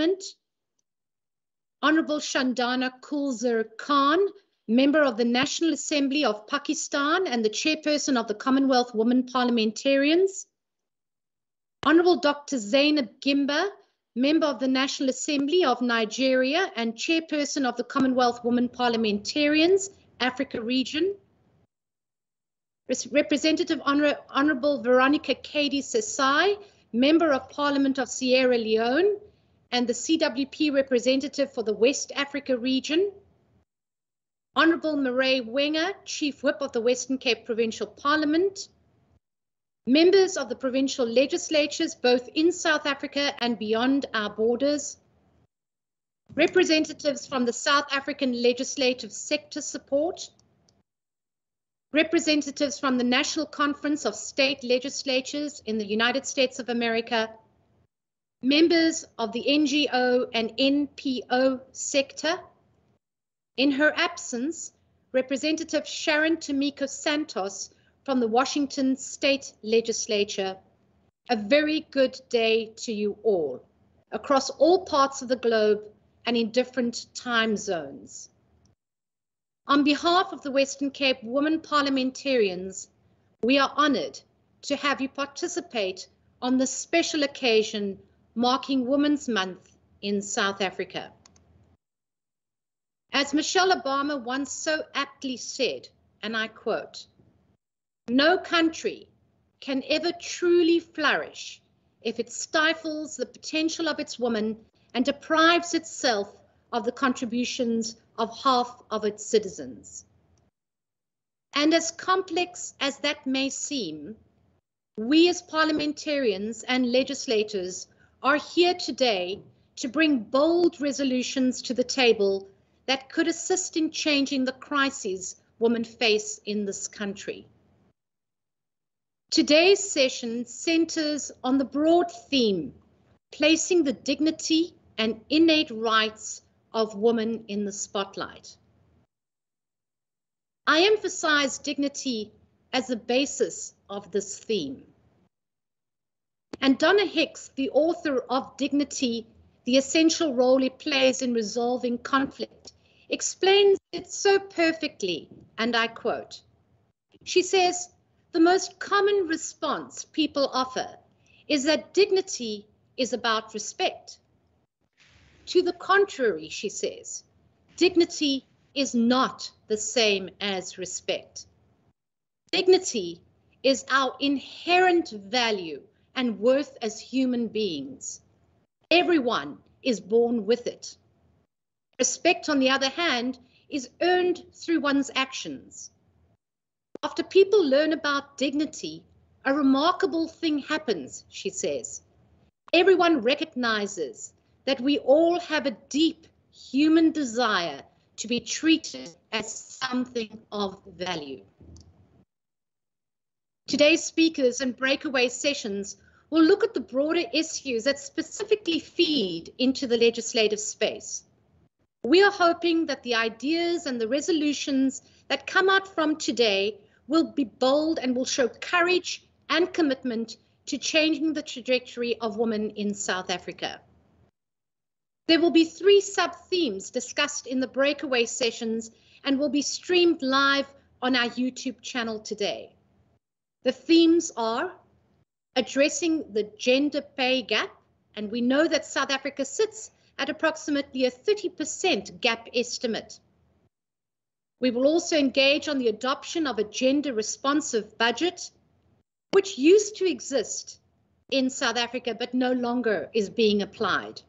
Parliament, Honorable Shandana Gulzar Khan, Member of the National Assembly of Pakistan and the Chairperson of the Commonwealth Women Parliamentarians, Honorable Dr. Zainab Gimba, Member of the National Assembly of Nigeria and Chairperson of the Commonwealth Women Parliamentarians, Africa Region, Representative Honor Honorable Veronica Kadie Sesay, Member of Parliament of Sierra Leone and the CWP representative for the West Africa region, Honorable Mireille Wenger, Chief Whip of the Western Cape Provincial Parliament, members of the provincial legislatures both in South Africa and beyond our borders, representatives from the South African Legislative Sector Support, representatives from the National Conference of State Legislatures in the United States of America, members of the NGO and NPO sector. In her absence, Representative Sharon Tomiko Santos from the Washington State Legislature. A very good day to you all, across all parts of the globe and in different time zones. On behalf of the Western Cape Women Parliamentarians, we are honored to have you participate on this special occasion marking Women's Month in South Africa. As Michelle Obama once so aptly said, and I quote, no country can ever truly flourish if it stifles the potential of its women and deprives itself of the contributions of half of its citizens. And as complex as that may seem, we as parliamentarians and legislators are here today to bring bold resolutions to the table that could assist in changing the crises women face in this country. Today's session centers on the broad theme, placing the dignity and innate rights of women in the spotlight. I emphasize dignity as the basis of this theme. And Donna Hicks, the author of Dignity, the essential role it plays in resolving conflict, explains it so perfectly, and I quote. She says, the most common response people offer is that dignity is about respect. To the contrary, she says, dignity is not the same as respect. Dignity is our inherent value and worth as human beings. Everyone is born with it. Respect, on the other hand, is earned through one's actions. After people learn about dignity, a remarkable thing happens, she says. Everyone recognizes that we all have a deep human desire to be treated as something of value. Today's speakers and breakaway sessions will look at the broader issues that specifically feed into the legislative space. We are hoping that the ideas and the resolutions that come out from today will be bold and will show courage and commitment to changing the trajectory of women in South Africa. There will be three sub-themes discussed in the breakaway sessions and will be streamed live on our YouTube channel today. The themes are addressing the gender pay gap, and we know that South Africa sits at approximately a 30% gap estimate we will also engage on the adoption of a gender responsive budget, which used to exist in South Africa but no longer is being applied.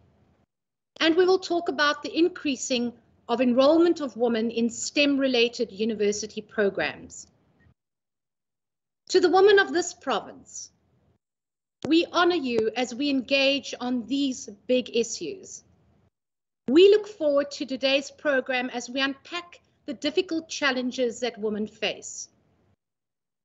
And we will talk about the increasing of enrollment of women in STEM related university programs. To the women of this province, we honor you as we engage on these big issues. We look forward to today's program as we unpack the difficult challenges that women face.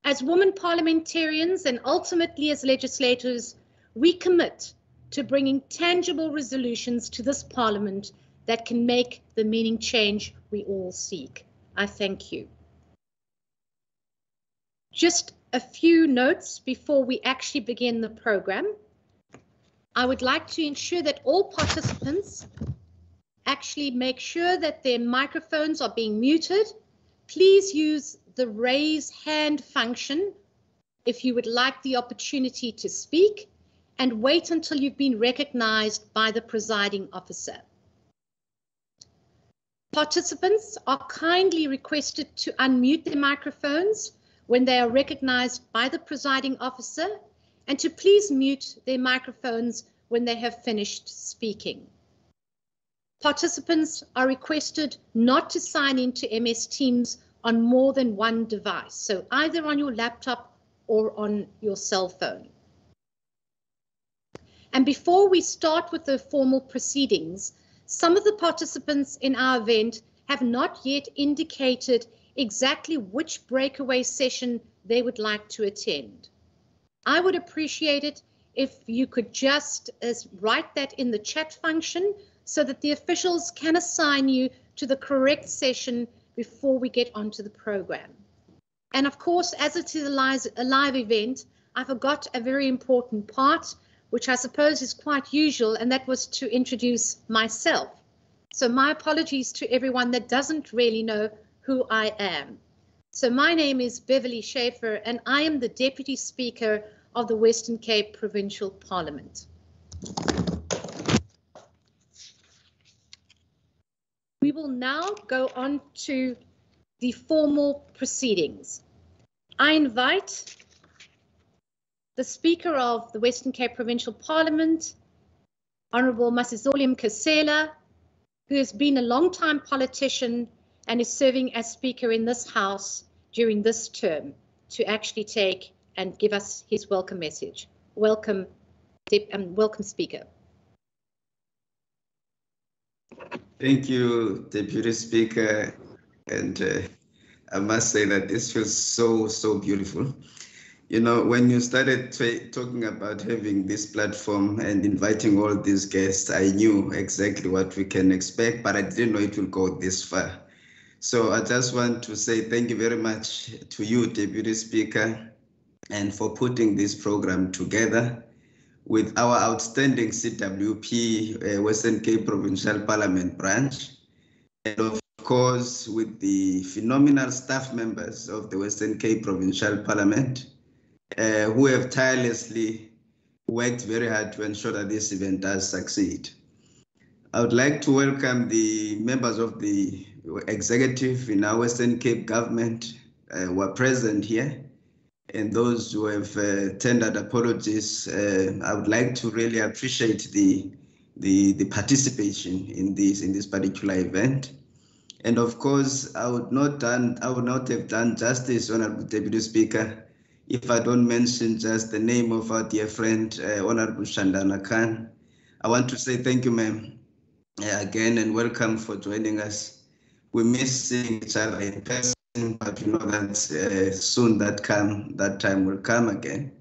As women parliamentarians and ultimately as legislators, we commit to bringing tangible resolutions to this parliament that can make the meaning change we all seek. I thank you. Just a few notes before we actually begin the program. I would like to ensure that all participants actually make sure that their microphones are being muted. Please use the raise hand function if you would like the opportunity to speak and wait until you've been recognized by the presiding officer. Participants are kindly requested to unmute their microphones when they are recognized by the presiding officer and to please mute their microphones when they have finished speaking. Participants are requested not to sign into MS Teams on more than one device, so either on your laptop or on your cell phone. And before we start with the formal proceedings, some of the participants in our event have not yet indicated exactly which breakaway session they would like to attend. I would appreciate it if you could just as write that in the chat function so that the officials can assign you to the correct session before we get onto the program. And of course, as it is a live event, I forgot a very important part, which I suppose is quite usual, and that was to introduce myself. So my apologies to everyone that doesn't really know who I am. So my name is Beverley Schäfer, and I am the Deputy Speaker of the Western Cape Provincial Parliament. We will now go on to the formal proceedings. I invite the Speaker of the Western Cape Provincial Parliament, Honourable Masizole Mnqasela, who has been a long-time politician and is serving as Speaker in this House during this term, to actually take and give us his welcome message. Welcome, um, welcome Speaker. Thank you, Deputy Speaker. And uh, I must say that this feels so, so beautiful. You know, when you started talking about having this platform and inviting all these guests, I knew exactly what we can expect, but I didn't know it will go this far. So I just want to say thank you very much to you, Deputy Speaker, and for putting this program together with our outstanding CWP uh, Western Cape Provincial Parliament branch, and of course with the phenomenal staff members of the Western Cape Provincial Parliament uh, who have tirelessly worked very hard to ensure that this event does succeed. I would like to welcome the members of the executive in our Western Cape government uh, who are present here and those who have uh, tendered apologies, uh, I would like to really appreciate the, the, the participation in this in this particular event. And of course, I would not done I would not have done justice, Honorable Deputy Speaker, if I don't mention just the name of our dear friend, uh, Honorable Shandana Khan. I want to say thank you, ma'am, uh, again, and welcome for joining us. We miss seeing each other in person but you know that uh, soon that come that time will come again.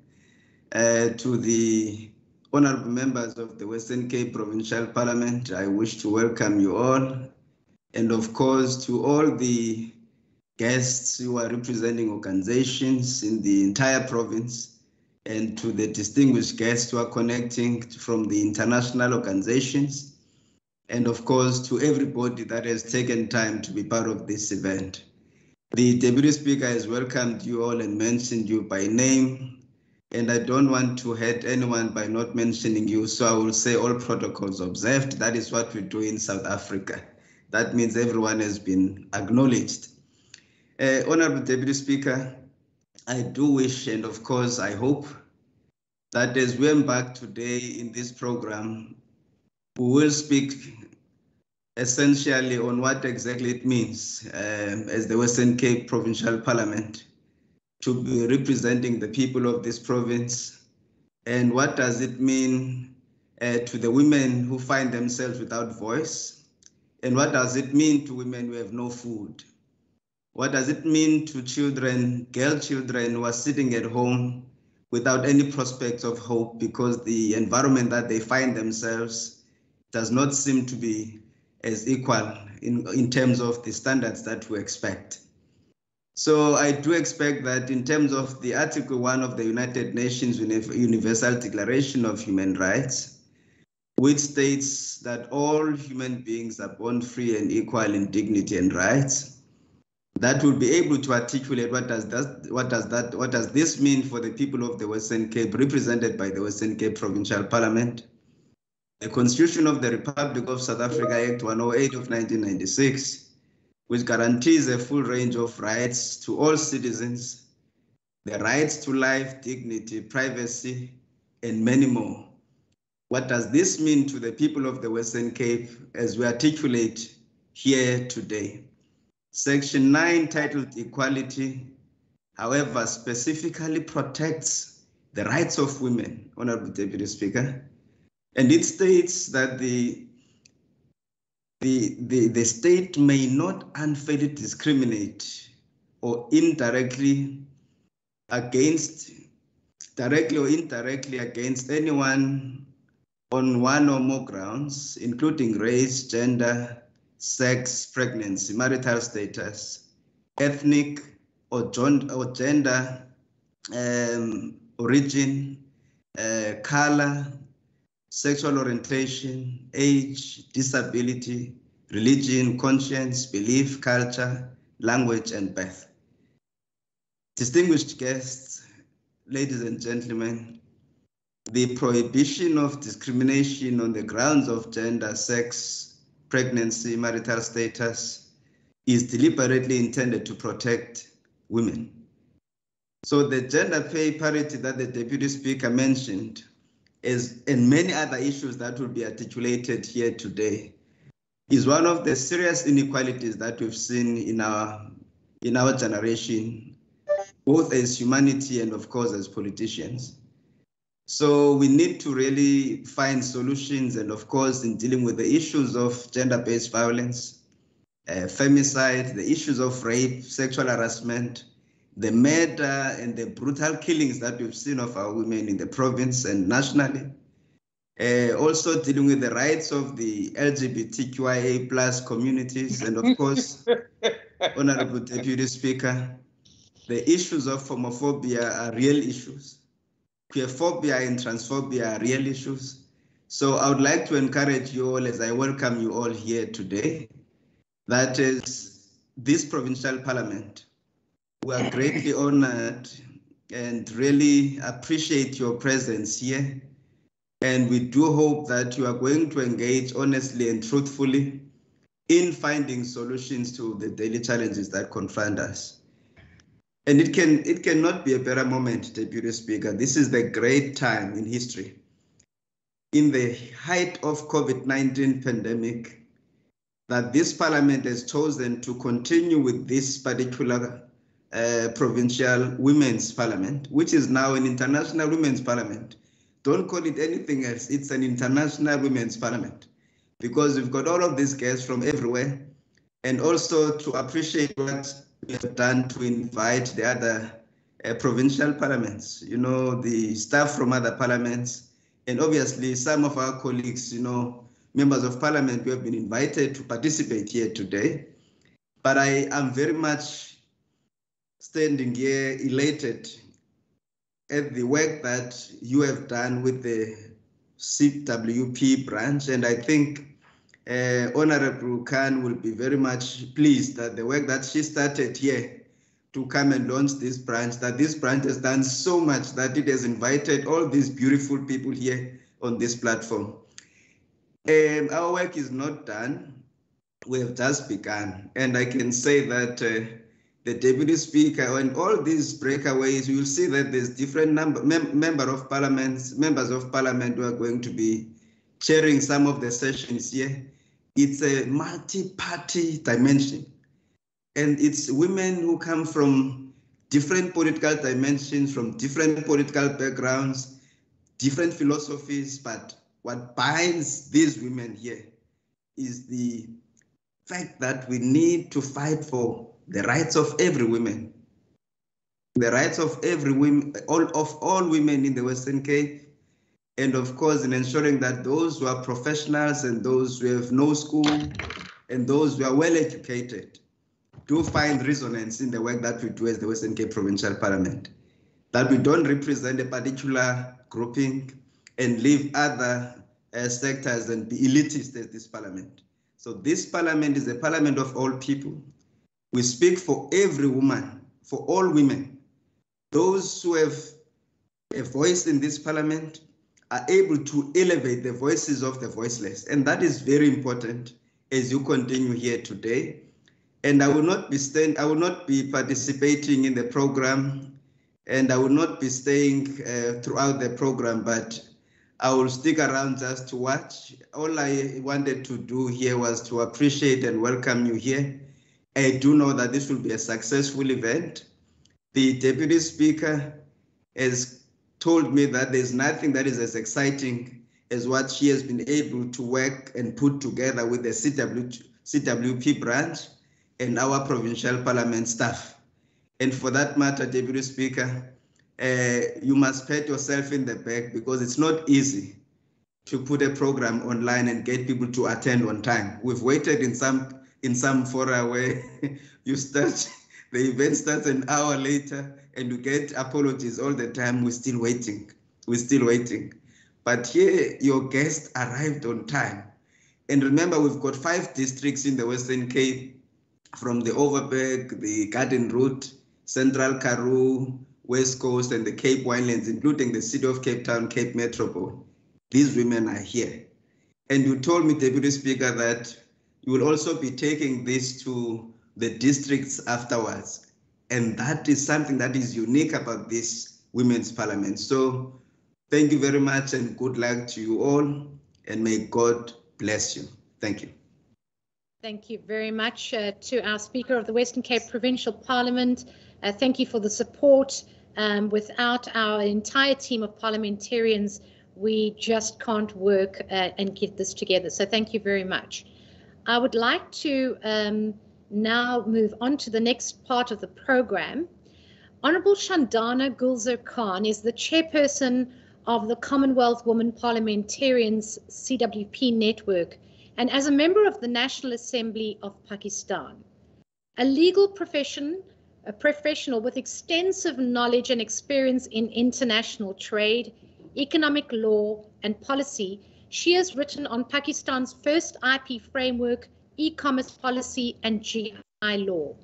Uh, to the honorable members of the Western Cape Provincial Parliament, I wish to welcome you all, and of course to all the guests who are representing organizations in the entire province, and to the distinguished guests who are connecting from the international organizations, and of course to everybody that has taken time to be part of this event. The Deputy Speaker has welcomed you all and mentioned you by name, and I don't want to hurt anyone by not mentioning you, so I will say all protocols observed. That is what we do in South Africa. That means everyone has been acknowledged. Uh, Honorable Deputy Speaker, I do wish, and of course, I hope that as we embark today in this program, we will speak essentially on what exactly it means um, as the Western Cape Provincial Parliament to be representing the people of this province. And what does it mean uh, to the women who find themselves without voice? And what does it mean to women who have no food? What does it mean to children girl children who are sitting at home without any prospects of hope because the environment that they find themselves does not seem to be as equal in, in terms of the standards that we expect. So I do expect that in terms of the Article 1 of the United Nations Universal Declaration of Human Rights, which states that all human beings are born free and equal in dignity and rights. That will be able to articulate what does that, what does that, what does this mean for the people of the Western Cape, represented by the Western Cape Provincial Parliament. The Constitution of the Republic of South Africa Act 108 of 1996, which guarantees a full range of rights to all citizens, the rights to life, dignity, privacy, and many more. What does this mean to the people of the Western Cape as we articulate here today? Section 9, titled Equality, however, specifically protects the rights of women, Honorable Deputy Speaker, and it states that the, the, the, the state may not unfairly discriminate or indirectly against, directly or indirectly against anyone on one or more grounds, including race, gender, sex, pregnancy, marital status, ethnic or, gender, um, origin, uh, color, sexual orientation, age, disability, religion, conscience, belief, culture, language, and birth. Distinguished guests, ladies and gentlemen, the prohibition of discrimination on the grounds of gender, sex, pregnancy, marital status is deliberately intended to protect women. So the gender pay parity that the Deputy Speaker mentioned is, and many other issues that will be articulated here today is one of the serious inequalities that we've seen in our, in our generation, both as humanity and of course as politicians. So we need to really find solutions and of course in dealing with the issues of gender-based violence, uh, femicide, the issues of rape, sexual harassment, the murder and the brutal killings that we've seen of our women in the province and nationally. Uh, also dealing with the rights of the LGBTQIA plus communities and of course, Honorable Deputy Speaker, the issues of homophobia are real issues queerphobia and transphobia are real issues. So I would like to encourage you all as I welcome you all here today, that is this provincial parliament. We are greatly honored and really appreciate your presence here. And we do hope that you are going to engage honestly and truthfully in finding solutions to the daily challenges that confront us. And it can it cannot be a better moment, Deputy Speaker. This is the great time in history. In the height of COVID-19 pandemic, that this parliament has chosen to continue with this particular uh, provincial women's parliament, which is now an international women's parliament. Don't call it anything else. It's an international women's parliament because we've got all of these guests from everywhere and also to appreciate what we have done to invite the other uh, provincial parliaments, you know, the staff from other parliaments, and obviously some of our colleagues, you know, members of parliament who have been invited to participate here today. But I am very much standing here elated at the work that you have done with the CWP branch. And I think uh, Honorable Khan will be very much pleased that the work that she started here to come and launch this branch, that this branch has done so much that it has invited all these beautiful people here on this platform. Um, our work is not done. We have just begun. And I can say that uh, the deputy speaker and all these breakaways, you will see that there's different number mem member of parliaments, members of parliament who are going to be chairing some of the sessions here it's a multi-party dimension. And it's women who come from different political dimensions, from different political backgrounds, different philosophies, but what binds these women here is the fact that we need to fight for the rights of every woman, the rights of every woman, all of all women in the Western Cape, and of course in ensuring that those who are professionals and those who have no school and those who are well educated do find resonance in the work that we do as the Western Cape Provincial Parliament, that we don't represent a particular grouping and leave other uh, sectors and be elitist as this parliament. So this parliament is a parliament of all people. We speak for every woman, for all women. Those who have a voice in this parliament are able to elevate the voices of the voiceless. And that is very important as you continue here today. And I will not be staying, I will not be participating in the program and I will not be staying uh, throughout the program, but I will stick around just to watch. All I wanted to do here was to appreciate and welcome you here. I do know that this will be a successful event. The Deputy Speaker has told me that there's nothing that is as exciting as what she has been able to work and put together with the CW, CWP branch and our provincial parliament staff. And for that matter, Deputy Speaker, uh, you must pat yourself in the back because it's not easy to put a program online and get people to attend on time. We've waited in some in some fora where you start the event starts an hour later and you get apologies all the time. We're still waiting. We're still waiting. But here your guest arrived on time. And remember, we've got five districts in the Western Cape from the Overberg, the Garden Route, Central Karoo, West Coast, and the Cape Winelands, including the city of Cape Town, Cape Metropole. These women are here. And you told me, Deputy Speaker, that you will also be taking this to the districts afterwards. And that is something that is unique about this Women's Parliament. So thank you very much and good luck to you all. And may God bless you. Thank you. Thank you very much uh, to our Speaker of the Western Cape Provincial Parliament. Uh, thank you for the support. Um, without our entire team of parliamentarians, we just can't work uh, and get this together. So thank you very much. I would like to um, now move on to the next part of the program. Honourable Shandana Gulzar Khan is the chairperson of the Commonwealth Women Parliamentarians CWP network and as a member of the National Assembly of Pakistan. A legal profession, a professional with extensive knowledge and experience in international trade, economic law, and policy, she has written on Pakistan's first IP framework, e-commerce policy, and GI law.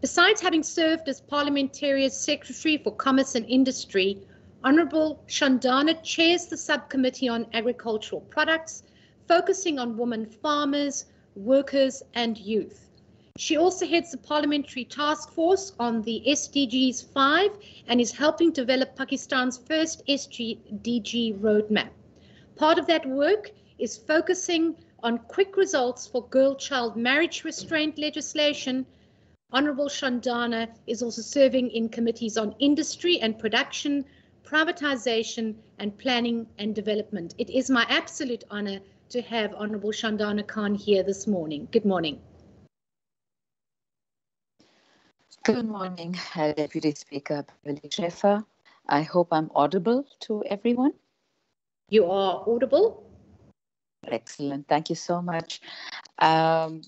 Besides having served as Parliamentary Secretary for Commerce and Industry, Honourable Shandana chairs the Subcommittee on Agricultural Products, focusing on women farmers, workers, and youth. She also heads the Parliamentary Task Force on the SDGs 5 and is helping develop Pakistan's first SDG roadmap. Part of that work is focusing on quick results for girl-child marriage restraint legislation. Honourable Shandana is also serving in committees on industry and production, privatisation and planning and development. It is my absolute honour to have Honourable Shandana Khan here this morning. Good morning. Good morning, uh, Deputy Speaker Beverley Schäfer. I hope I'm audible to everyone. You are audible. Excellent. Thank you so much. Um,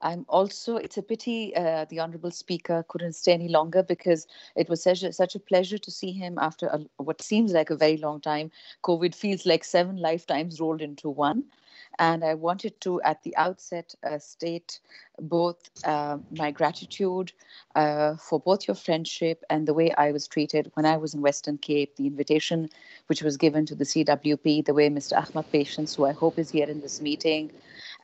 I'm also, it's a pity uh, the Honorable Speaker couldn't stay any longer because it was such a, such a pleasure to see him after a, what seems like a very long time. COVID feels like seven lifetimes rolled into one. And I wanted to, at the outset, uh, state both uh, my gratitude uh, for both your friendship and the way I was treated when I was in Western Cape, the invitation which was given to the CWP, the way Mr. Ahmad Patience, who I hope is here in this meeting,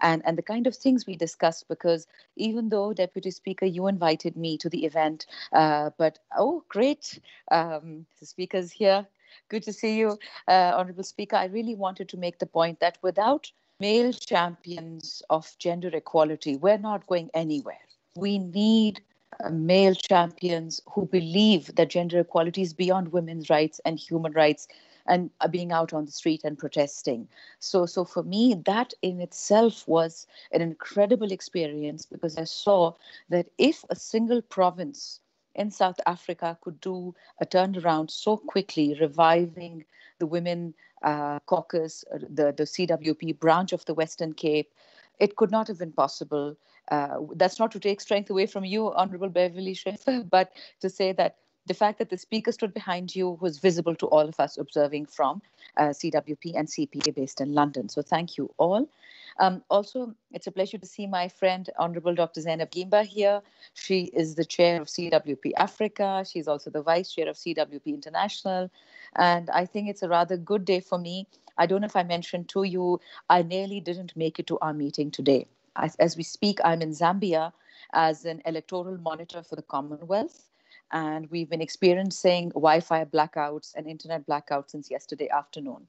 and, and the kind of things we discussed, because even though, Deputy Speaker, you invited me to the event, uh, but oh, great, um, the speaker's here. Good to see you, uh, Honorable Speaker. I really wanted to make the point that without male champions of gender equality, we're not going anywhere. We need uh, male champions who believe that gender equality is beyond women's rights and human rights and uh, being out on the street and protesting. So, so for me, that in itself was an incredible experience because I saw that if a single province in South Africa could do a turnaround so quickly, reviving the women uh, caucus, uh, the, the CWP branch of the Western Cape, it could not have been possible. Uh, that's not to take strength away from you, Honorable Beverley Schäfer, but to say that the fact that the speaker stood behind you was visible to all of us observing from uh, CWP and CPA based in London. So thank you all. Um, also, it's a pleasure to see my friend, Honorable Dr. Zainab Gimba here. She is the chair of CWP Africa. She's also the vice chair of CWP International. And I think it's a rather good day for me. I don't know if I mentioned to you, I nearly didn't make it to our meeting today. As, as we speak, I'm in Zambia as an electoral monitor for the Commonwealth. And we've been experiencing Wi Fi blackouts and internet blackouts since yesterday afternoon.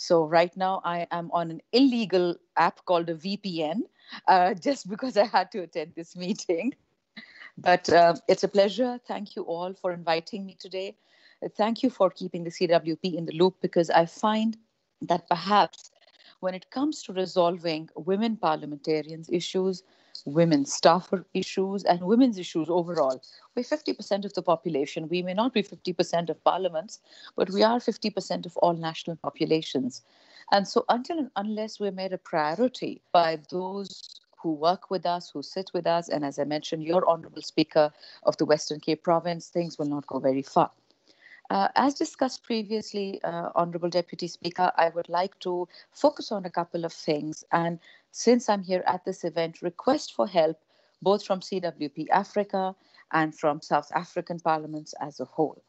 So right now I am on an illegal app called a VPN, uh, just because I had to attend this meeting. But uh, it's a pleasure. Thank you all for inviting me today. Thank you for keeping the CWP in the loop because I find that perhaps when it comes to resolving women parliamentarians' issues, women's staffer issues, and women's issues overall. We're 50% of the population. We may not be 50% of parliaments, but we are 50% of all national populations. And so, until and unless we're made a priority by those who work with us, who sit with us, and as I mentioned, your Honorable Speaker of the Western Cape Province, things will not go very far. Uh, as discussed previously, uh, Honorable Deputy Speaker, I would like to focus on a couple of things. And since I'm here at this event, request for help both from CWP Africa and from South African parliaments as a whole.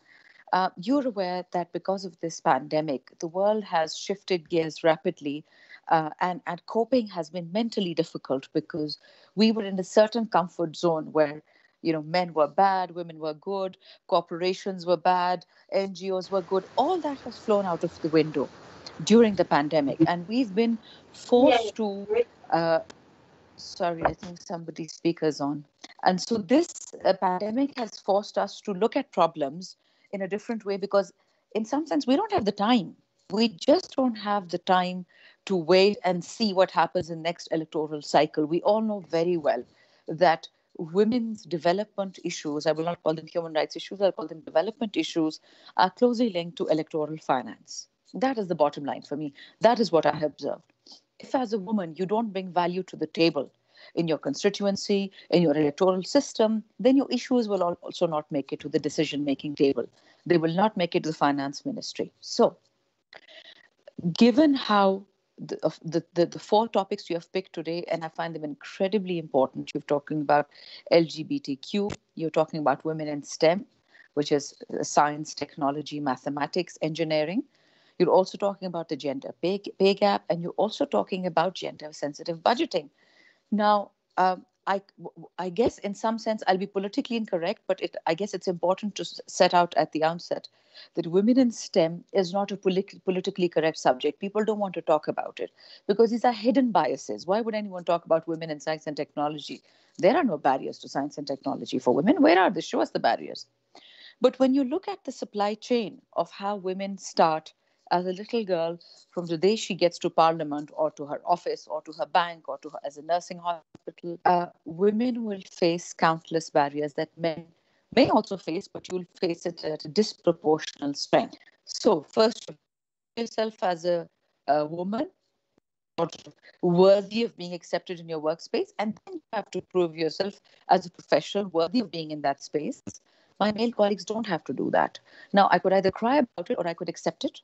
Uh, you're aware that because of this pandemic, the world has shifted gears rapidly, uh, and, and coping has been mentally difficult because we were in a certain comfort zone where you know men were bad women were good corporations were bad ngos were good. All that has flown out of the window during the pandemic. And we've been forced to uh, sorry i think somebody's speakers on. And so this uh, pandemic has forced us to look at problems in a different way because in some sense we don't have the time. We just don't have the time to wait and see what happens in next electoral cycle. We all know very well that women's development issues, I will not call them human rights issues, I'll call them development issues, are closely linked to electoral finance. That is the bottom line for me. That is what I have observed. If, as a woman, you don't bring value to the table in your constituency, in your electoral system, then your issues will also not make it to the decision making table. They will not make it to the finance ministry. So, given how the, the, the, the, four topics you have picked today, and I find them incredibly important. You're talking about LGBTQ, you're talking about women in STEM, which is uh, science, technology, mathematics, engineering. You're also talking about the gender pay, pay gap, and you're also talking about gender sensitive budgeting. Now, um, I, I guess in some sense I'll be politically incorrect, but it, I guess it's important to set out at the outset that women in STEM is not a polit- politically correct subject. People don't want to talk about it because these are hidden biases. Why would anyone talk about women in science and technology? There are no barriers to science and technology for women. Where are they? Show us the barriers. But when you look at the supply chain of how women start as a little girl from the day she gets to parliament or to her office or to her bank or to her as a nursing hospital uh, women will face countless barriers that men may also face but you'll face it at a disproportional strength. So first yourself as a, a woman worthy of being accepted in your workspace and then you have to prove yourself as a professional worthy of being in that space. My male colleagues don't have to do that. Now i could either cry about it or i could accept it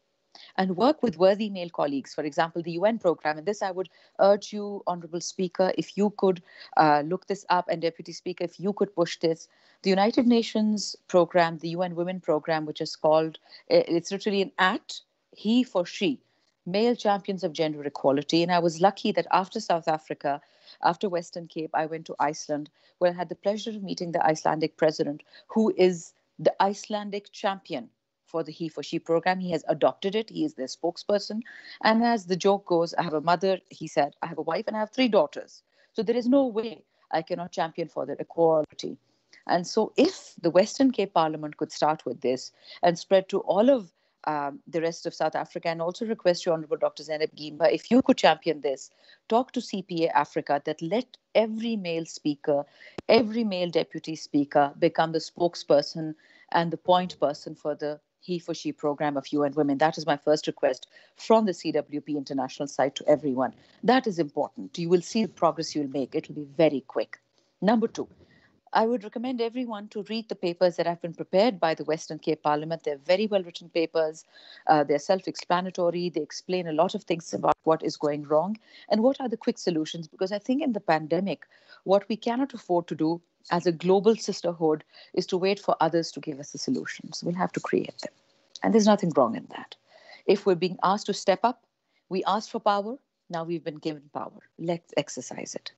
and work with worthy male colleagues. For example, the UN program. And this, I would urge you, Honorable Speaker, if you could uh, look this up, and Deputy Speaker, if you could push this. The United Nations program, the UN Women program, which is called, it's literally an act, he for she, male champions of gender equality. And I was lucky that after South Africa, after Western Cape, I went to Iceland, where I had the pleasure of meeting the Icelandic president, who is the Icelandic champion for the he for she program. He has adopted it. He is their spokesperson. And as the joke goes, I have a mother, he said, I have a wife and I have three daughters. So there is no way I cannot champion for their equality. And so if the Western Cape Parliament could start with this and spread to all of um, the rest of South Africa and also request you, Honorable Dr. Zainab Gimba, if you could champion this, talk to CPA Africa that let every male speaker, every male deputy speaker become the spokesperson and the point person for the he for she program of UN Women. That is my first request from the CWP International side to everyone. That is important. You will see the progress you'll make. It will be very quick. Number two, I would recommend everyone to read the papers that have been prepared by the Western Cape Parliament. They're very well written papers. Uh, they're self explanatory. They explain a lot of things about what is going wrong and what are the quick solutions. Because I think in the pandemic, what we cannot afford to do as a global sisterhood is to wait for others to give us the solutions. We'll have to create them. And there's nothing wrong in that. If we're being asked to step up, we asked for power, now we've been given power. Let's exercise it.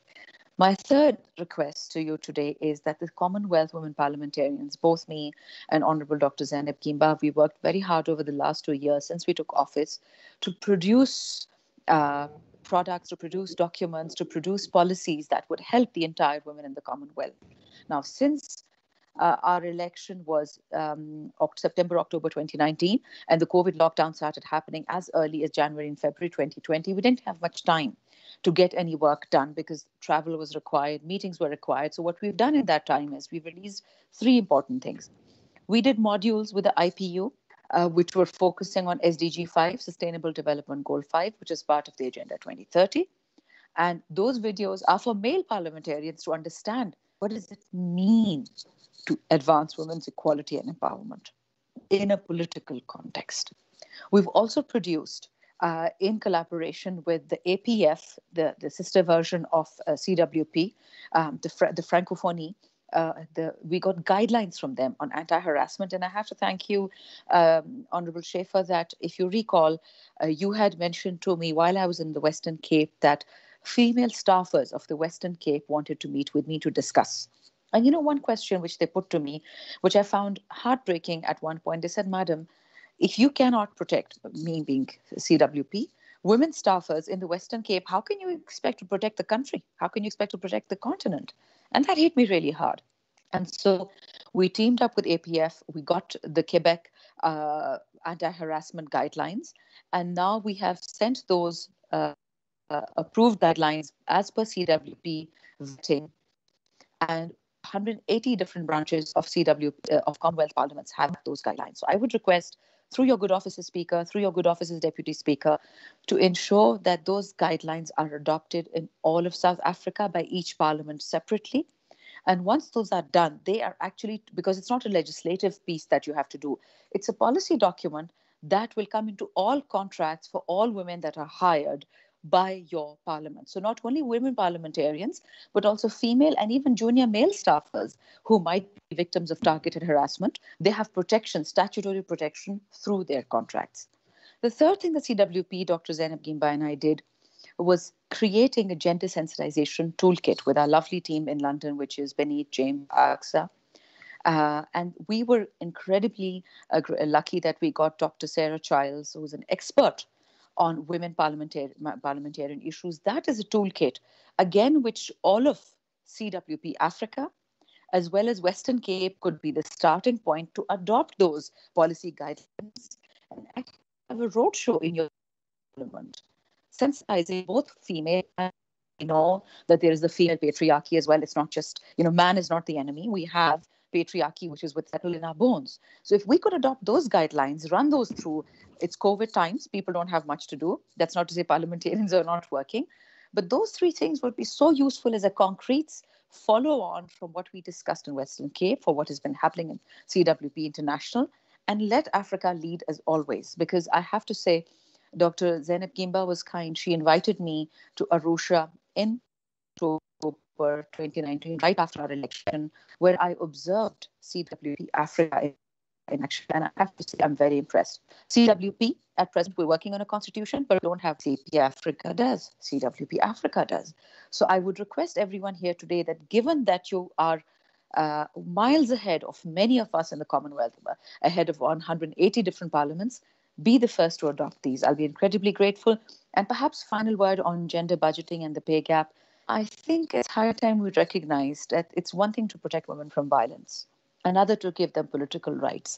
My third request to you today is that the Commonwealth Women Parliamentarians, both me and Honorable Dr. Zainab Gimba, we worked very hard over the last two years since we took office to produce uh, products, to produce documents, to produce policies that would help the entire women in the Commonwealth. Now, since uh, our election was um, September, October 2019, and the COVID lockdown started happening as early as January and February 2020. We didn't have much time to get any work done because travel was required, meetings were required. So, what we've done in that time is we've released three important things. We did modules with the IPU, uh, which were focusing on SDG 5, Sustainable Development Goal 5, which is part of the Agenda 2030. And those videos are for male parliamentarians to understand what does it mean to advance women's equality and empowerment in a political context. We've also produced uh, in collaboration with the APF, the, the sister version of uh, CWP, um, the, the Francophonie. Uh, the, we got guidelines from them on anti-harassment, and I have to thank you, um, Honorable Schäfer, that if you recall, uh, you had mentioned to me while I was in the Western Cape that female staffers of the Western Cape wanted to meet with me to discuss. And you know, one question which they put to me, which I found heartbreaking at one point, they said, Madam, if you cannot protect me being CWP, women staffers in the Western Cape, how can you expect to protect the country? How can you expect to protect the continent? And that hit me really hard. And so we teamed up with APF. We got the Quebec uh, anti harassment guidelines. And now we have sent those uh, uh, approved guidelines as per CWP vetting. And 180 different branches of CW uh, of Commonwealth parliaments have those guidelines. So I would request through your good office's speaker, through your good office's deputy speaker, to ensure that those guidelines are adopted in all of South Africa by each parliament separately. And once those are done, they are actually, because it's not a legislative piece that you have to do, it's a policy document that will come into all contracts for all women that are hired by your parliament. So, not only women parliamentarians, but also female and even junior male staffers who might be victims of targeted harassment, they have protection, statutory protection through their contracts. The third thing the CWP, Dr. Zainab Gimba, and I did was creating a gender sensitization toolkit with our lovely team in London, which is Benit, James, Aksa. Uh, and we were incredibly uh, lucky that we got Dr. Sarah Childs, who's an expert on women parliamentarian, parliamentarian issues. That is a toolkit, again, which all of CWP Africa, as well as Western Cape, could be the starting point to adopt those policy guidelines and have a roadshow in your parliament, sensitizing both female and we know that there is the female patriarchy as well. It's not just, you know, man is not the enemy. We have patriarchy, which is what's settled in our bones. So if we could adopt those guidelines, run those through, it's COVID times, people don't have much to do. That's not to say parliamentarians are not working. But those three things would be so useful as a concrete follow on from what we discussed in Western Cape for what has been happening in CWP International. And let Africa lead as always, because I have to say, Dr. Zainab Gimba was kind. She invited me to Arusha in October 2019, right after our election, where I observed CWP Africa in action. And I have to say, I'm very impressed. CWP, at present, we're working on a constitution, but we don't have CWP Africa does. CWP Africa does. So I would request everyone here today that given that you are uh, miles ahead of many of us in the Commonwealth, ahead of 180 different parliaments, be the first to adopt these. I'll be incredibly grateful. And perhaps final word on gender budgeting and the pay gap. I think it's high time we recognize that it's one thing to protect women from violence, another to give them political rights,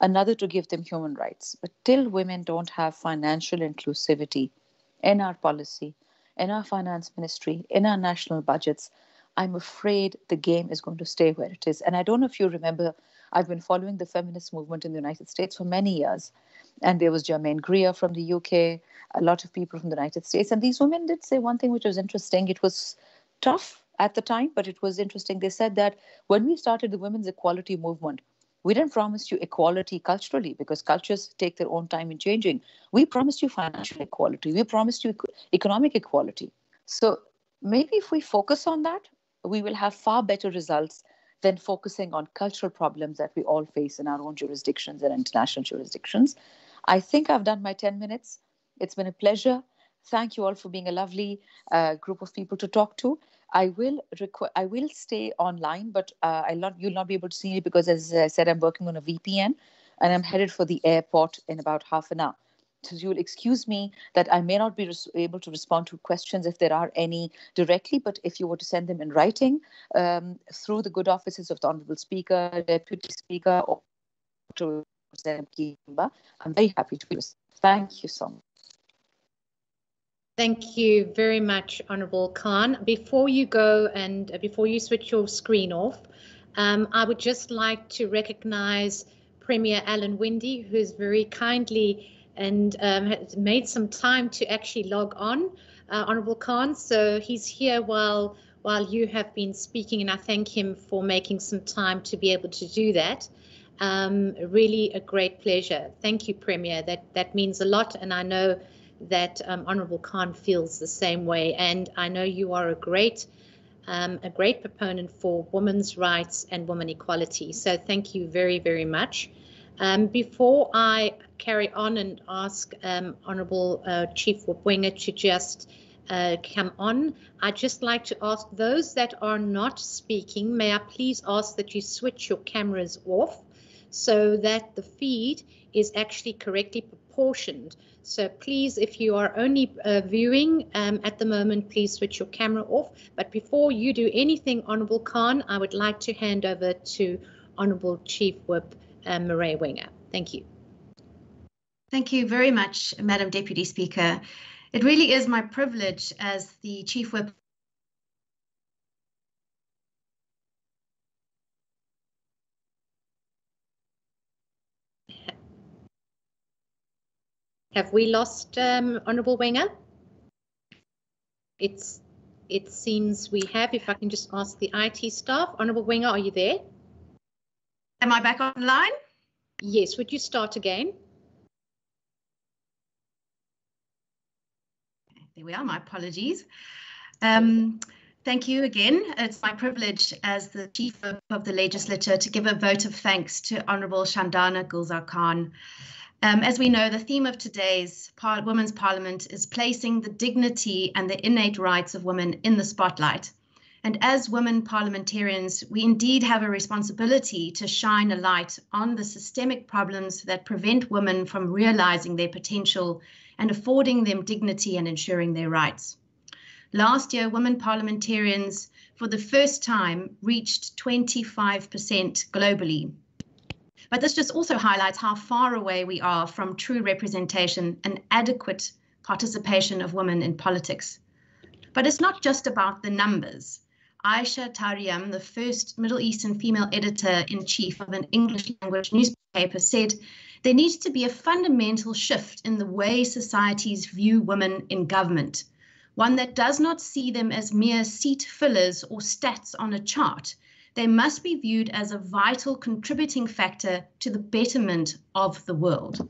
another to give them human rights. But till women don't have financial inclusivity in our policy, in our finance ministry, in our national budgets, I'm afraid the game is going to stay where it is. And I don't know if you remember, I've been following the feminist movement in the United States for many years. And there was Germaine Greer from the UK, a lot of people from the United States. And these women did say one thing which was interesting. It was tough at the time, but it was interesting. They said that when we started the women's equality movement, we didn't promise you equality culturally because cultures take their own time in changing. We promised you financial equality. We promised you economic equality. So maybe if we focus on that, we will have far better results than focusing on cultural problems that we all face in our own jurisdictions and international jurisdictions. I think I've done my 10 minutes. It's been a pleasure. Thank you all for being a lovely uh, group of people to talk to. I will requ- I will stay online, but uh, I'll not you'll not be able to see me because, as I said, I'm working on a VPN, and I'm headed for the airport in about half an hour. So you'll excuse me that I may not be res- able to respond to questions if there are any directly, but if you were to send them in writing um, through the good offices of the Honorable Speaker, Deputy Speaker, or to I'm very happy to this. Thank you so much. Thank you very much, Honourable Khan. Before you go and uh, before you switch your screen off, um, I would just like to recognise Premier Alan Winde, who's very kindly and um, made some time to actually log on, uh, Honourable Khan. So he's here while while you have been speaking, and I thank him for making some time to be able to do that. Um, really a great pleasure. Thank you, Premier. That that means a lot, and I know that um, Honourable Khan feels the same way. And I know you are a great, um, a great proponent for women's rights and women equality. So thank you very, very much. Um, before I carry on and ask um, Honourable uh, Chief Whip Wenger to just uh, come on, I'd just like to ask those that are not speaking, may I please ask that you switch your cameras off so that the feed is actually correctly proportioned so please, if you are only uh, viewing um, at the moment, please switch your camera off. But before you do anything, Honourable Khan, I would like to hand over to Honourable Chief Whip um, Mireille Wenger. Thank you. Thank you very much, Madam Deputy Speaker. It really is my privilege as the Chief Whip Have we lost um, Honourable Wenger? It's it seems we have. If I can just ask the IT staff, Honourable Wenger, are you there? Am I back online? Yes. Would you start again? There we are. My apologies. Um, thank you again. It's my privilege as the Chief of the Legislature to give a vote of thanks to Honourable Shandana Gulzar Khan. Um, as we know, the theme of today's Par Women's Parliament is placing the dignity and the innate rights of women in the spotlight. And as women parliamentarians, we indeed have a responsibility to shine a light on the systemic problems that prevent women from realizing their potential and affording them dignity and ensuring their rights. Last year, women parliamentarians, for the first time, reached 25% globally, but this just also highlights how far away we are from true representation and adequate participation of women in politics. But it's not just about the numbers. Aysha Taryam, the first Middle Eastern female editor in chief of an English language newspaper, said there needs to be a fundamental shift in the way societies view women in government, one that does not see them as mere seat fillers or stats on a chart, they must be viewed as a vital contributing factor to the betterment of the world.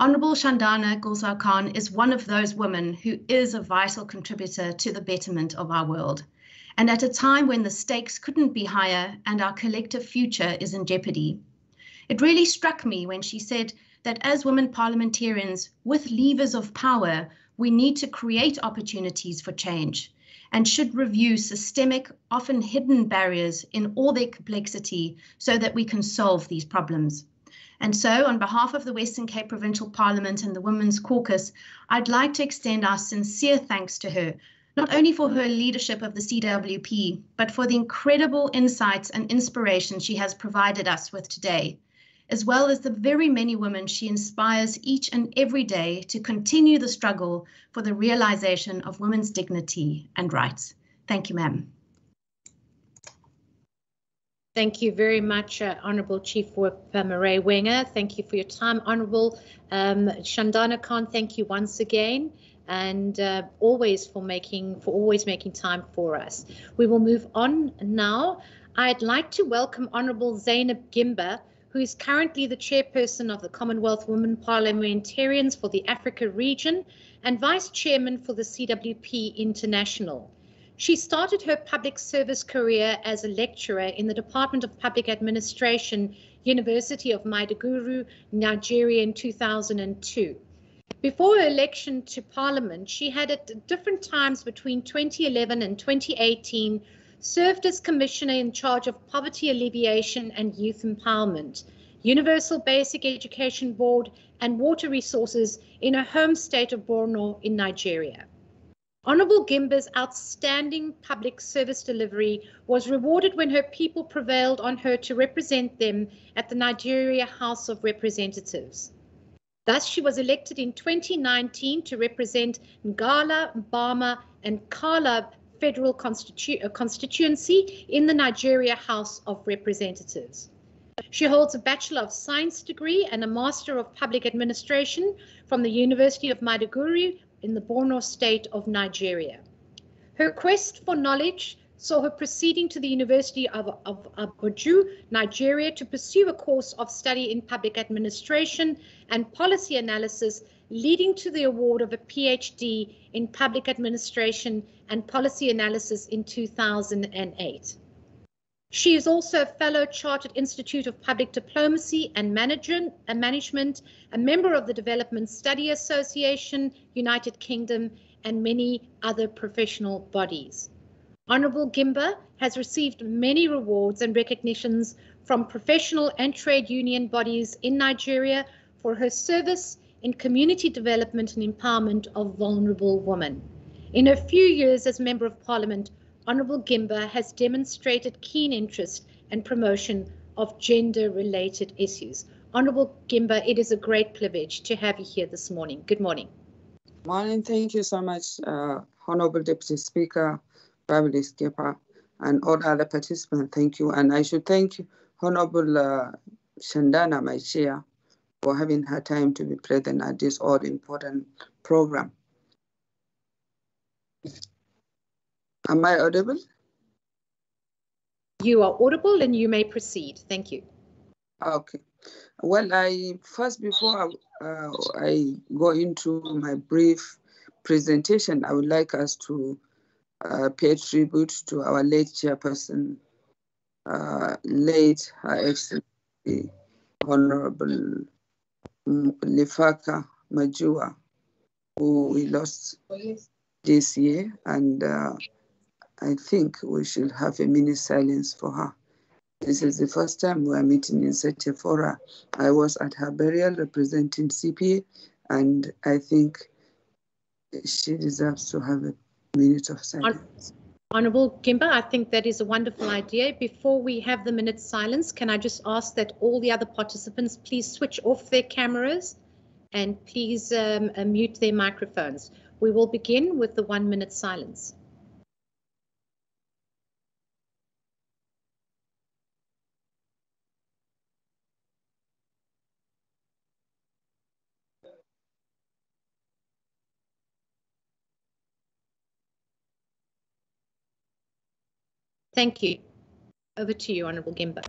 Honorable Shandana Gulzar Khan is one of those women who is a vital contributor to the betterment of our world. And at a time when the stakes couldn't be higher and our collective future is in jeopardy. It really struck me when she said that as women parliamentarians with levers of power, we need to create opportunities for change and should review systemic, often hidden barriers in all their complexity so that we can solve these problems. And so, on behalf of the Western Cape Provincial Parliament and the Women's Caucus, I'd like to extend our sincere thanks to her, not only for her leadership of the CWP, but for the incredible insights and inspiration she has provided us with today as well as the very many women she inspires each and every day to continue the struggle for the realization of women's dignity and rights. Thank you, ma'am. Thank you very much, uh, Honourable Chief Whip uh, Mireille Wenger. Thank you for your time. Honourable um, Shandana Khan, thank you once again. and uh, always for making for always making time for us. We will move on now. I'd like to welcome Honourable Zainab Gimba, who is currently the chairperson of the Commonwealth Women Parliamentarians for the Africa region and vice chairman for the CWP International. She started her public service career as a lecturer in the Department of Public Administration, University of Maiduguri, Nigeria in 2002. Before her election to Parliament, she had at different times between 2011 and 2018 served as Commissioner in charge of Poverty Alleviation and Youth Empowerment, Universal Basic Education Board, and Water Resources in her home state of Borno in Nigeria. Honorable Gimba's outstanding public service delivery was rewarded when her people prevailed on her to represent them at the Nigeria House of Representatives. Thus, she was elected in 2019 to represent Ngala, Mbama, and Kala Federal Constitu uh, Constituency in the Nigeria House of Representatives. She holds a Bachelor of Science degree and a Master of Public Administration from the University of Maiduguri in the Borno state of Nigeria. Her quest for knowledge saw her proceeding to the University of, of Abuja, Nigeria, to pursue a course of study in public administration and policy analysis, leading to the award of a PhD in public administration and policy analysis in 2008. She is also a fellow Chartered Institute of Public Diplomacy and uh, Management, a member of the Development Study Association, United Kingdom, and many other professional bodies. Honorable Gimba has received many rewards and recognitions from professional and trade union bodies in Nigeria for her service in community development and empowerment of vulnerable women. In her few years as Member of Parliament, Honourable Gimba has demonstrated keen interest and promotion of gender-related issues. Honourable Gimba, it is a great privilege to have you here this morning. Good morning. Morning. Thank you so much, uh, Honourable Deputy Speaker, Beverley Schäfer, and all other participants. Thank you. And I should thank you, Honourable uh, Shandana, my chair, for having her time to be present at this all important program. Am I audible? You are audible and you may proceed. Thank you. Okay. Well, I first, before uh, I go into my brief presentation, I would like us to uh, pay tribute to our late chairperson, uh, late Her Excellency, Honorable Lifaka Monjowa, who we lost this year. And uh, I think we should have a minute silence for her. This is the first time we are meeting in such a fora. I was at her burial representing CPA, and I think she deserves to have a minute of silence. Honorable Gimba, I think that is a wonderful idea. Before we have the minute silence, can I just ask that all the other participants please switch off their cameras and please um, uh, mute their microphones. We will begin with the one minute silence. Thank you. Over to you, Honourable Gimba.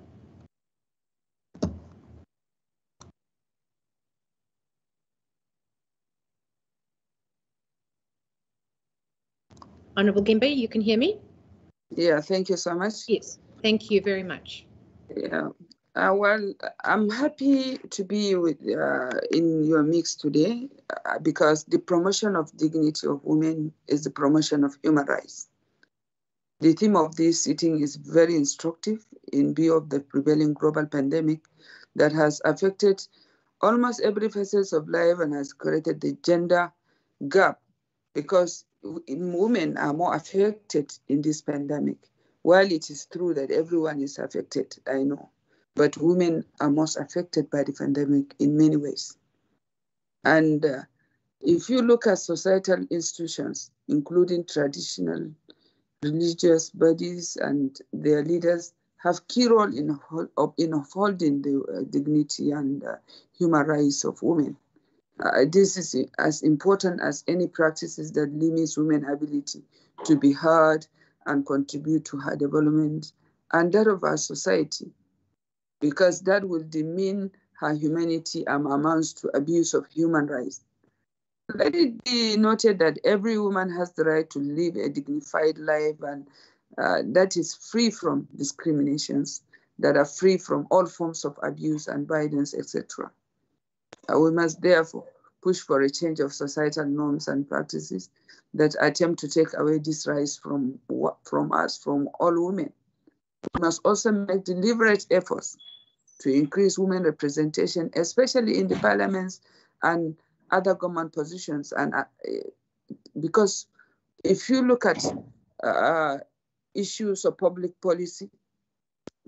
Honourable Gimba, you can hear me? Yeah, thank you so much. Yes, thank you very much. Yeah, uh, well, I'm happy to be with uh, in your mix today uh, because the promotion of dignity of women is the promotion of human rights. The theme of this sitting is very instructive in view of the prevailing global pandemic that has affected almost every facet of life and has created the gender gap because women are more affected in this pandemic. While it is true that everyone is affected, I know, but women are most affected by the pandemic in many ways. And uh, if you look at societal institutions, including traditional religious bodies and their leaders have key role in, in upholding the uh, dignity and uh, human rights of women. Uh, this is as important as any practices that limits women's ability to be heard and contribute to her development and that of our society, because that will demean her humanity and amounts to abuse of human rights. Let it be noted that every woman has the right to live a dignified life and uh, that is free from discriminations, that are free from all forms of abuse and violence, etc. Uh, we must therefore push for a change of societal norms and practices that attempt to take away this rights from, from us, from all women. We must also make deliberate efforts to increase women representation, especially in the parliaments and other government positions. And uh, because if you look at uh, issues of public policy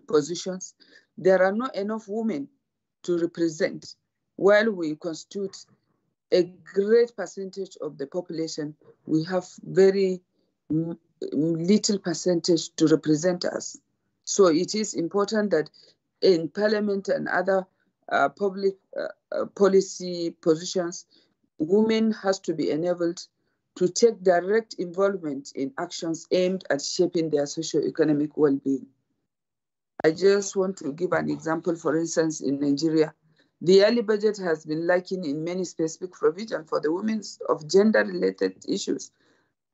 positions, there are not enough women to represent while we constitute a great percentage of the population, we have very little percentage to represent us. So it is important that in parliament and other uh, public uh, uh, policy positions, women has to be enabled to take direct involvement in actions aimed at shaping their socio-economic well-being. I just want to give an example, for instance, in Nigeria, the yearly budget has been lacking in many specific provisions for the women of gender-related issues,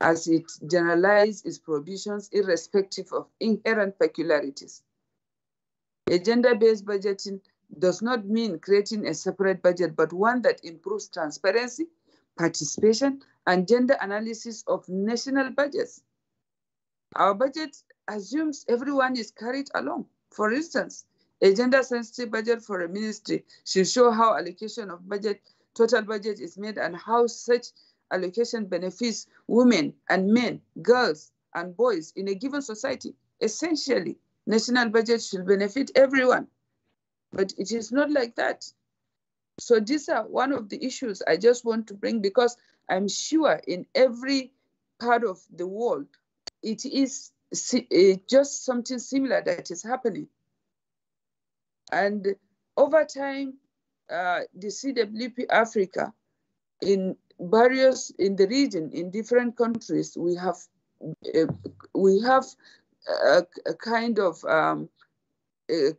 as it generalizes its provisions irrespective of inherent peculiarities. A gender-based budgeting does not mean creating a separate budget, but one that improves transparency, participation, and gender analysis of national budgets. Our budget assumes everyone is carried along. For instance, a gender sensitive budget for a ministry should show how allocation of budget, total budget is made and how such allocation benefits women and men, girls and boys in a given society. Essentially, national budget should benefit everyone, but it is not like that. So these are one of the issues I just want to bring because I'm sure in every part of the world, it is eh, just something similar that is happening. And over time, uh, the CWP Africa in various in the region in different countries we have uh, we have a, a kind of um, uh,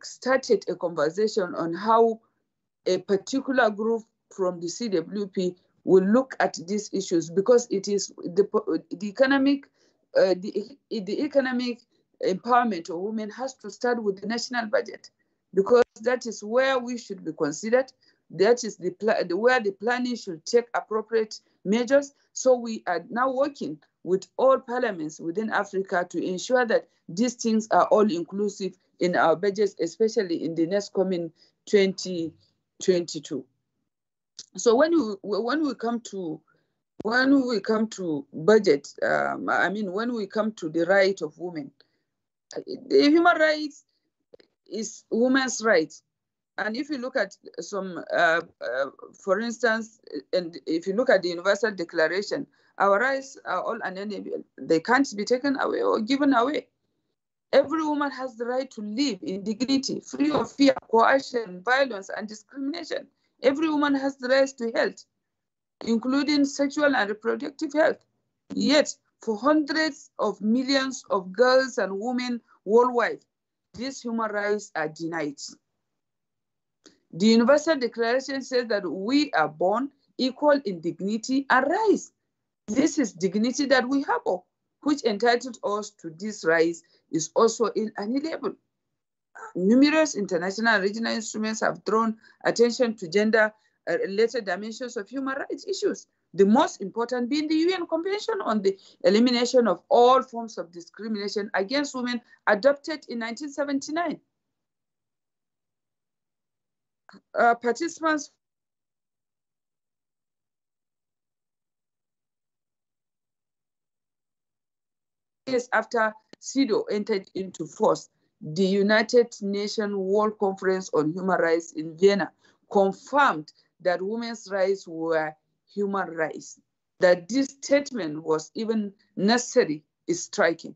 started a conversation on how a particular group from the CWP will look at these issues because it is the, the economic uh, the, the economic empowerment of women has to start with the national budget because that is where we should be considered. That is the, the where the planning should take appropriate measures. So we are now working with all parliaments within Africa to ensure that these things are all inclusive in our budgets, especially in the next coming 2022. So when we when we come to when we come to budget, um, I mean when we come to the right of women, the human rights is women's rights. And if you look at some, uh, uh, for instance, and if you look at the Universal Declaration, our rights are all unalienable. They can't be taken away or given away. Every woman has the right to live in dignity, free of fear, coercion, violence, and discrimination. Every woman has the right to health, including sexual and reproductive health. Yet, for hundreds of millions of girls and women worldwide, these human rights are denied. The Universal Declaration says that we are born equal in dignity and rights. This is dignity that we have, which entitled us to this rights is also inalienable. Numerous international and regional instruments have drawn attention to gender-related dimensions of human rights issues, the most important being the UN Convention on the Elimination of All Forms of Discrimination Against Women, adopted in 1979. Uh, participants years after CEDAW entered into force, the United Nations World Conference on Human Rights in Vienna confirmed that women's rights were human rights. That this statement was even necessary is striking.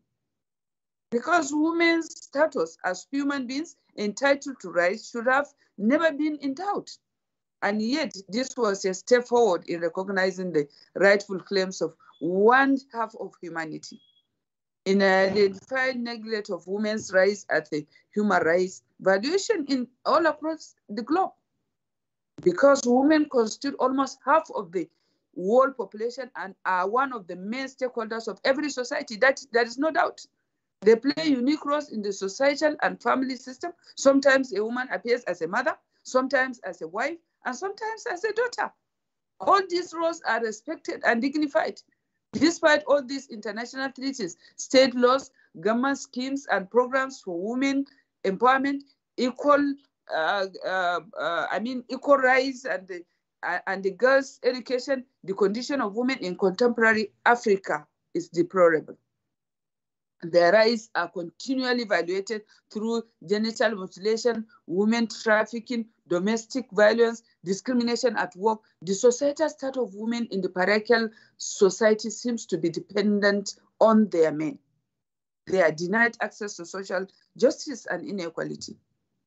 Because women's status as human beings entitled to rights should have never been in doubt. And yet, this was a step forward in recognizing the rightful claims of one half of humanity. In a identifying neglect of women's rights as a human rights valuation in all across the globe. Because women constitute almost half of the world population and are one of the main stakeholders of every society. That there is no doubt. They play unique roles in the societal and family system. Sometimes a woman appears as a mother, sometimes as a wife, and sometimes as a daughter. All these roles are respected and dignified. Despite all these international treaties, state laws, government schemes, and programs for women empowerment, equal, uh, uh, uh, I mean, equal rights and the, uh, and the girls' education, the condition of women in contemporary Africa is deplorable. Their rights are continually violated through genital mutilation, women trafficking, domestic violence, discrimination at work. The societal state of women in the patriarchal society seems to be dependent on their men. They are denied access to social justice and inequality.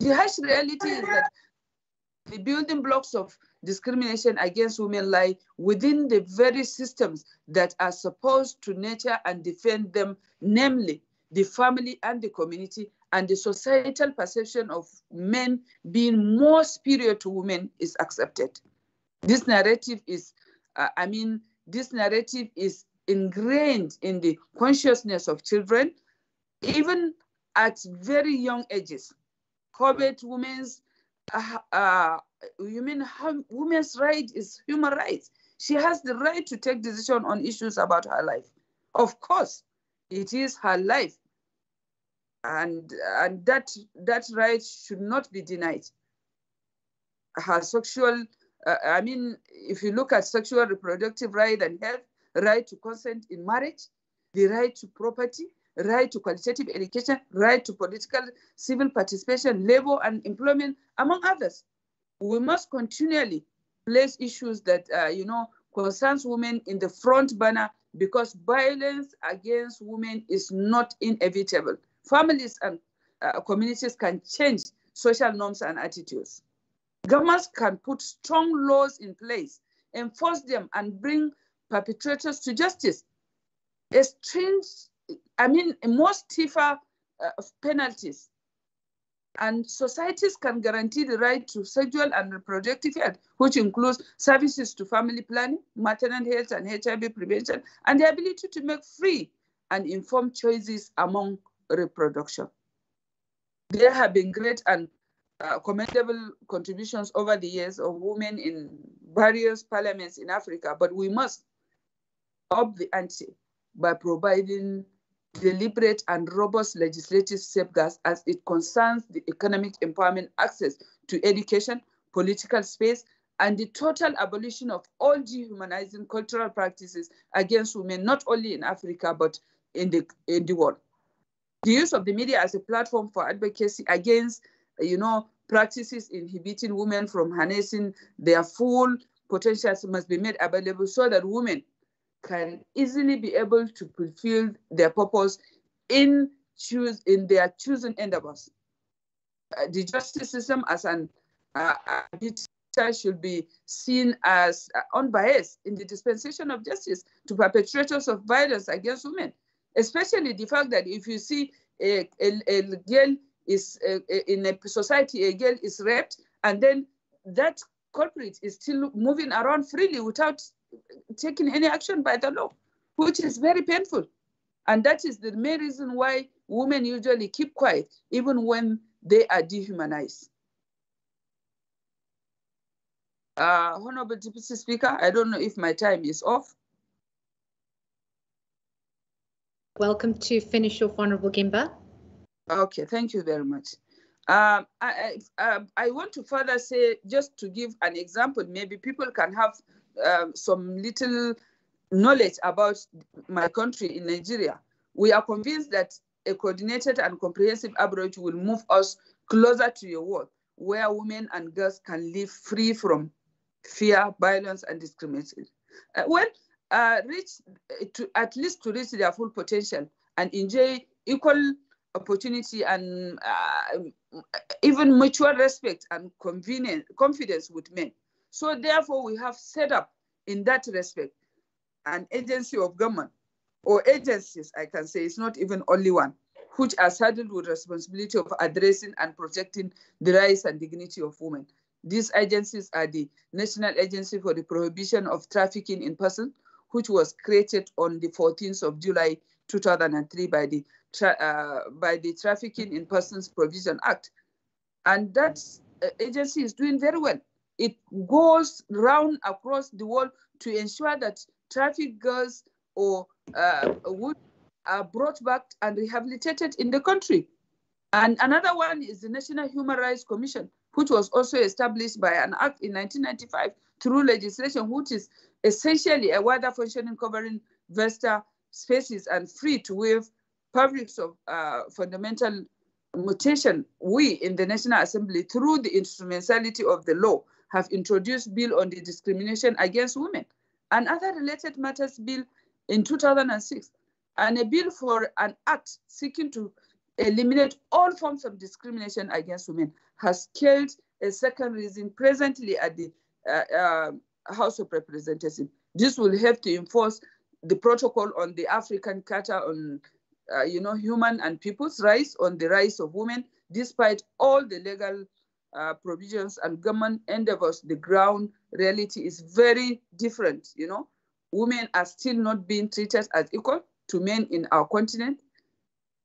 The harsh reality is that the building blocks of discrimination against women lie within the very systems that are supposed to nurture and defend them, namely the family and the community, and the societal perception of men being more superior to women is accepted. This narrative is, uh, I mean, this narrative is ingrained in the consciousness of children, even at very young ages. Covet women's uh, uh, you mean women's right is human rights. She has the right to take decision on issues about her life. Of course, it is her life. And, and that, that right should not be denied. Her sexual, uh, I mean, if you look at sexual reproductive right and health, right to consent in marriage, the right to property, right to qualitative education, right to political civil participation, labor and employment, among others. We must continually place issues that, uh, you know, concerns women in the front banner because violence against women is not inevitable. Families and uh, communities can change social norms and attitudes. Governments can put strong laws in place, enforce them, and bring perpetrators to justice. A strange I mean, more stiffer uh, penalties. And societies can guarantee the right to sexual and reproductive health, which includes services to family planning, maternal health and HIV prevention, and the ability to make free and informed choices among reproduction. There have been great and uh, commendable contributions over the years of women in various parliaments in Africa, but we must up the ante by providing deliberate and robust legislative safeguards as it concerns the economic empowerment access to education, political space, and the total abolition of all dehumanizing cultural practices against women, not only in Africa, but in the, in the world. The use of the media as a platform for advocacy against, you know, practices inhibiting women from harnessing their full potentials must be made available so that women can easily be able to fulfill their purpose in choose in their chosen endeavors. Uh, the justice system as an uh, arbiter should be seen as uh, unbiased in the dispensation of justice to perpetrators of violence against women, especially the fact that if you see a, a, a girl is in a society, a girl is raped, and then that culprit is still moving around freely without taking any action by the law, which is very painful. And that is the main reason why women usually keep quiet, even when they are dehumanized. Uh, Honorable Deputy Speaker, I don't know if my time is off. Welcome to finish off, Honorable Gimba. Okay, thank you very much. Um, I, I, uh, I want to further say, just to give an example, maybe people can have um, some little knowledge about my country in Nigeria, we are convinced that a coordinated and comprehensive approach will move us closer to a world where women and girls can live free from fear, violence, and discrimination. Uh, well, uh, reach to at least to reach their full potential and enjoy equal opportunity and uh, even mutual respect and convenience, confidence with men. So therefore, we have set up in that respect an agency of government or agencies, I can say, it's not even only one, which are saddled with responsibility of addressing and protecting the rights and dignity of women. These agencies are the National Agency for the Prohibition of Trafficking in Persons, which was created on the 14th of July 2003 by the, uh, by the Trafficking in Persons Provision Act. And that uh, agency is doing very well. It goes round across the world to ensure that traffic girls or uh, would are brought back and rehabilitated in the country. And another one is the National Human Rights Commission, which was also established by an act in 1995 through legislation, which is essentially a wider functioning covering vasta spaces and free to waive publics of uh, fundamental mutation. We in the National Assembly, through the instrumentality of the law, have introduced bill on the discrimination against women and other related matters bill in 2006 and a bill for an act seeking to eliminate all forms of discrimination against women has killed a second reason presently at the uh, uh, House of Representatives. This will help to enforce the protocol on the African Charter on, uh, you know, human and people's rights, on the rights of women, despite all the legal uh, provisions and government endeavors, the ground reality is very different, you know. Women are still not being treated as equal to men in our continent.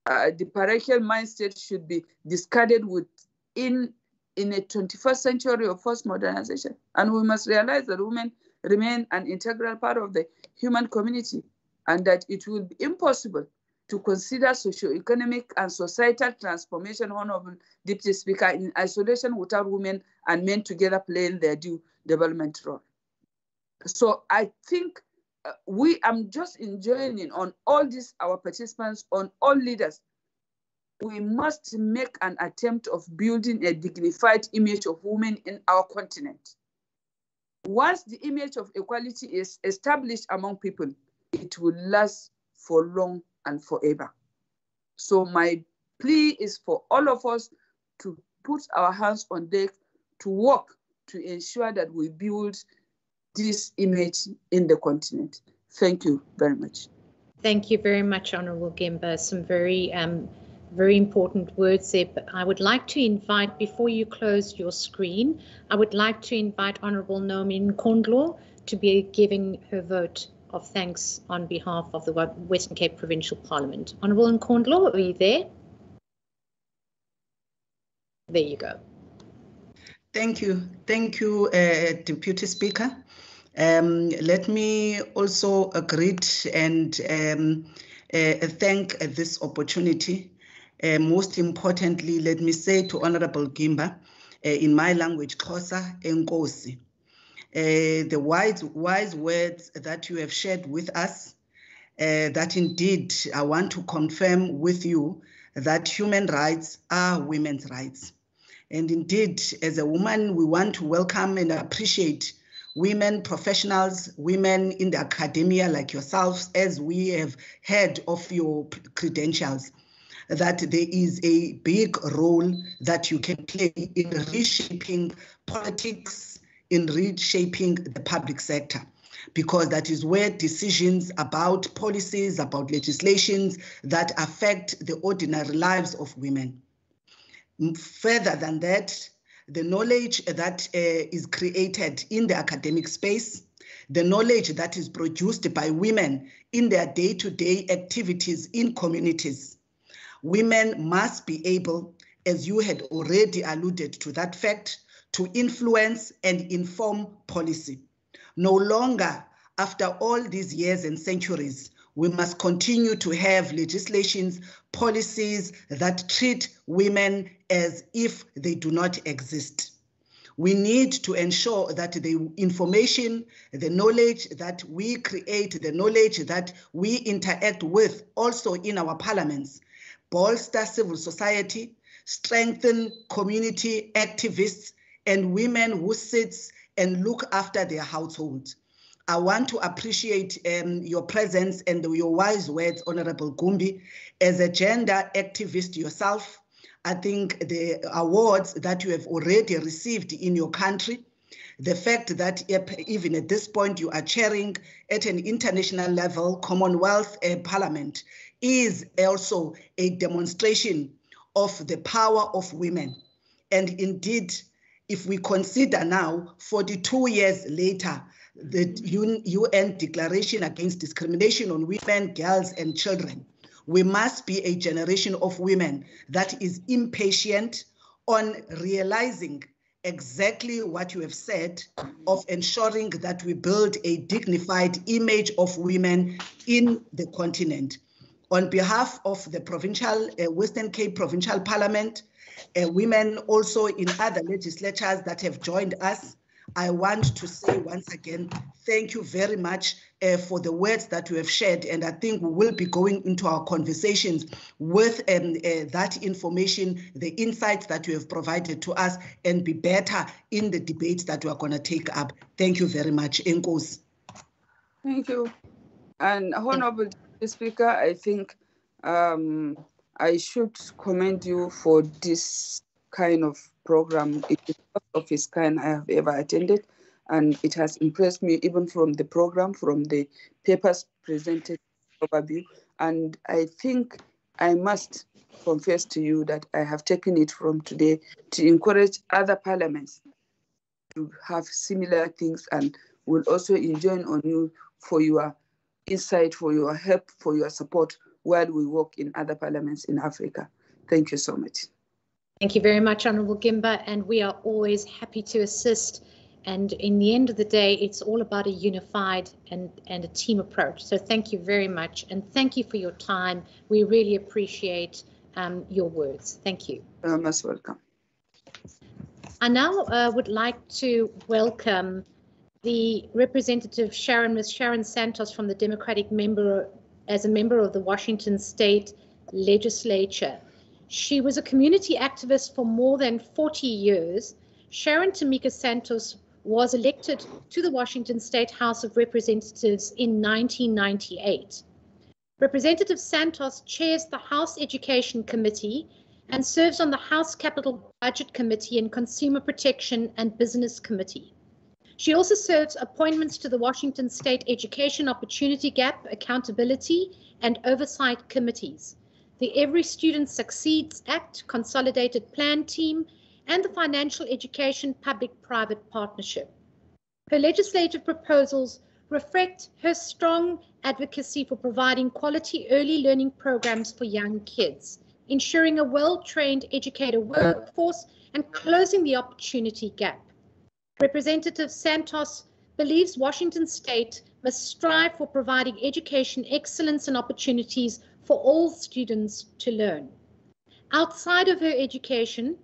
Uh, the patriarchal mindset should be discarded within in a 21st century of forced modernization. And we must realize that women remain an integral part of the human community and that it will be impossible to consider socio-economic and societal transformation, Honorable Deputy Speaker, in isolation without women and men together playing their due development role. So I think uh, we, I'm just enjoining on all these, our participants, on all leaders, we must make an attempt of building a dignified image of women in our continent. Once the image of equality is established among people, it will last for long and forever. So my plea is for all of us to put our hands on deck to work to ensure that we build this image in the continent. Thank you very much. Thank you very much, Honorable Gimba. Some very, um, very important words there. But I would like to invite, before you close your screen, I would like to invite Honorable Naomi Nkondlo to be giving her vote of thanks on behalf of the Western Cape Provincial Parliament. Honourable Nkondlo, are you there? There you go. Thank you. Thank you, uh, Deputy Speaker. Um, let me also greet and um, uh, thank this opportunity. Uh, most importantly, let me say to Honorable Gimba, uh, in my language, Kosa Enkosi uh, the wise, wise words that you have shared with us, that indeed I want to confirm with you that human rights are women's rights. And indeed, as a woman, we want to welcome and appreciate women professionals, women in the academia like yourselves, as we have heard of your credentials, that there is a big role that you can play in reshaping politics, in reshaping the public sector because that is where decisions about policies, about legislations that affect the ordinary lives of women. Further than that, the knowledge that uh, is created in the academic space, the knowledge that is produced by women in their day to day activities in communities. Women must be able, as you had already alluded to that fact, to influence and inform policy. No longer, after all these years and centuries, we must continue to have legislations, policies that treat women as if they do not exist. We need to ensure that the information, the knowledge that we create, the knowledge that we interact with also in our parliaments, bolster civil society, strengthen community activists, and women who sits and look after their households. I want to appreciate um, your presence and your wise words, Honorable Gimba. As a gender activist yourself, I think the awards that you have already received in your country, The fact that even at this point you are chairing at an international level Commonwealth uh, Parliament is also a demonstration of the power of women. And indeed, if we consider now, 42 years later, the UN Declaration Against Discrimination on Women, Girls, and Children, we must be a generation of women that is impatient on realizing exactly what you have said of ensuring that we build a dignified image of women in the continent. On behalf of the provincial, uh, Western Cape Provincial Parliament, uh, women also in other legislatures that have joined us, I want to say once again, thank you very much uh, for the words that you have shared. And I think we will be going into our conversations with um, uh, that information, the insights that you have provided to us, and be better in the debates that we are going to take up. Thank you very much. Enkos. Thank you. And Honorable Speaker, I think um, I should commend you for this kind of program. It is the of its kind I have ever attended, and it has impressed me even from the program, from the papers presented overview. And I think I must confess to you that I have taken it from today to encourage other parliaments to have similar things and will also enjoin on you for your insight, for your help, for your support while we work in other parliaments in Africa. Thank you so much. Thank you very much, Honourable Gimba, and we are always happy to assist. And in the end of the day, it's all about a unified and, and a team approach. So thank you very much, and thank you for your time. We really appreciate um, your words. Thank you. You're most welcome. I now uh, would like to welcome the representative Sharon, Ms. Sharon Santos from the Democratic member as a member of the Washington State Legislature. She was a community activist for more than 40 years. Sharon Tomiko Santos was elected to the Washington State House of Representatives in 1998. Representative Santos chairs the House Education Committee and serves on the House Capital Budget Committee and Consumer Protection and Business Committee. She also serves appointments to the Washington State Education Opportunity Gap, Accountability, and Oversight Committees the Every Student Succeeds Act Consolidated Plan Team, and the Financial Education Public-Private Partnership. Her legislative proposals reflect her strong advocacy for providing quality early learning programs for young kids, ensuring a well-trained educator workforce, and closing the opportunity gap. Representative Santos believes Washington State must strive for providing education excellence and opportunities for all students to learn. Outside of her education,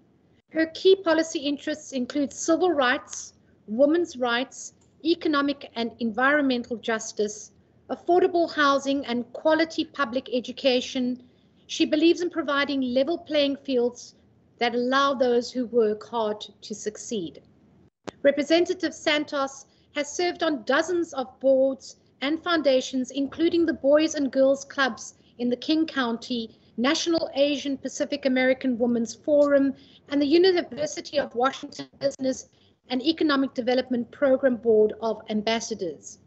her key policy interests include civil rights, women's rights, economic and environmental justice, affordable housing, and quality public education. She believes in providing level playing fields that allow those who work hard to succeed. Representative Santos has served on dozens of boards and foundations, including the Boys and Girls Clubs in the King County National Asian Pacific American Women's Forum and the University of Washington Business and Economic Development Program Board of Ambassadors.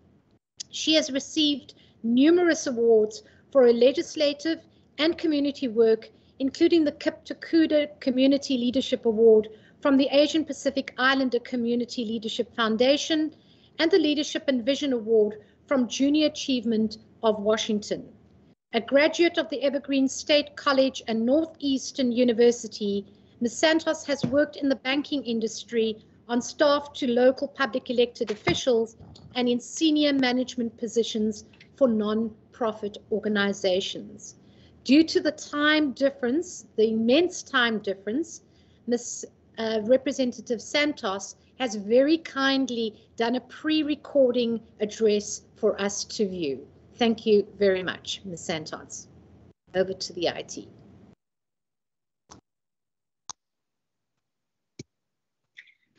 She has received numerous awards for her legislative and community work, including the Kip Tokuda Community Leadership Award from the Asian Pacific Islander Community Leadership Foundation and the Leadership and Vision Award from Junior Achievement of Washington. A graduate of the Evergreen State College and Northeastern University, Ms. Santos has worked in the banking industry on staff to local public elected officials and in senior management positions for non-profit organizations. Due to the time difference, the immense time difference, Ms. Uh, Representative Santos has very kindly done a pre-recording address for us to view. Thank you very much, Ms. Santos. Over to the IT.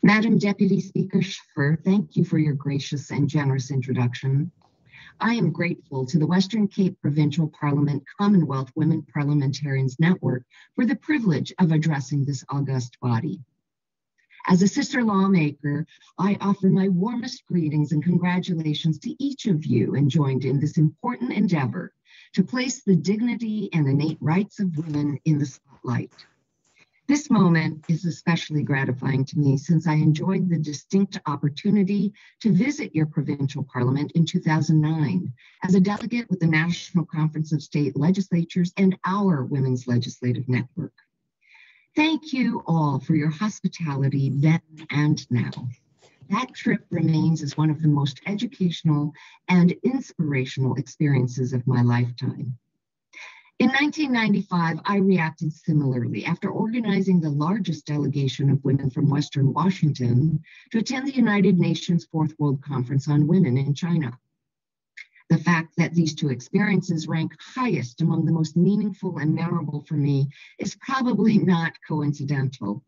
Madam Deputy Speaker Schäfer, thank you for your gracious and generous introduction. I am grateful to the Western Cape Provincial Parliament Commonwealth Women Parliamentarians Network for the privilege of addressing this august body. As a sister lawmaker, I offer my warmest greetings and congratulations to each of you and joined in this important endeavor to place the dignity and innate rights of women in the spotlight. This moment is especially gratifying to me since I enjoyed the distinct opportunity to visit your provincial parliament in 2009 as a delegate with the National Conference of State Legislatures and our Women's Legislative Network. Thank you all for your hospitality then and now. That trip remains as one of the most educational and inspirational experiences of my lifetime. In 1995, I reacted similarly after organizing the largest delegation of women from Western Washington to attend the United Nations Fourth World Conference on Women in China. The fact that these two experiences rank highest among the most meaningful and memorable for me is probably not coincidental.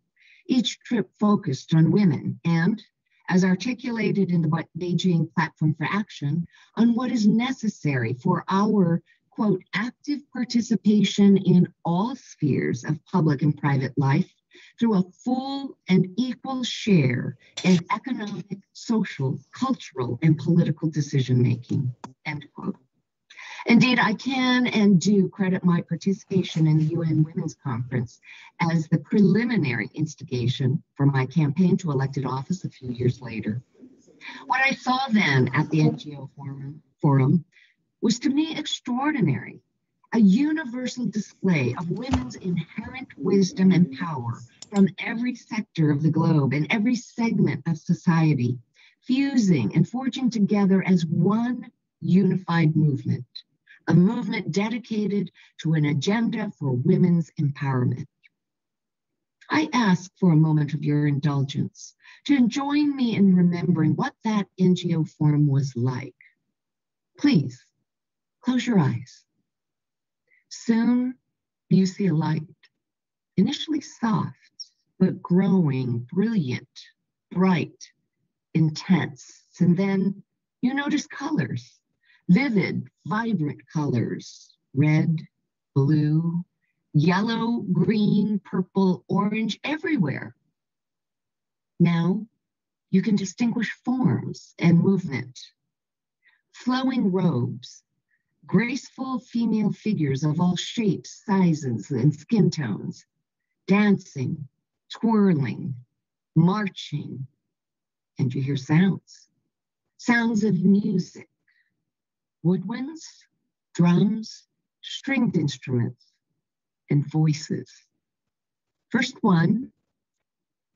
Each trip focused on women and, as articulated in the Beijing Platform for Action, on what is necessary for our quote, active participation in all spheres of public and private life through a full and equal share in economic, social, cultural, and political decision making, end quote. Indeed, I can and do credit my participation in the UN Women's Conference as the preliminary instigation for my campaign to elected office a few years later. What I saw then at the NGO forum, forum was to me extraordinary a universal display of women's inherent wisdom and power from every sector of the globe and every segment of society, fusing and forging together as one unified movement, a movement dedicated to an agenda for women's empowerment. I ask for a moment of your indulgence to join me in remembering what that NGO forum was like. Please close your eyes. Soon you see a light, initially soft, but growing, brilliant, bright, intense. And then you notice colors, vivid, vibrant colors red, blue, yellow, green, purple, orange, everywhere. Now you can distinguish forms and movement, flowing robes, graceful female figures of all shapes, sizes, and skin tones, dancing, twirling, marching, and you hear sounds. Sounds of music, woodwinds, drums, stringed instruments, and voices. First one,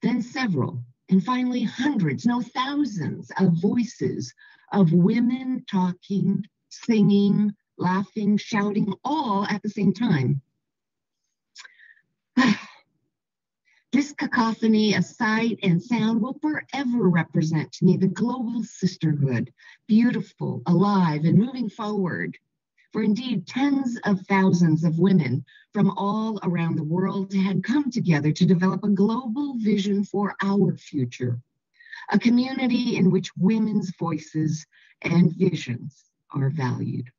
then several, and finally hundreds, no thousands of voices of women talking singing, laughing, shouting, all at the same time. this cacophony of sight and sound will forever represent to me the global sisterhood, beautiful, alive, and moving forward. For indeed, tens of thousands of women from all around the world had come together to develop a global vision for our future, a community in which women's voices and visions are valued.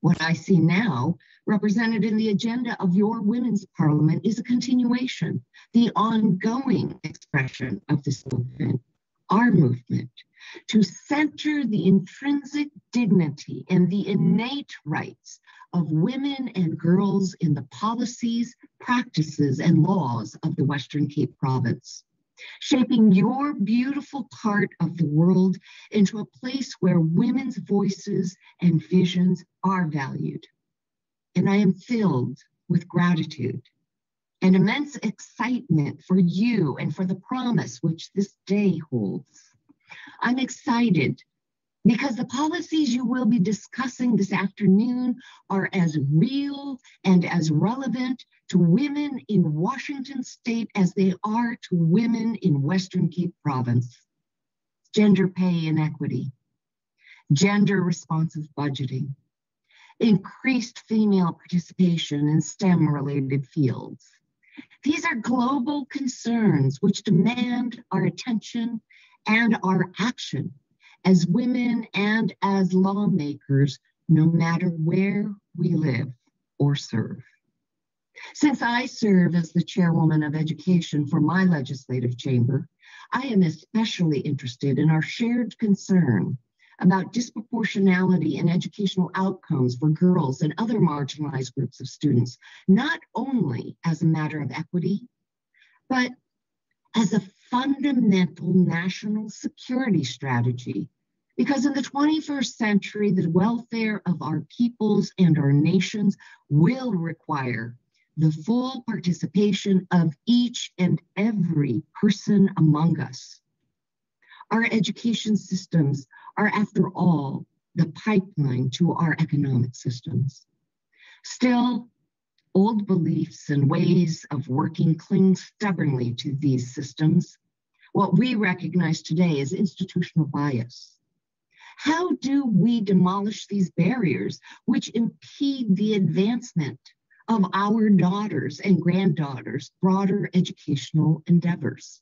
What I see now, represented in the agenda of your Women's Parliament, is a continuation, the ongoing expression of this movement, our movement, to center the intrinsic dignity and the innate rights of women and girls in the policies, practices, and laws of the Western Cape Province shaping your beautiful part of the world into a place where women's voices and visions are valued. And I am filled with gratitude and immense excitement for you and for the promise which this day holds. I'm excited because the policies you will be discussing this afternoon are as real and as relevant to women in Washington state as they are to women in Western Cape province. Gender pay inequity, gender responsive budgeting, increased female participation in STEM related fields. These are global concerns which demand our attention and our action as women and as lawmakers, no matter where we live or serve. Since I serve as the chairwoman of education for my legislative chamber, I am especially interested in our shared concern about disproportionality in educational outcomes for girls and other marginalized groups of students, not only as a matter of equity, but as a fundamental national security strategy. Because in the 21st century, the welfare of our peoples and our nations will require the full participation of each and every person among us. Our education systems are, after all, the pipeline to our economic systems. Still, old beliefs and ways of working cling stubbornly to these systems. What we recognize today is institutional bias. How do we demolish these barriers which impede the advancement of our daughters and granddaughters' broader educational endeavors?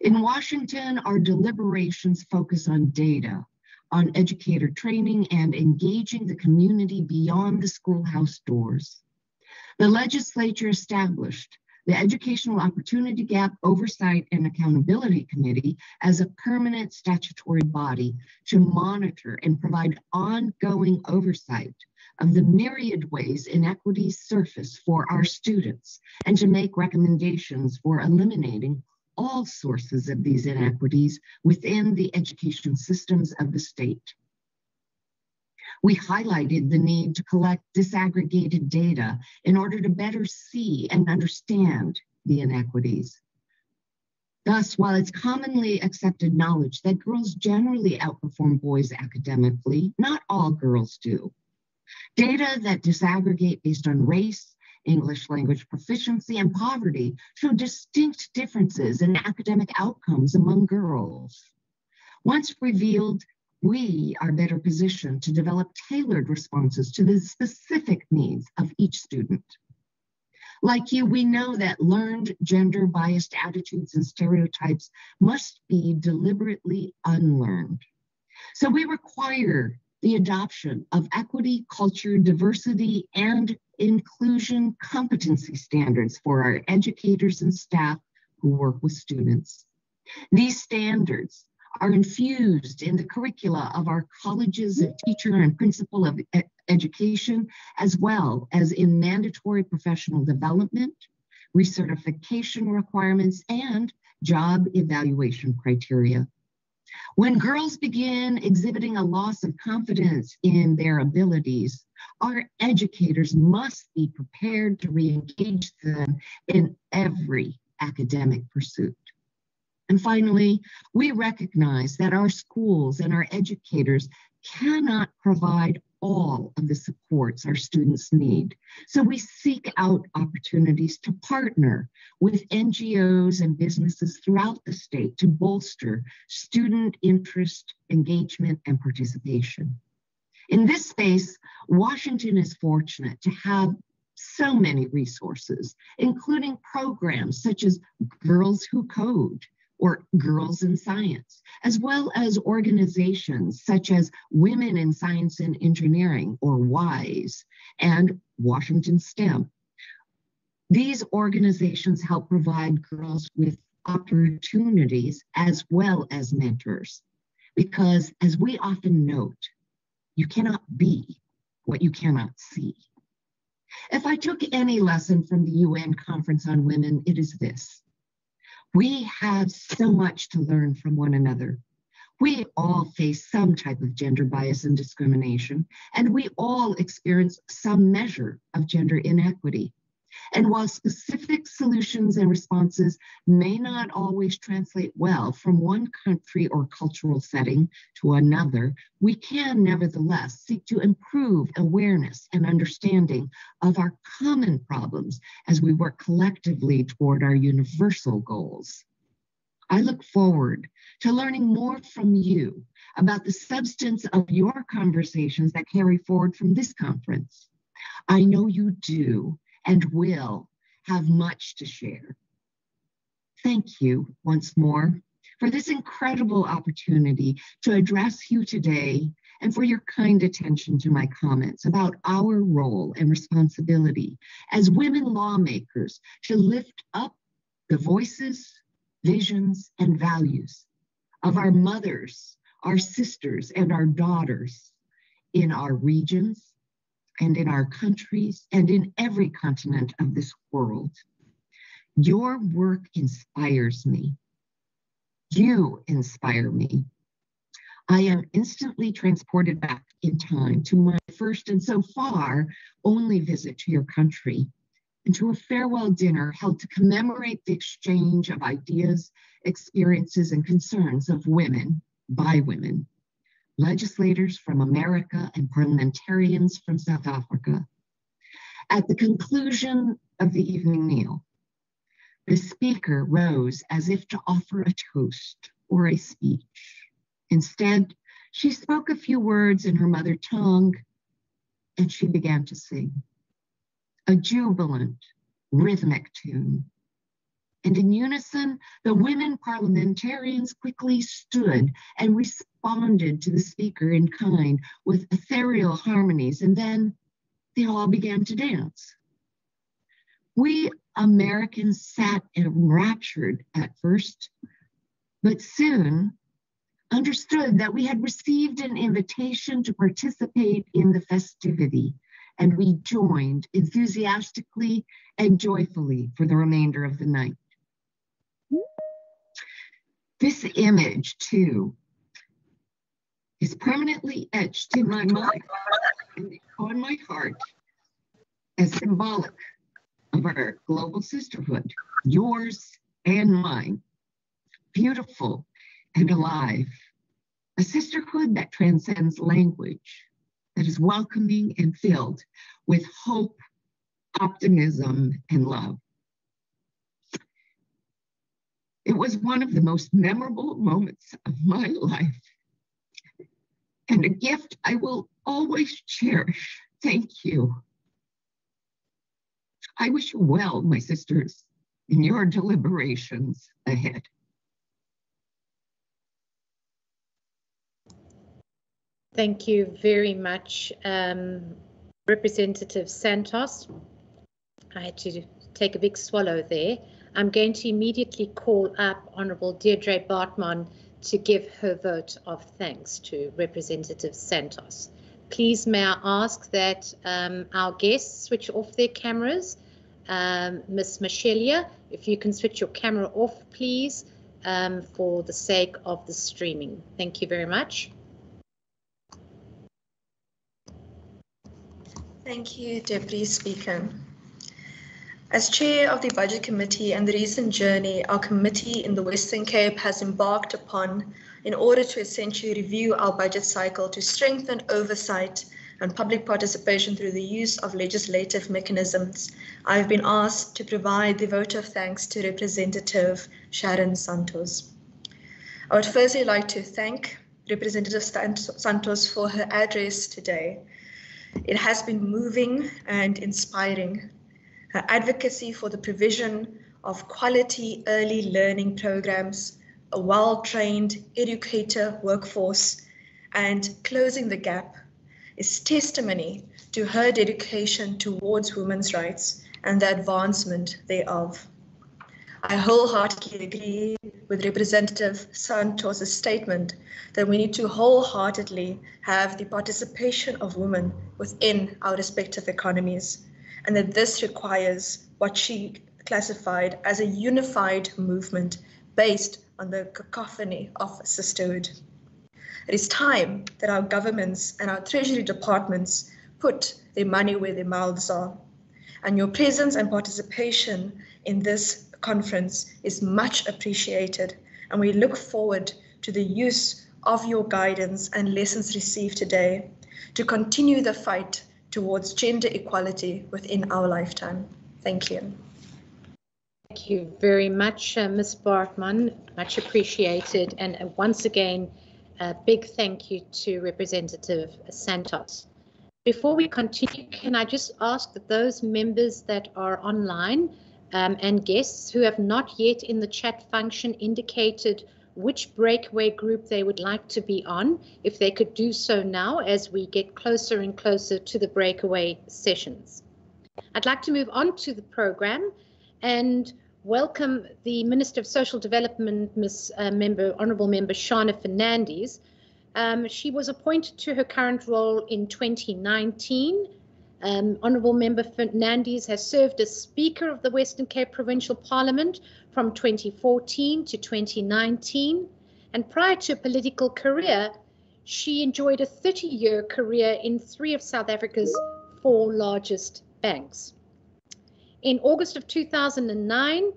In Washington, our deliberations focus on data, on educator training, and engaging the community beyond the schoolhouse doors. The legislature established the Educational Opportunity Gap Oversight and Accountability Committee as a permanent statutory body to monitor and provide ongoing oversight of the myriad ways inequities surface for our students and to make recommendations for eliminating all sources of these inequities within the education systems of the state. We highlighted the need to collect disaggregated data in order to better see and understand the inequities. Thus, while it's commonly accepted knowledge that girls generally outperform boys academically, not all girls do. Data that disaggregate based on race, English language proficiency, and poverty show distinct differences in academic outcomes among girls. Once revealed, we are better positioned to develop tailored responses to the specific needs of each student. Like you, we know that learned gender biased attitudes and stereotypes must be deliberately unlearned. So we require the adoption of equity, culture, diversity, and inclusion competency standards for our educators and staff who work with students. These standards are infused in the curricula of our colleges of teacher and principal of education, as well as in mandatory professional development, recertification requirements, and job evaluation criteria. When girls begin exhibiting a loss of confidence in their abilities, our educators must be prepared to re-engage them in every academic pursuit. And finally, we recognize that our schools and our educators cannot provide all of the supports our students need. So we seek out opportunities to partner with NGOs and businesses throughout the state to bolster student interest, engagement, and participation. In this space, Washington is fortunate to have so many resources, including programs such as Girls Who Code, or Girls in Science, as well as organizations such as Women in Science and Engineering, or WISE, and Washington STEM. These organizations help provide girls with opportunities as well as mentors, because as we often note, you cannot be what you cannot see. If I took any lesson from the UN Conference on Women, it is this we have so much to learn from one another. We all face some type of gender bias and discrimination, and we all experience some measure of gender inequity. And while specific solutions and responses may not always translate well from one country or cultural setting to another, we can nevertheless seek to improve awareness and understanding of our common problems as we work collectively toward our universal goals. I look forward to learning more from you about the substance of your conversations that carry forward from this conference. I know you do and will have much to share. Thank you once more for this incredible opportunity to address you today and for your kind attention to my comments about our role and responsibility as women lawmakers to lift up the voices, visions, and values of our mothers, our sisters, and our daughters in our regions and in our countries and in every continent of this world. Your work inspires me. You inspire me. I am instantly transported back in time to my first and so far only visit to your country and to a farewell dinner held to commemorate the exchange of ideas, experiences, and concerns of women by women legislators from America and parliamentarians from South Africa. At the conclusion of the evening meal, the speaker rose as if to offer a toast or a speech. Instead, she spoke a few words in her mother tongue and she began to sing a jubilant, rhythmic tune. And in unison, the women parliamentarians quickly stood and responded to the speaker in kind with ethereal harmonies, and then they all began to dance. We Americans sat enraptured at first, but soon understood that we had received an invitation to participate in the festivity, and we joined enthusiastically and joyfully for the remainder of the night. This image, too, is permanently etched in my mind and on my heart as symbolic of our global sisterhood, yours and mine, beautiful and alive, a sisterhood that transcends language, that is welcoming and filled with hope, optimism, and love. It was one of the most memorable moments of my life and a gift I will always cherish. Thank you. I wish you well, my sisters, in your deliberations ahead. Thank you very much, um, Representative Santos. I had to take a big swallow there. I'm going to immediately call up Honourable Deirdre Baartman to give her vote of thanks to Representative Santos. Please may I ask that um, our guests switch off their cameras. Um, Ms. Michelia, if you can switch your camera off, please, um, for the sake of the streaming. Thank you very much. Thank you, Deputy Speaker. As Chair of the Budget Committee and the recent journey our committee in the Western Cape has embarked upon in order to essentially review our budget cycle to strengthen oversight and public participation through the use of legislative mechanisms, I have been asked to provide the vote of thanks to Representative Sharon Santos. I would firstly like to thank Representative Santos for her address today. It has been moving and inspiring her advocacy for the provision of quality early learning programs, a well-trained educator workforce, and closing the gap is testimony to her dedication towards women's rights and the advancement thereof. I wholeheartedly agree with Representative Santos' statement that we need to wholeheartedly have the participation of women within our respective economies and that this requires what she classified as a unified movement based on the cacophony of sisterhood. It is time that our governments and our treasury departments put their money where their mouths are. And your presence and participation in this conference is much appreciated. And we look forward to the use of your guidance and lessons received today to continue the fight towards gender equality within our lifetime. Thank you. Thank you very much, uh, Ms. Baartman. Much appreciated. And uh, once again, a big thank you to Representative Santos. Before we continue, can I just ask that those members that are online um, and guests who have not yet in the chat function indicated which breakaway group they would like to be on, if they could do so now as we get closer and closer to the breakaway sessions. I'd like to move on to the program and welcome the Minister of Social Development, Ms. Uh, Member, Honourable Member Sharna Fernandez. Um, she was appointed to her current role in 2019. Um, Honourable Member Fernandez has served as Speaker of the Western Cape Provincial Parliament from 2014 to 2019. And prior to a political career, she enjoyed a 30 year career in three of South Africa's four largest banks. In August of 2009,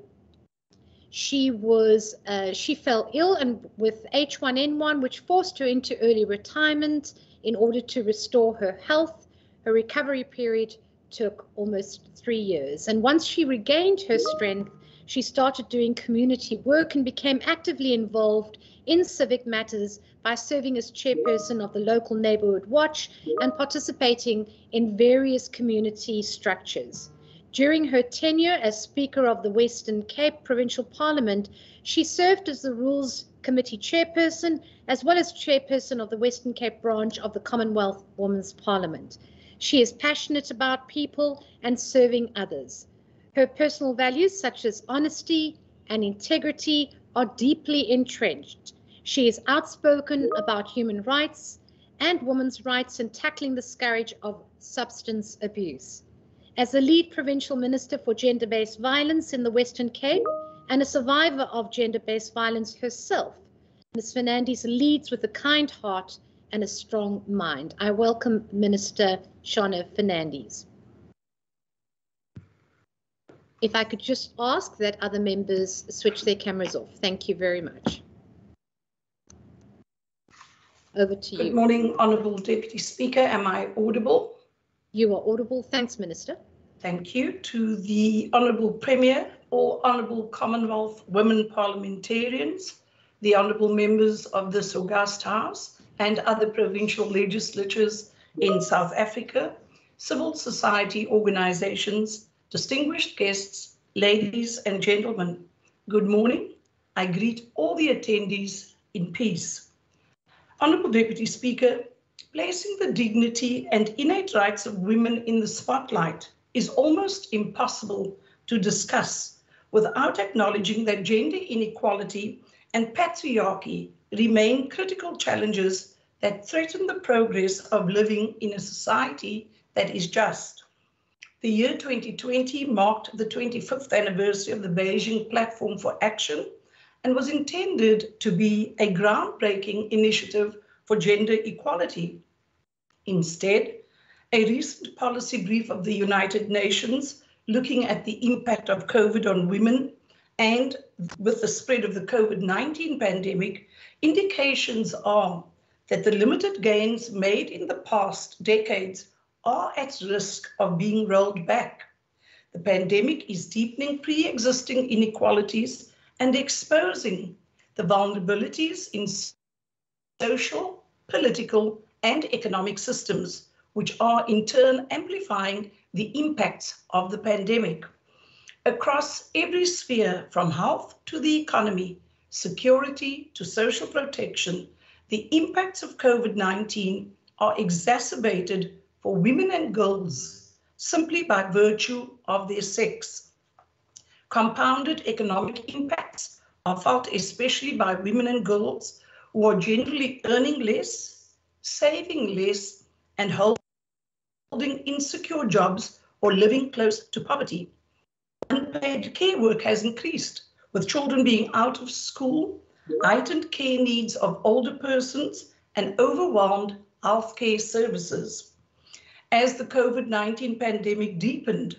she was uh, she fell ill and with H1N1, which forced her into early retirement. In order to restore her health, her recovery period took almost three years. And once she regained her strength, she started doing community work and became actively involved in civic matters by serving as chairperson of the local neighborhood watch and participating in various community structures. During her tenure as Speaker of the Western Cape Provincial Parliament, she served as the Rules Committee Chairperson as well as Chairperson of the Western Cape branch of the Commonwealth Women's Parliament. She is passionate about people and serving others. Her personal values, such as honesty and integrity, are deeply entrenched. She is outspoken about human rights and women's rights and tackling the scourge of substance abuse. As the lead provincial minister for gender based violence in the Western Cape and a survivor of gender based violence herself, Ms. Fernandez leads with a kind heart and a strong mind. I welcome Minister Sharna Fernandez. If I could just ask that other members switch their cameras off. Thank you very much. Over to Good you. Good morning, Honourable Deputy Speaker. Am I audible? You are audible. Thanks, Minister. Thank you. To the Honourable Premier, all Honourable Commonwealth women parliamentarians, the Honourable members of this August House and other provincial legislatures in South Africa, civil society organisations, distinguished guests, ladies and gentlemen, good morning. I greet all the attendees in peace. Honourable Deputy Speaker, placing the dignity and innate rights of women in the spotlight is almost impossible to discuss without acknowledging that gender inequality and patriarchy remain critical challenges that threaten the progress of living in a society that is just. The year 2020 marked the 25th anniversary of the Beijing Platform for Action and was intended to be a groundbreaking initiative for gender equality. Instead, a recent policy brief of the United Nations looking at the impact of COVID on women and with the spread of the COVID 19 pandemic, indications are that the limited gains made in the past decades are at risk of being rolled back. The pandemic is deepening pre existing inequalities and exposing the vulnerabilities in social, political, and economic systems, which are in turn amplifying the impacts of the pandemic. Across every sphere, from health to the economy, security to social protection, the impacts of COVID 19 are exacerbated for women and girls simply by virtue of their sex. Compounded economic impacts are felt especially by women and girls who are generally earning less, saving less, and holding insecure jobs or living close to poverty. Unpaid care work has increased, with children being out of school, heightened care needs of older persons, and overwhelmed healthcare services. As the COVID 19 pandemic deepened,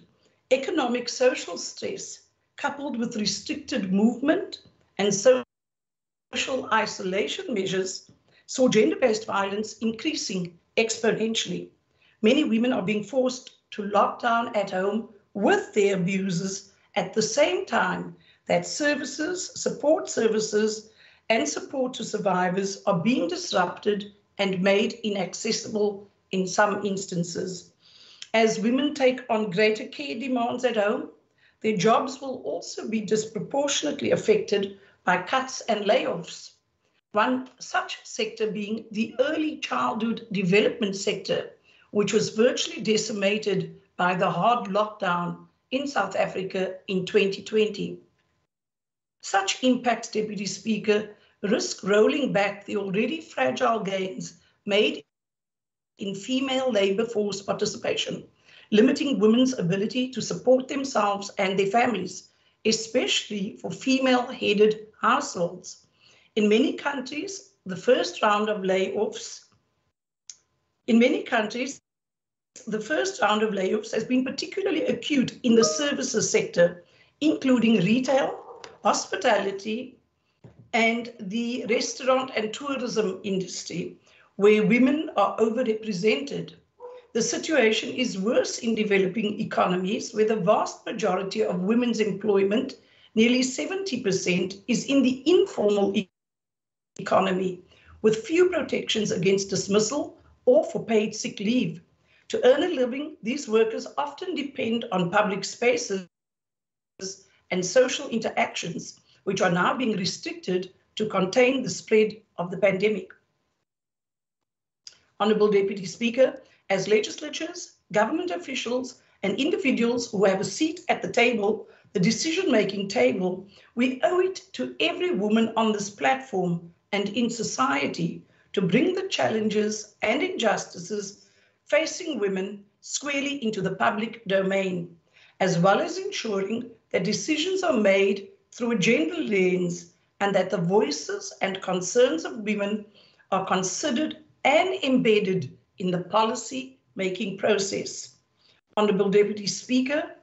economic social stress, coupled with restricted movement and social isolation measures, saw gender based violence increasing exponentially. Many women are being forced to lock down at home with their abusers at the same time that services, support services, and support to survivors are being disrupted and made inaccessible in some instances. As women take on greater care demands at home, their jobs will also be disproportionately affected by cuts and layoffs. One such sector being the early childhood development sector, which was virtually decimated by the hard lockdown in South Africa in 2020. Such impacts, Deputy Speaker, risk rolling back the already fragile gains made in female labour force participation, limiting women's ability to support themselves and their families, especially for female-headed households. In many countries, the first round of layoffs, in many countries, the first round of layoffs has been particularly acute in the services sector, including retail, hospitality, and the restaurant and tourism industry, where women are overrepresented. The situation is worse in developing economies where the vast majority of women's employment, nearly 70%, is in the informal economy, with few protections against dismissal or for paid sick leave. To earn a living, these workers often depend on public spaces and social interactions, which are now being restricted to contain the spread of the pandemic. Honourable Deputy Speaker, as legislatures, government officials, and individuals who have a seat at the table, the decision-making table, we owe it to every woman on this platform and in society to bring the challenges and injustices facing women squarely into the public domain, as well as ensuring that decisions are made through a gender lens and that the voices and concerns of women are considered and embedded in the policy making process. Honorable Deputy Speaker,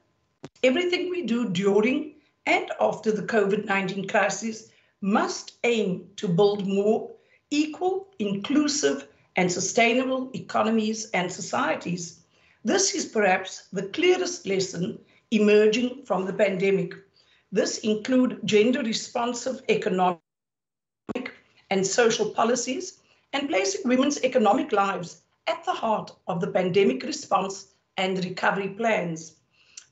everything we do during and after the COVID-19 crisis must aim to build more equal, inclusive, and sustainable economies and societies. This is perhaps the clearest lesson emerging from the pandemic. This include gender responsive economic and social policies and placing women's economic lives at the heart of the pandemic response and recovery plans.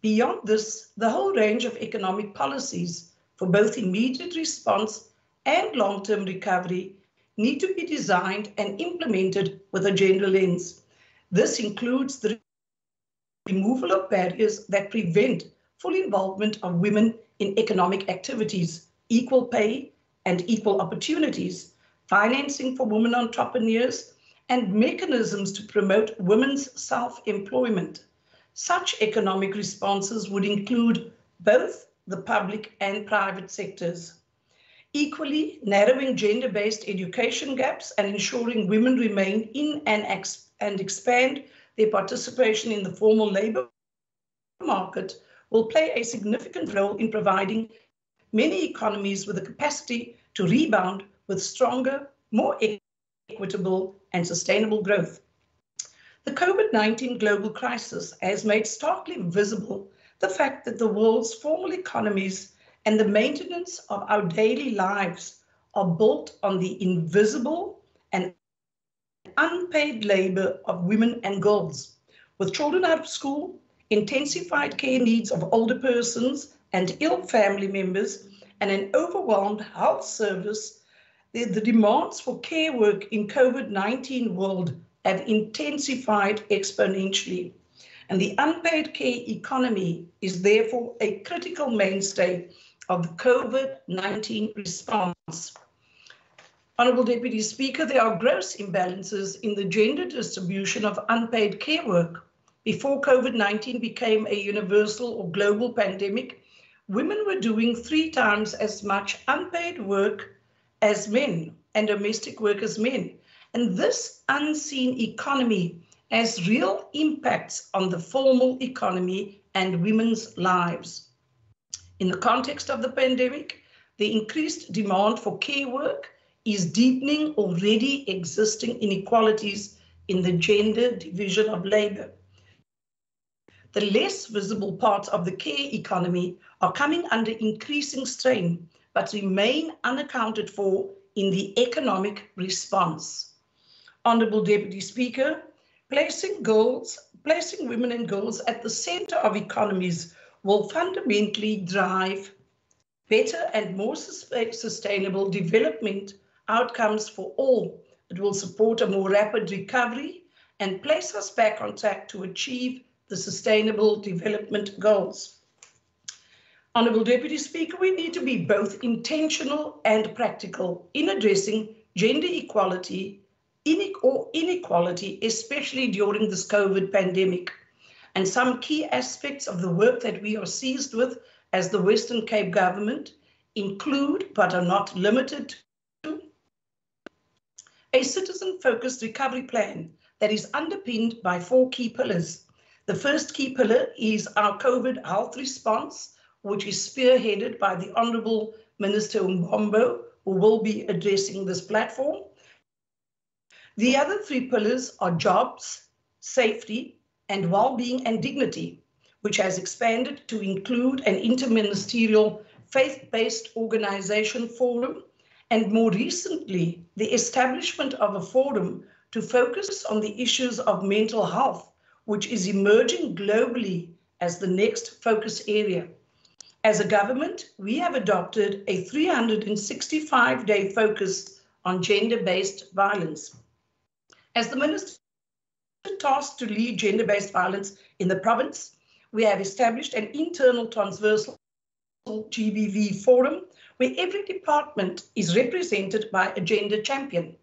Beyond this, the whole range of economic policies for both immediate response and long-term recovery need to be designed and implemented with a gender lens. This includes the removal of barriers that prevent full involvement of women in economic activities, equal pay and equal opportunities, financing for women entrepreneurs, and mechanisms to promote women's self-employment. Such economic responses would include both the public and private sectors. Equally, narrowing gender-based education gaps and ensuring women remain in and, ex and expand their participation in the formal labor market will play a significant role in providing many economies with the capacity to rebound with stronger, more equitable and sustainable growth. The COVID-19 global crisis has made starkly visible the fact that the world's formal economies and the maintenance of our daily lives are built on the invisible and unpaid labor of women and girls. With children out of school, intensified care needs of older persons and ill family members, and an overwhelmed health service the, the demands for care work in COVID-19 world have intensified exponentially. And the unpaid care economy is therefore a critical mainstay of the COVID-19 response. Honourable Deputy Speaker, there are gross imbalances in the gender distribution of unpaid care work. Before COVID-19 became a universal or global pandemic, women were doing three times as much unpaid work as men and domestic workers men. And this unseen economy has real impacts on the formal economy and women's lives. In the context of the pandemic, the increased demand for care work is deepening already existing inequalities in the gender division of labor. The less visible parts of the care economy are coming under increasing strain but remain unaccounted for in the economic response. Honourable Deputy Speaker, placing girls, placing women and girls at the centre of economies will fundamentally drive better and more sustainable development outcomes for all. It will support a more rapid recovery and place us back on track to achieve the Sustainable Development Goals. Honourable Deputy Speaker, we need to be both intentional and practical in addressing gender equality or inequality, especially during this COVID pandemic. And some key aspects of the work that we are seized with as the Western Cape government include, but are not limited to, a citizen-focused recovery plan that is underpinned by four key pillars. The first key pillar is our COVID health response, which is spearheaded by the Honourable Minister Mbombo, who will be addressing this platform. The other three pillars are jobs, safety, and well-being and dignity, which has expanded to include an interministerial faith-based organization forum, and more recently, the establishment of a forum to focus on the issues of mental health, which is emerging globally as the next focus area. As a government, we have adopted a 365-day focus on gender-based violence. As the Minister tasked to lead gender-based violence in the province, we have established an internal transversal GBV forum where every department is represented by a gender champion.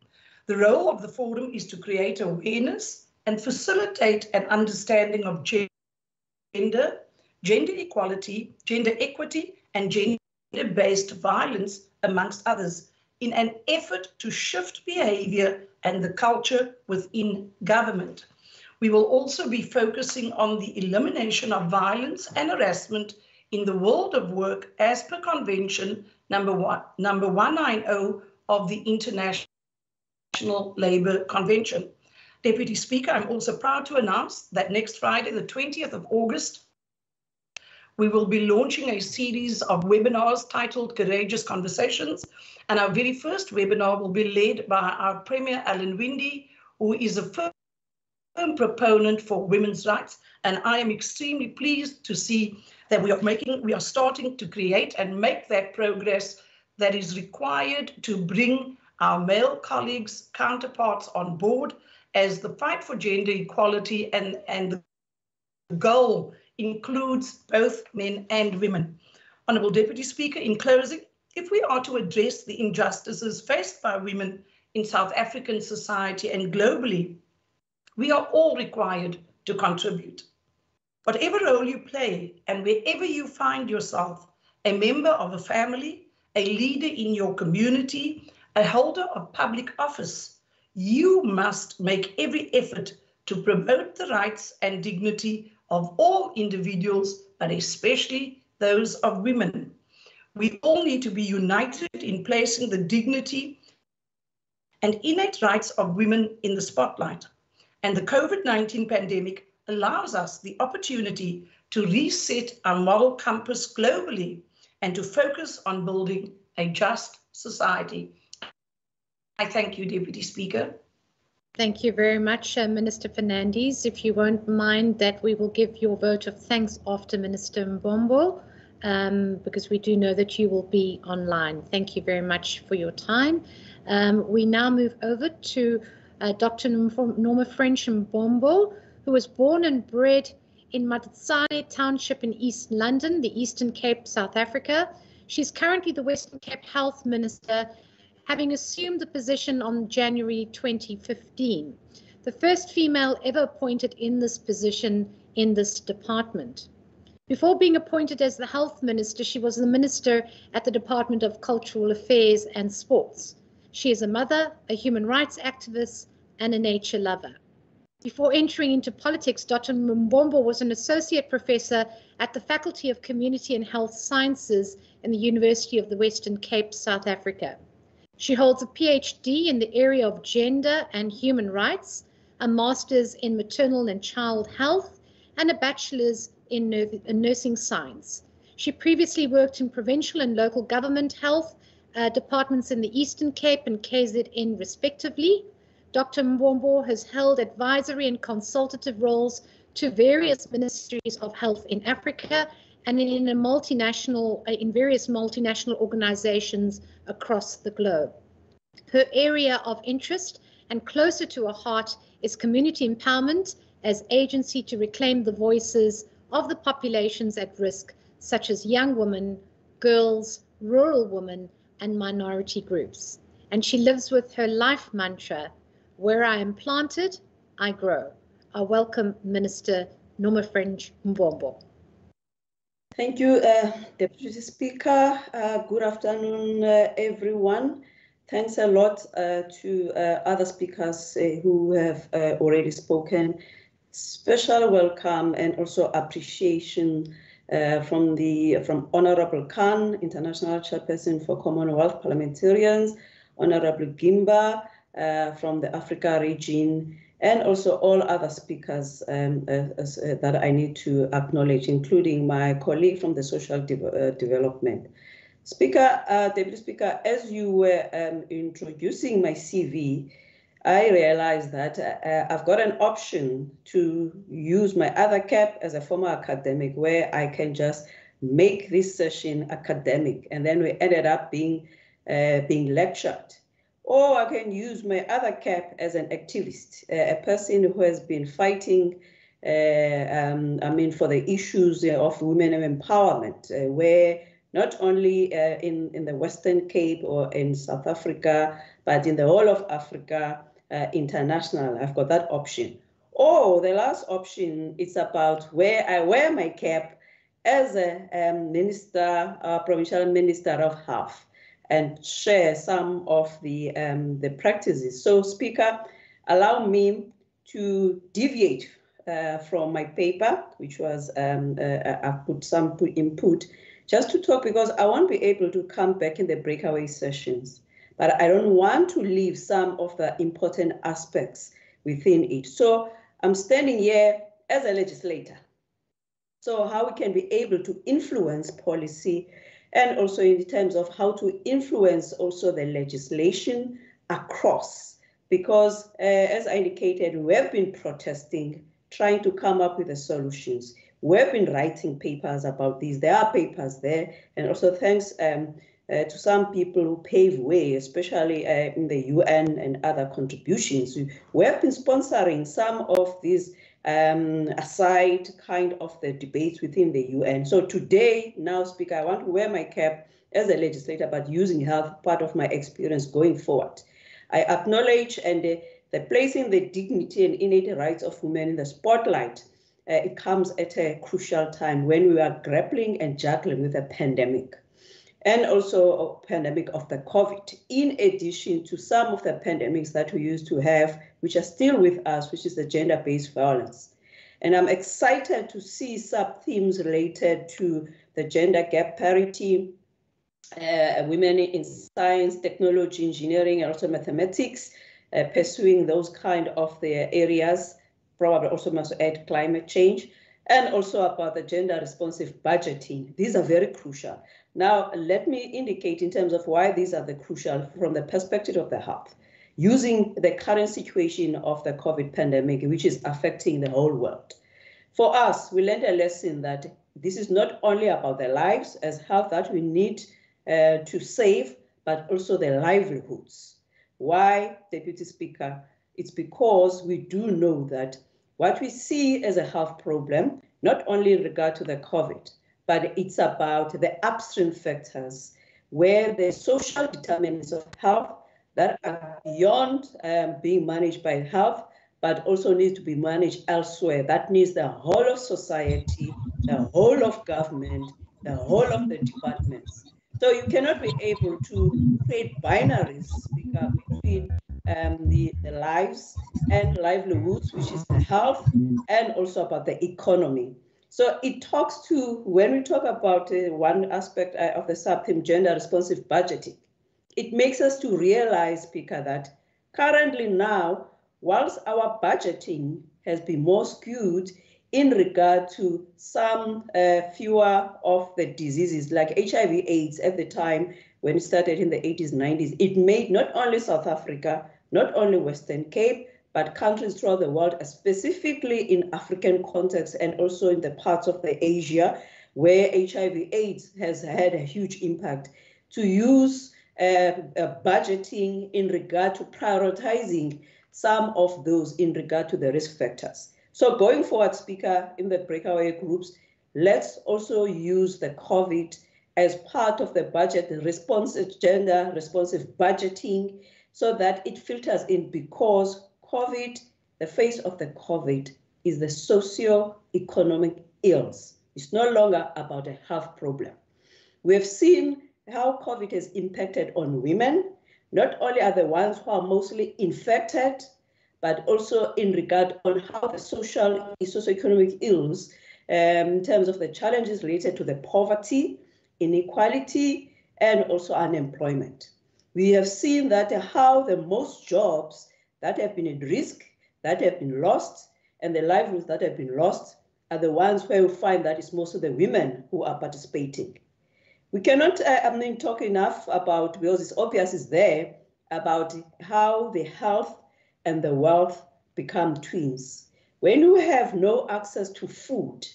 The role of the forum is to create awareness and facilitate an understanding of gender, gender equality, gender equity, and gender-based violence, amongst others, in an effort to shift behavior and the culture within government. We will also be focusing on the elimination of violence and harassment in the world of work as per convention number one, number 190 of the International Labour Convention. Deputy Speaker, I'm also proud to announce that next Friday, the 20th of August, we will be launching a series of webinars titled Courageous Conversations. And our very first webinar will be led by our Premier Alan Winde, who is a firm proponent for women's rights. And I am extremely pleased to see that we are making, we are starting to create and make that progress that is required to bring our male colleagues, counterparts on board as the fight for gender equality and, and the goal includes both men and women. Honourable Deputy Speaker, in closing, if we are to address the injustices faced by women in South African society and globally, we are all required to contribute. Whatever role you play and wherever you find yourself, a member of a family, a leader in your community, a holder of public office, you must make every effort to promote the rights and dignity of all individuals, but especially those of women. We all need to be united in placing the dignity and innate rights of women in the spotlight. And the COVID-19 pandemic allows us the opportunity to reset our moral compass globally and to focus on building a just society. I thank you, Deputy Speaker. Thank you very much, uh, Minister Fernandez. If you won't mind that we will give your vote of thanks after Minister Mbombo, um, because we do know that you will be online. Thank you very much for your time. Um, we now move over to uh, Dr. Nomafrench Mbombo, who was born and bred in Mdantsane Township in East London, the Eastern Cape, South Africa. She's currently the Western Cape Health Minister having assumed the position on January 2015, the first female ever appointed in this position in this department. Before being appointed as the health minister, she was the minister at the Department of Cultural Affairs and Sports. She is a mother, a human rights activist, and a nature lover. Before entering into politics, Dr. Mbombo was an associate professor at the Faculty of Community and Health Sciences in the University of the Western Cape, South Africa. She holds a PhD in the area of gender and human rights, a master's in maternal and child health, and a bachelor's in nursing science. She previously worked in provincial and local government health uh, departments in the Eastern Cape and KZN respectively. Dr. Mbombo has held advisory and consultative roles to various ministries of health in Africa and in a multinational, uh, in various multinational organizations across the globe. Her area of interest and closer to her heart is community empowerment as agency to reclaim the voices of the populations at risk, such as young women, girls, rural women, and minority groups. And she lives with her life mantra, where I am planted, I grow. I welcome Minister Nomafrench Mbombo. Thank you, uh, Deputy Speaker. Uh, good afternoon, uh, everyone. Thanks a lot uh, to uh, other speakers uh, who have already spoken. Special welcome and also appreciation from the from Honorable Khan, International Chairperson for Commonwealth Parliamentarians, Honorable Gimba from the Africa region, and also all other speakers um, uh, uh, that I need to acknowledge, including my colleague from the Social De uh, Development. Speaker, uh, Deputy Speaker, as you were um, introducing my CV, I realized that uh, I've got an option to use my other cap as a former academic where I can just make this session academic. And then we ended up being, uh, being lectured or I can use my other cap as an activist, uh, a person who has been fighting, uh, um, I mean, for the issues of women empowerment, uh, where not only uh, in, in the Western Cape or in South Africa, but in the whole of Africa, uh, international, I've got that option. Or the last option is about where I wear my cap as a um, minister, uh, provincial minister of health and share some of the, um, the practices. So Speaker, allow me to deviate uh, from my paper, which was, um, uh, I've put some input, just to talk because I won't be able to come back in the breakaway sessions. But I don't want to leave some of the important aspects within it. So I'm standing here as a legislator. So how we can be able to influence policy and also in terms of how to influence also the legislation across. Because uh, as I indicated, we have been protesting, trying to come up with the solutions. We have been writing papers about these. There are papers there, and also thanks um, uh, to some people who pave way, especially uh, in the UN and other contributions. We have been sponsoring some of these um, aside kind of the debates within the UN. So today, now, Speaker, I want to wear my cap as a legislator, but using health part of my experience going forward. I acknowledge and uh, the placing the dignity and innate rights of women in the spotlight. Uh, it comes at a crucial time when we are grappling and juggling with a pandemic and also a pandemic of the COVID, in addition to some of the pandemics that we used to have which are still with us, which is the gender-based violence. And I'm excited to see sub-themes related to the gender gap parity, uh, women in science, technology, engineering, and also mathematics, uh, pursuing those kind of the areas, probably also must add climate change, and also about the gender responsive budgeting. These are very crucial. Now, let me indicate in terms of why these are the crucial from the perspective of the health using the current situation of the COVID pandemic, which is affecting the whole world. For us, we learned a lesson that this is not only about the lives as health that we need uh, to save, but also the livelihoods. Why, Deputy Speaker? It's because we do know that what we see as a health problem, not only in regard to the COVID, but it's about the upstream factors where the social determinants of health that are beyond um, being managed by health, but also need to be managed elsewhere. That means the whole of society, the whole of government, the whole of the departments. So you cannot be able to create binaries between um, the, the lives and livelihoods, which is the health, and also about the economy. So it talks to, when we talk about uh, one aspect uh, of the sub-theme, gender responsive budgeting, it makes us to realize, Speaker, that currently now, whilst our budgeting has been more skewed in regard to some uh, fewer of the diseases like HIV AIDS at the time when it started in the 80s, 90s, it made not only South Africa, not only Western Cape, but countries throughout the world, specifically in African context and also in the parts of the Asia, where HIV AIDS has had a huge impact, to use uh, uh, budgeting in regard to prioritizing some of those in regard to the risk factors. So going forward, Speaker, in the breakaway groups, let's also use the COVID as part of the budget, the responsive gender responsive budgeting, so that it filters in because COVID, the face of the COVID is the socio-economic ills. It's no longer about a health problem. We have seen how COVID has impacted on women. Not only are the ones who are mostly infected, but also in regard on how the social, socioeconomic ills, um, in terms of the challenges related to the poverty, inequality, and also unemployment. We have seen that how the most jobs that have been at risk, that have been lost, and the livelihoods that have been lost are the ones where we find that it's mostly the women who are participating. We cannot uh, I mean, talk enough about, because it's obvious it's there, about how the health and the wealth become twins. When you have no access to food,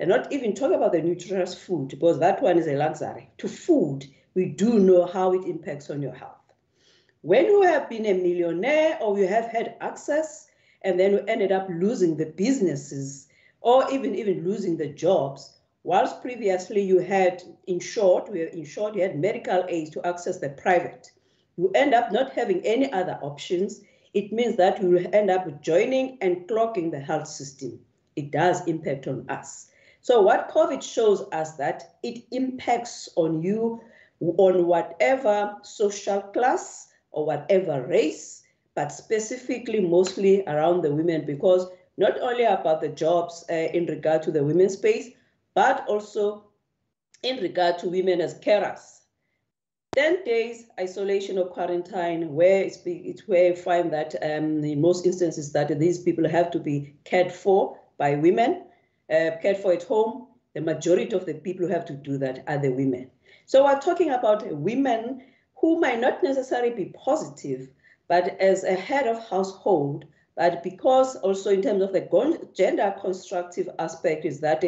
and not even talk about the nutritious food, because that one is a luxury, to food, we do know how it impacts on your health. When you have been a millionaire or you have had access, and then you ended up losing the businesses or even, even losing the jobs, whilst previously you had, in short, in short, you had medical aid to access the private, you end up not having any other options. It means that you will end up joining and clogging the health system. It does impact on us. So what COVID shows us that it impacts on you on whatever social class or whatever race, but specifically mostly around the women because not only about the jobs uh, in regard to the women's space, but also in regard to women as carers. 10 days isolation or quarantine, where it's, it's where you find that um, in most instances that these people have to be cared for by women, uh, cared for at home. The majority of the people who have to do that are the women. So we're talking about women who might not necessarily be positive, but as a head of household, but because also in terms of the gender constructive aspect is that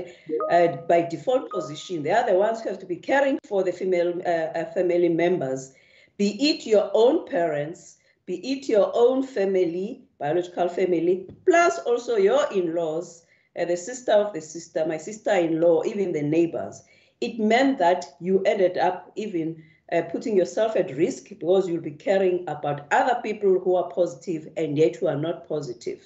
uh, by default position, they are the ones who have to be caring for the female uh, uh, family members, be it your own parents, be it your own family, biological family, plus also your in-laws, uh, the sister of the sister, my sister-in-law, even the neighbors. It meant that you ended up even uh, putting yourself at risk because you'll be caring about other people who are positive and yet who are not positive.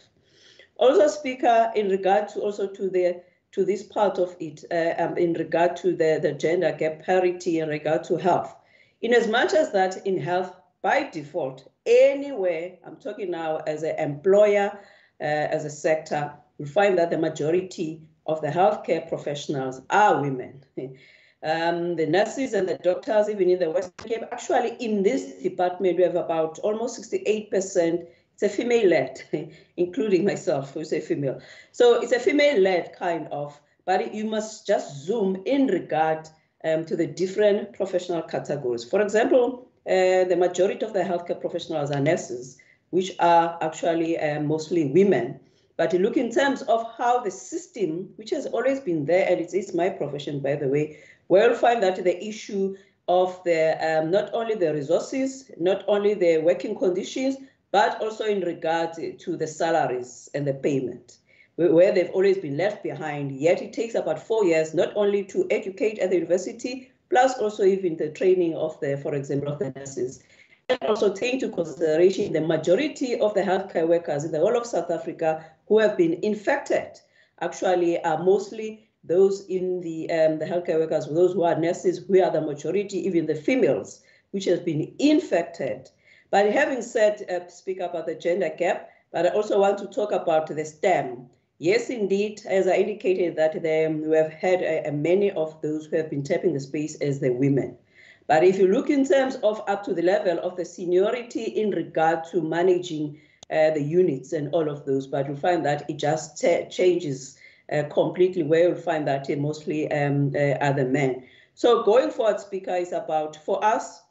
Also, Speaker, in regard to also to the to this part of it, uh, um, in regard to the, the gender gap parity in regard to health, in as much as that in health, by default, anywhere, I'm talking now as an employer, uh, as a sector, you find that the majority of the healthcare professionals are women. Um, the nurses and the doctors, even in the Western Cape, actually in this department, we have about almost 68%. It's a female-led, including myself, who's a female. So it's a female-led kind of, but you must just zoom in regard um, to the different professional categories. For example, uh, the majority of the healthcare professionals are nurses, which are actually uh, mostly women. But look in terms of how the system, which has always been there, and it's, it's my profession, by the way, we'll find that the issue of the um, not only the resources, not only the working conditions, but also in regard to the salaries and the payment, where they've always been left behind. Yet it takes about four years not only to educate at the university, plus also even the training of the, for example, of the nurses. And also take into consideration the majority of the healthcare workers in the whole of South Africa who have been infected actually are mostly those in the, um, the healthcare workers, those who are nurses, we are the majority, even the females, which has been infected. But having said, uh, speak about the gender gap, but I also want to talk about the STEM. Yes, indeed, as I indicated that they, we have had uh, many of those who have been tapping the space as the women. But if you look in terms of up to the level of the seniority in regard to managing uh, the units and all of those, but you find that it just changes uh, completely where you'll find that mostly um, uh, other men. So going forward, Speaker, is about for us,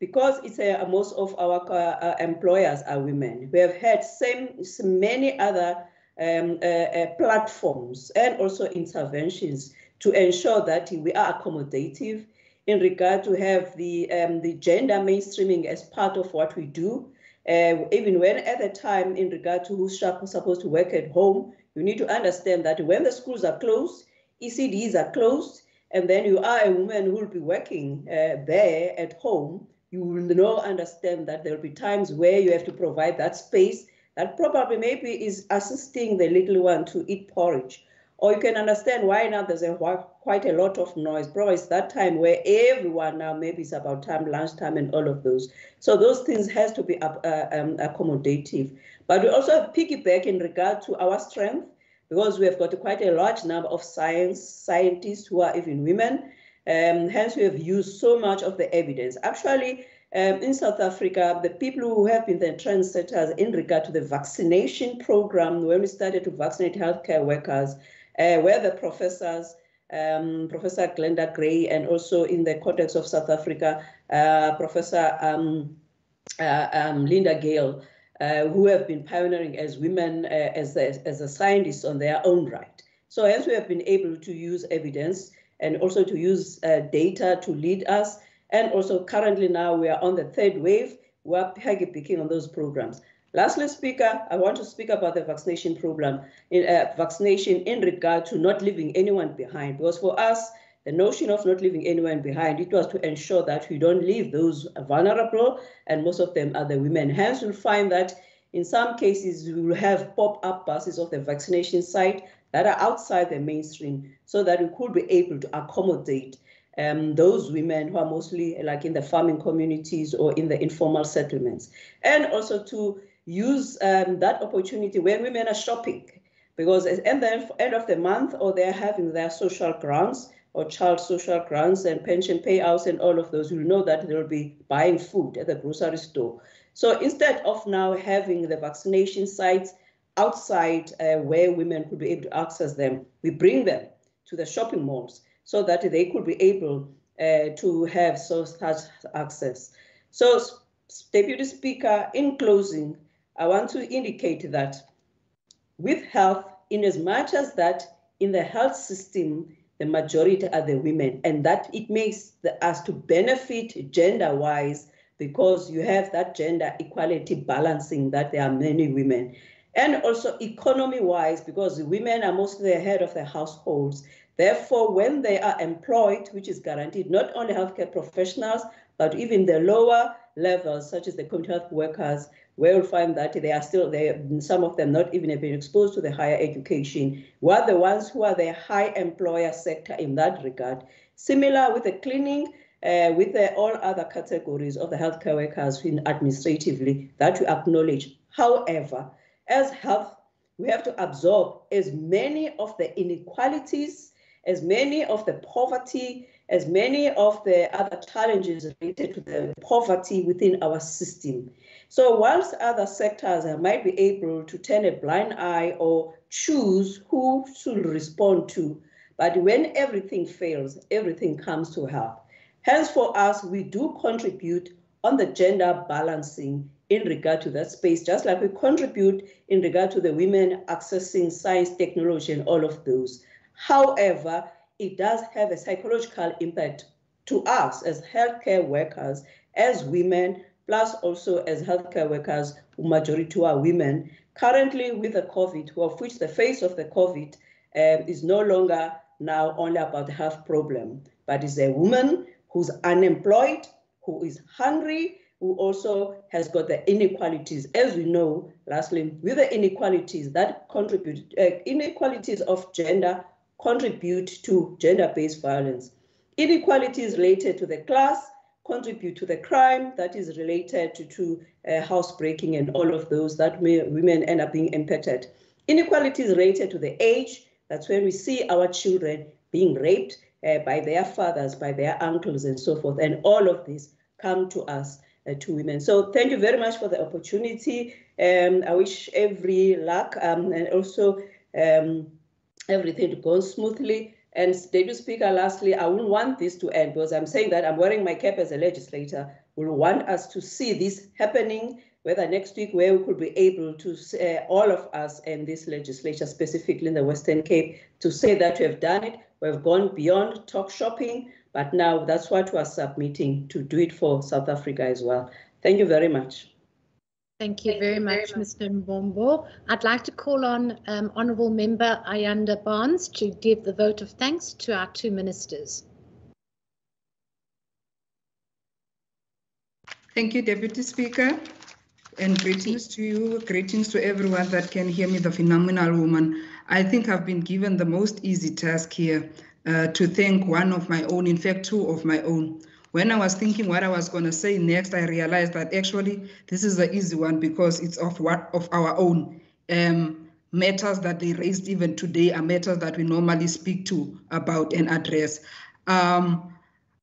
because it's a, most of our uh, employers are women. We have had same many other um, uh, uh, platforms and also interventions to ensure that we are accommodative in regard to have the, um, the gender mainstreaming as part of what we do. Uh, even when at the time in regard to who's supposed to work at home, you need to understand that when the schools are closed, ECDs are closed, and then you are a woman who will be working uh, there at home, you will now understand that there will be times where you have to provide that space that probably maybe is assisting the little one to eat porridge. Or you can understand why now there's a quite a lot of noise. Bro, it's that time where everyone now maybe it's about time, lunchtime, and all of those. So those things has to be uh, um, accommodative. But we also have piggyback in regard to our strength because we have got quite a large number of science scientists who are even women. Um, hence, we have used so much of the evidence. Actually, um, in South Africa, the people who have been the trendsetters in regard to the vaccination program, when we started to vaccinate healthcare workers, uh, were the professors, um, Professor Glenda Gray, and also in the context of South Africa, uh, Professor um, uh, um, Linda-Gail, uh, who have been pioneering as women, uh, as, a, as a scientists on their own right. So as we have been able to use evidence and also to use data to lead us. And also currently now we are on the third wave. We're picking on those programs. Lastly, Speaker, I want to speak about the vaccination program, in, uh, vaccination in regard to not leaving anyone behind. Because for us, the notion of not leaving anyone behind, it was to ensure that we don't leave those vulnerable, and most of them are the women. Hence, you'll find that in some cases, we will have pop-up buses of the vaccination site that are outside the mainstream so that we could be able to accommodate um, those women who are mostly like in the farming communities or in the informal settlements. And also to use um, that opportunity when women are shopping because at the end of the month or they're having their social grants, or child social grants and pension payouts and all of those, you'll know that they'll be buying food at the grocery store. So instead of now having the vaccination sites outside uh, where women could be able to access them, we bring them to the shopping malls so that they could be able uh, to have such access. So, Deputy Speaker, in closing, I want to indicate that with health, in as much as that in the health system, the majority are the women, and that it makes the, us to benefit gender wise because you have that gender equality balancing that there are many women. And also economy wise, because women are mostly the head of the households. Therefore, when they are employed, which is guaranteed not only healthcare professionals, but even the lower levels, such as the community health workers, where you'll find that they are still there, some of them not even have been exposed to the higher education. We're the ones who are the high employer sector in that regard. Similar with the cleaning, uh, with the, all other categories of the healthcare workers in administratively that we acknowledge. However, as health, we have to absorb as many of the inequalities, as many of the poverty, as many of the other challenges related to the poverty within our system. So whilst other sectors might be able to turn a blind eye or choose who should respond to, but when everything fails, everything comes to help. Hence for us, we do contribute on the gender balancing in regard to that space, just like we contribute in regard to the women accessing science, technology, and all of those. However, it does have a psychological impact to us as healthcare workers, as women, plus also as healthcare workers, who majority are women. Currently with the COVID, of which the face of the COVID um, is no longer now only about health problem, but is a woman who's unemployed, who is hungry, who also has got the inequalities. As we know, lastly, with the inequalities that contribute, uh, inequalities of gender contribute to gender-based violence. Inequalities related to the class, contribute to the crime that is related to, to uh, housebreaking and all of those that may, women end up being impacted. Inequalities related to the age, that's when we see our children being raped uh, by their fathers, by their uncles and so forth. And all of this come to us, uh, to women. So thank you very much for the opportunity. Um, I wish every luck um, and also um, everything to go smoothly. And Deputy Speaker, lastly, I wouldn't want this to end because I'm saying that I'm wearing my cap as a legislator. We want us to see this happening, whether next week where we could be able to say, uh, all of us in this legislature, specifically in the Western Cape, to say that we have done it, We've gone beyond talk shopping, but now that's what we're submitting to do it for South Africa as well. Thank you very much. Thank you Thank very you much, very Mr. Mbombo. I'd like to call on um, Honourable Member Ayanda Bans to give the vote of thanks to our two ministers. Thank you, Deputy Speaker, and greetings to you, greetings to everyone that can hear me, the phenomenal woman. I think I've been given the most easy task here uh, to thank one of my own, in fact, two of my own. When I was thinking what I was going to say next, I realized that actually this is the easy one because it's of what of our own. Um, matters that they raised even today are matters that we normally speak to about and address. Um,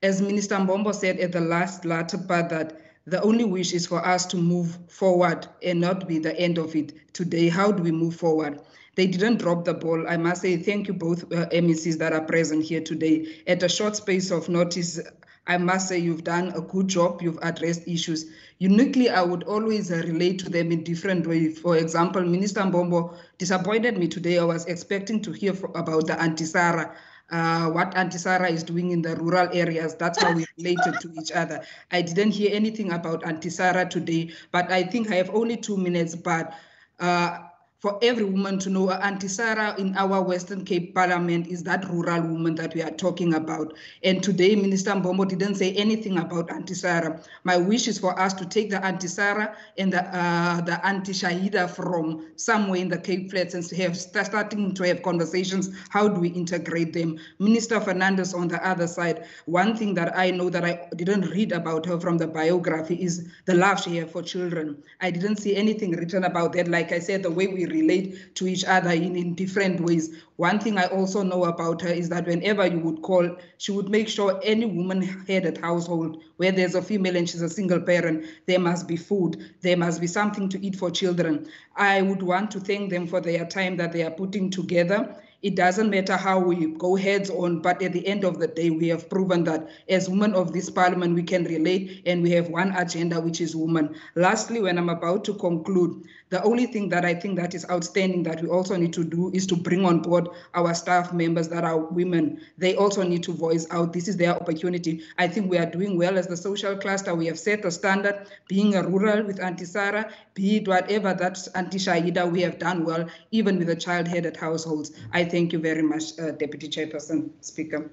as Minister Mbombo said at the last latter part that the only wish is for us to move forward and not be the end of it today. How do we move forward? They didn't drop the ball. I must say thank you both uh, MECs that are present here today. At a short space of notice, I must say you've done a good job. You've addressed issues. Uniquely, I would always relate to them in different ways. For example, Minister Mbombo disappointed me today. I was expecting to hear about the Auntie Sarah, uh, what Auntie Sarah is doing in the rural areas. That's how we related to each other. I didn't hear anything about Auntie Sarah today, but I think I have only two minutes. But uh, for every woman to know Auntie Sarah in our Western Cape Parliament is that rural woman that we are talking about. And today, Minister Mbombo didn't say anything about Auntie Sarah. My wish is for us to take the Auntie Sarah and the, uh, the Auntie Shahida from somewhere in the Cape Flats and have starting to have conversations. How do we integrate them? Minister Fernandez on the other side, one thing that I know that I didn't read about her from the biography is the love she had for children. I didn't see anything written about that. Like I said, the way we relate to each other in, in different ways. One thing I also know about her is that whenever you would call, she would make sure any woman headed household where there's a female and she's a single parent, there must be food, there must be something to eat for children. I would want to thank them for their time that they are putting together it doesn't matter how we go heads on, but at the end of the day, we have proven that as women of this parliament, we can relate and we have one agenda, which is women. Lastly, when I'm about to conclude, the only thing that I think that is outstanding that we also need to do is to bring on board our staff members that are women. They also need to voice out. This is their opportunity. I think we are doing well as the social cluster. We have set a standard, being a rural with Auntie Sarah, be it whatever that's Auntie Shahida, we have done well, even with the child-headed households. I thank you very much, uh, Deputy Chairperson, Speaker.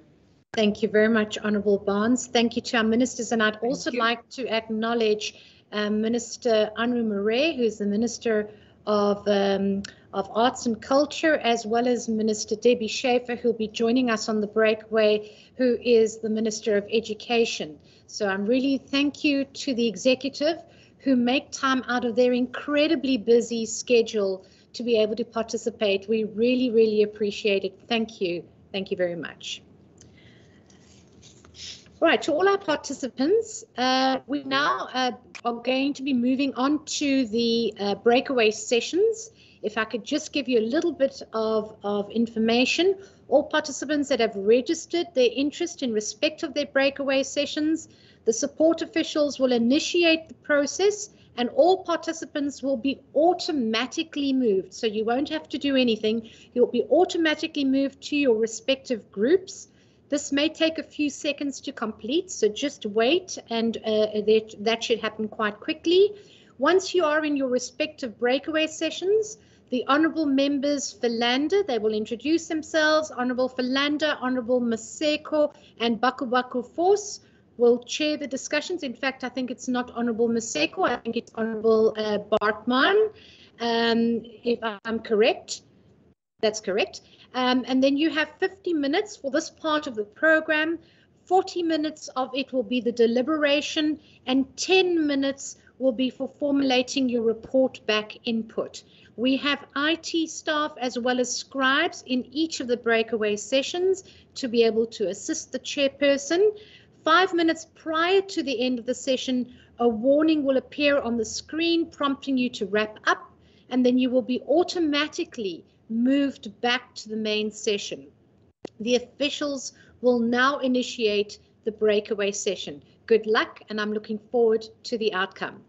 Thank you very much, Honourable Bans. Thank you to our ministers. And I'd also like to acknowledge um, Minister Anroux Marais, who's the Minister of, um, of Arts and Culture, as well as Minister Debbie Schäfer, who'll be joining us on the breakaway, who is the Minister of Education. So I'm really thank you to the executive who make time out of their incredibly busy schedule to be able to participate. We really, really appreciate it. Thank you. Thank you very much. Right, to all our participants, uh, we now uh, are going to be moving on to the uh, breakaway sessions. If I could just give you a little bit of, of information, all participants that have registered their interest in respect of their breakaway sessions, the support officials will initiate the process and all participants will be automatically moved. So you won't have to do anything. You'll be automatically moved to your respective groups. This may take a few seconds to complete, so just wait and uh, that, that should happen quite quickly. Once you are in your respective breakaway sessions, the honourable members Philander, they will introduce themselves. Honourable Philander, Honourable Maseko and Bakubaku-Vos will chair the discussions. In fact, I think it's not Honourable Maseko, I think it's Honourable uh, Baartman, um, if I'm correct. That's correct. Um, and then you have 50 minutes for this part of the program. 40 minutes of it will be the deliberation and 10 minutes will be for formulating your report back input. We have IT staff as well as scribes in each of the breakaway sessions to be able to assist the chairperson. Five minutes prior to the end of the session, a warning will appear on the screen prompting you to wrap up, and then you will be automatically moved back to the main session. The officials will now initiate the breakaway session. Good luck, and I'm looking forward to the outcome.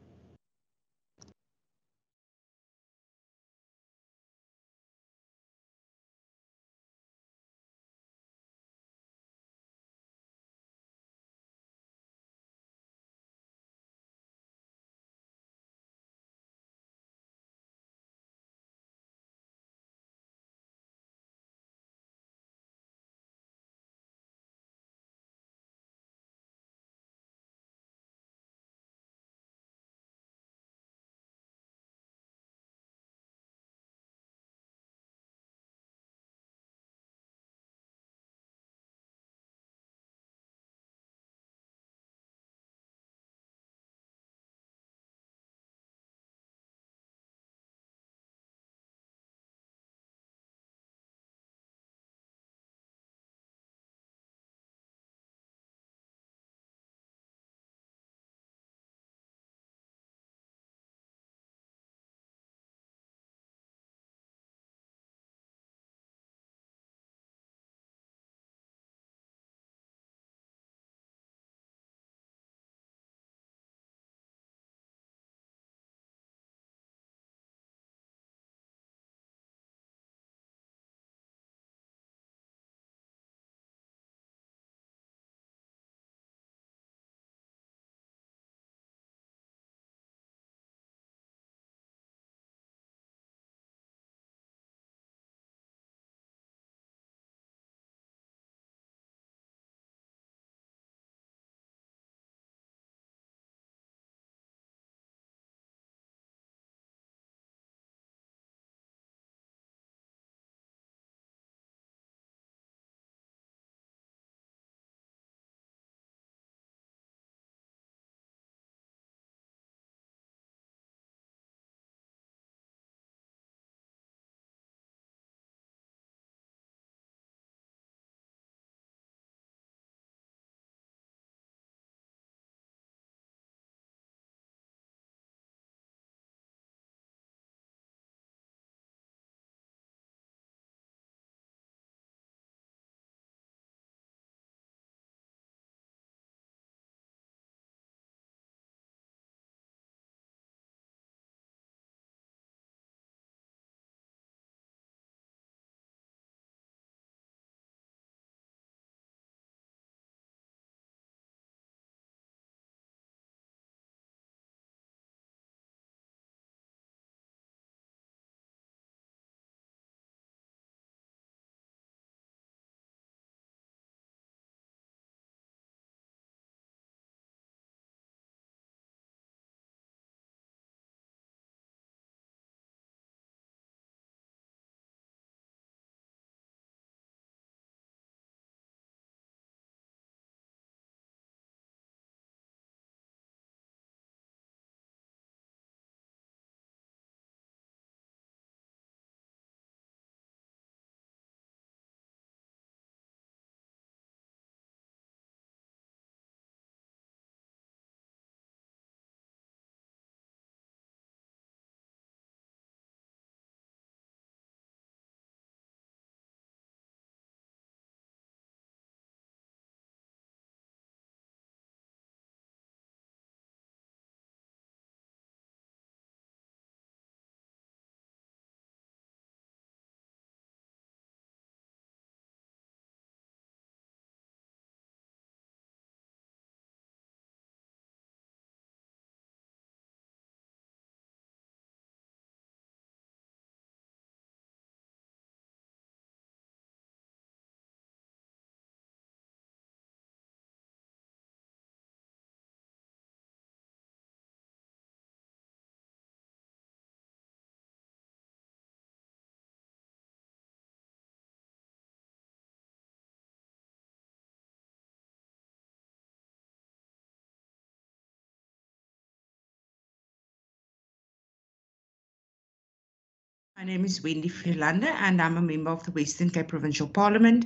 My name is Wendy Philander and I'm a member of the Western Cape Provincial Parliament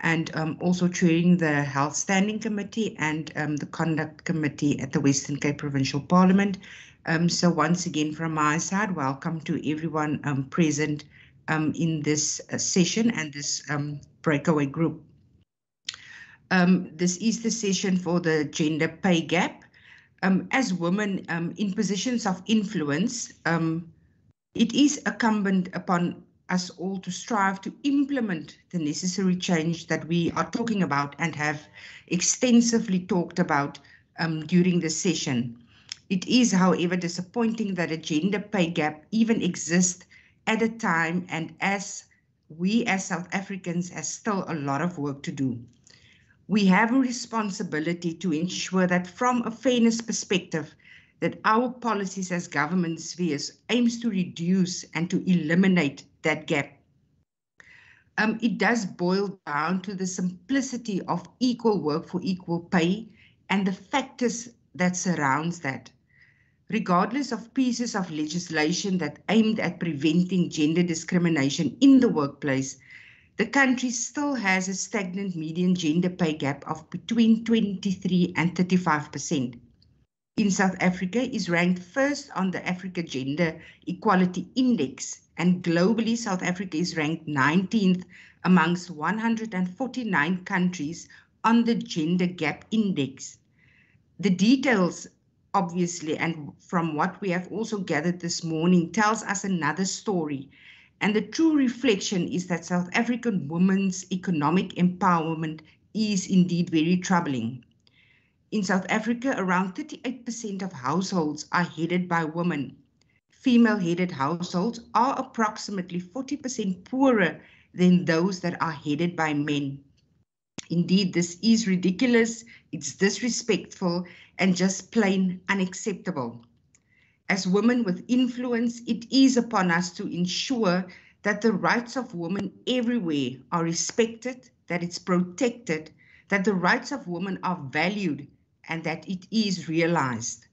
and um, also chairing the Health Standing Committee and um, the Conduct Committee at the Western Cape Provincial Parliament. Um, so once again from my side, welcome to everyone um, present um, in this uh, session and this um, breakaway group. this is the session for the gender pay gap. as women in positions of influence, it is incumbent upon us all to strive to implement the necessary change that we are talking about and have extensively talked about um, during the session. It is, however, disappointing that a gender pay gap even exists at a time and as we as South Africans have still a lot of work to do. We have a responsibility to ensure that from a fairness perspective, that our policies as government spheres aims to reduce and to eliminate that gap. Um, it does boil down to the simplicity of equal work for equal pay and the factors that surrounds that. Regardless of pieces of legislation that aimed at preventing gender discrimination in the workplace, the country still has a stagnant median gender pay gap of between 23 and 35 percent. In South Africa is ranked first on the Africa Gender Equality Index and globally, South Africa is ranked 19th amongst 149 countries on the Gender Gap Index. The details, obviously, and from what we have also gathered this morning, tells us another story. And the true reflection is that South African women's economic empowerment is indeed very troubling. In South Africa, around 38% of households are headed by women female-headed households are approximately 40% poorer than those that are headed by men. Indeed, this is ridiculous, it's disrespectful, and just plain unacceptable. As women with influence, it is upon us to ensure that the rights of women everywhere are respected, that it's protected, that the rights of women are valued, and that it is realized.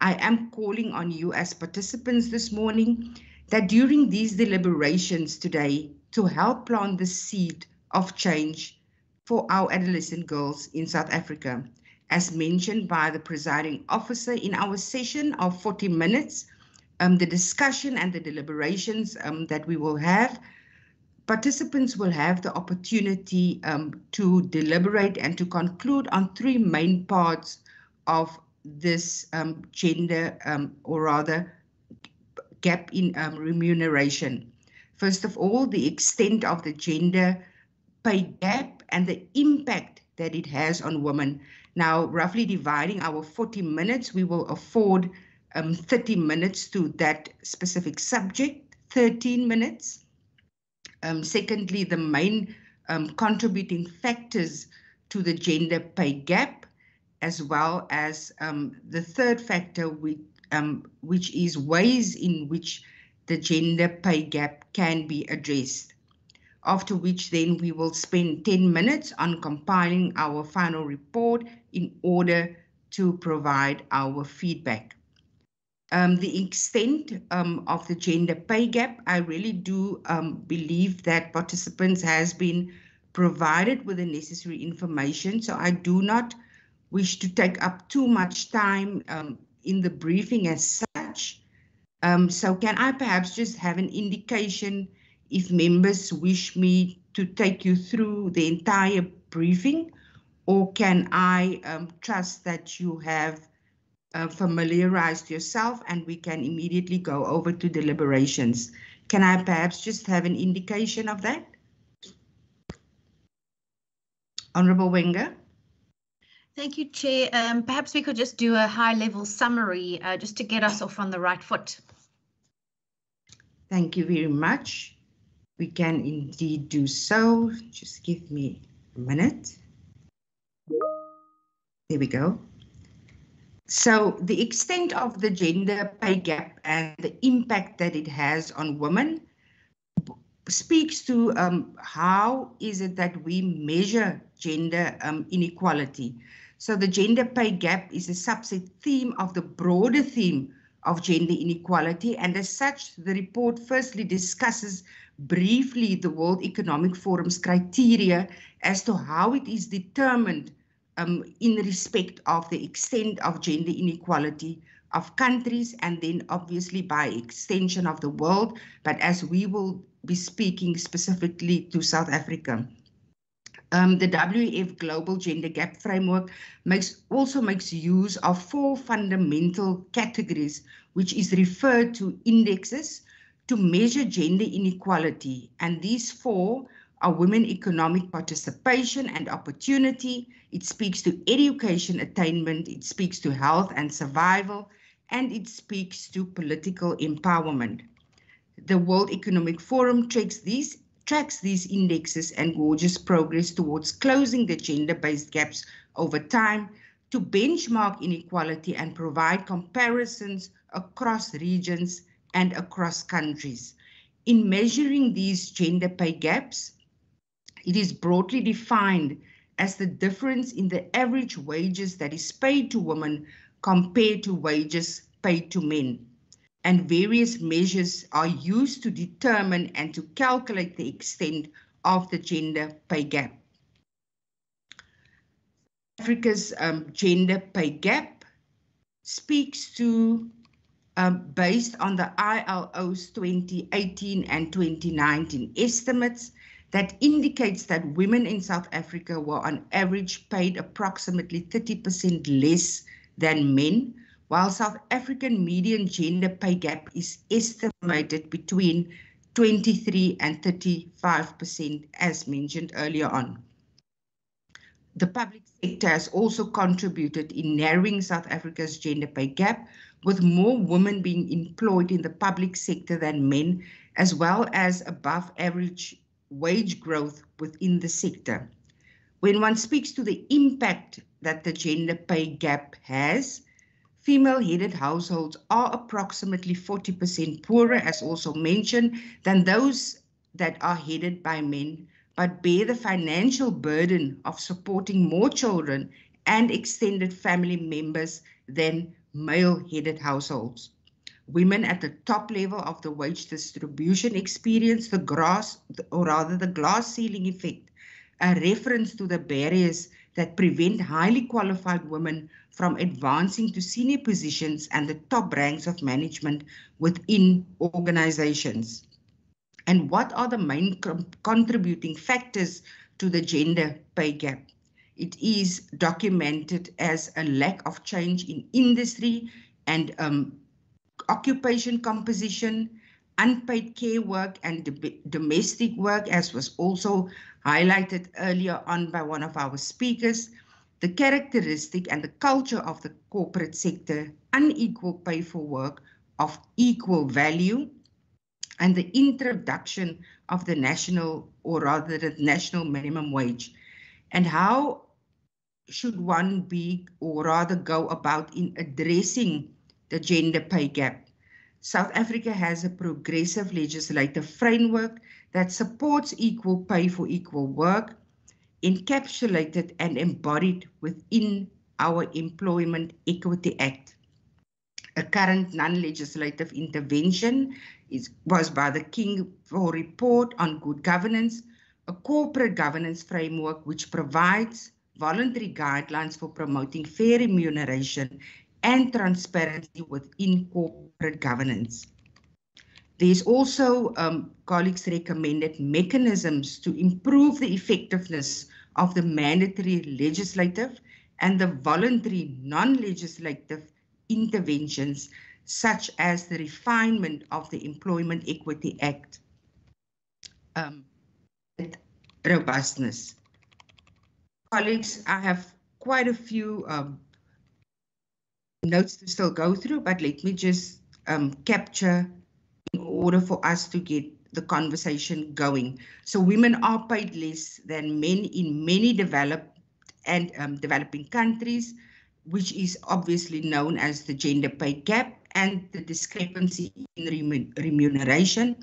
I am calling on you as participants this morning that during these deliberations today to help plant the seed of change for our adolescent girls in South Africa. As mentioned by the presiding officer in our session of 40 minutes, um, the discussion and the deliberations um, that we will have, participants will have the opportunity um, to deliberate and to conclude on three main parts of this um, gender um, or rather gap in um, remuneration. First of all, the extent of the gender pay gap and the impact that it has on women. Now, roughly dividing our 40 minutes, we will afford um, 30 minutes to that specific subject, 13 minutes. Um, secondly, the main um, contributing factors to the gender pay gap as well as um, the third factor, which, um, which is ways in which the gender pay gap can be addressed. After which then we will spend 10 minutes on compiling our final report in order to provide our feedback. Um, the extent um, of the gender pay gap, I really do um, believe that participants has been provided with the necessary information. So I do not wish to take up too much time um, in the briefing as such. Um, so can I perhaps just have an indication if members wish me to take you through the entire briefing or can I um, trust that you have uh, familiarized yourself and we can immediately go over to deliberations. Can I perhaps just have an indication of that? Honorable Wenger. Thank you, Chair. Um, perhaps we could just do a high-level summary uh, just to get us off on the right foot. Thank you very much. We can indeed do so. Just give me a minute. There we go. So the extent of the gender pay gap and the impact that it has on women speaks to um, how is it that we measure gender um, inequality. So the gender pay gap is a subset theme of the broader theme of gender inequality. And as such, the report firstly discusses briefly the World Economic Forum's criteria as to how it is determined um, in respect of the extent of gender inequality of countries and then obviously by extension of the world. But as we will be speaking specifically to South Africa. Um, the WEF Global Gender Gap Framework makes also makes use of four fundamental categories, which is referred to indexes to measure gender inequality. And these four are women economic participation and opportunity. It speaks to education attainment. It speaks to health and survival. And it speaks to political empowerment. The World Economic Forum tracks these tracks these indexes and gauges progress towards closing the gender-based gaps over time to benchmark inequality and provide comparisons across regions and across countries. In measuring these gender pay gaps, it is broadly defined as the difference in the average wages that is paid to women compared to wages paid to men and various measures are used to determine and to calculate the extent of the gender pay gap. Africa's um, gender pay gap speaks to, um, based on the ILO's 2018 and 2019 estimates, that indicates that women in South Africa were on average paid approximately 30% less than men, while South African median gender pay gap is estimated between 23 and 35%, as mentioned earlier on. The public sector has also contributed in narrowing South Africa's gender pay gap, with more women being employed in the public sector than men, as well as above average wage growth within the sector. When one speaks to the impact that the gender pay gap has, female-headed households are approximately 40% poorer, as also mentioned, than those that are headed by men, but bear the financial burden of supporting more children and extended family members than male-headed households. Women at the top level of the wage distribution experience the grass, or rather the glass ceiling effect, a reference to the barriers that prevent highly qualified women from advancing to senior positions and the top ranks of management within organizations. And what are the main contributing factors to the gender pay gap? It is documented as a lack of change in industry and um, occupation composition, unpaid care work and domestic work, as was also highlighted earlier on by one of our speakers, the characteristic and the culture of the corporate sector, unequal pay for work of equal value, and the introduction of the national, or rather the national minimum wage. And how should one be, or rather go about in addressing the gender pay gap? South Africa has a progressive legislative framework that supports equal pay for equal work, encapsulated and embodied within our Employment Equity Act. A current non-legislative intervention is, was by the King for Report on Good Governance, a corporate governance framework which provides voluntary guidelines for promoting fair remuneration and transparency within corporate governance. There's also um, colleagues recommended mechanisms to improve the effectiveness of the mandatory legislative and the voluntary non-legislative interventions, such as the refinement of the Employment Equity Act. Um, robustness. Colleagues, I have quite a few um, notes to still go through, but let me just um, capture in order for us to get the conversation going. So women are paid less than men in many developed and um, developing countries, which is obviously known as the gender pay gap and the discrepancy in remuneration,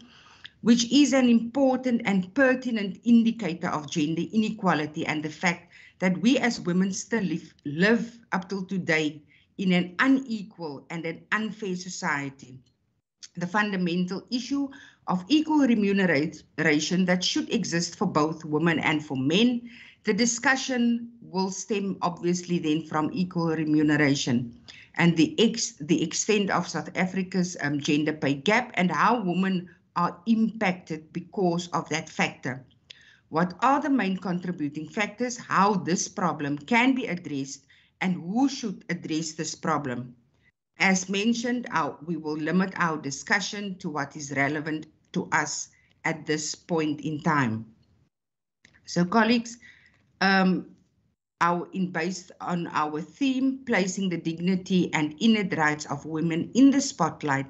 which is an important and pertinent indicator of gender inequality and the fact that we as women still live, live up till today in an unequal and an unfair society. The fundamental issue of equal remuneration that should exist for both women and for men. The discussion will stem obviously then from equal remuneration and the, ex the extent of South Africa's um, gender pay gap and how women are impacted because of that factor. What are the main contributing factors, how this problem can be addressed, and who should address this problem? As mentioned, our, we will limit our discussion to what is relevant to us at this point in time. So colleagues, um, our, in based on our theme, placing the dignity and innate rights of women in the spotlight,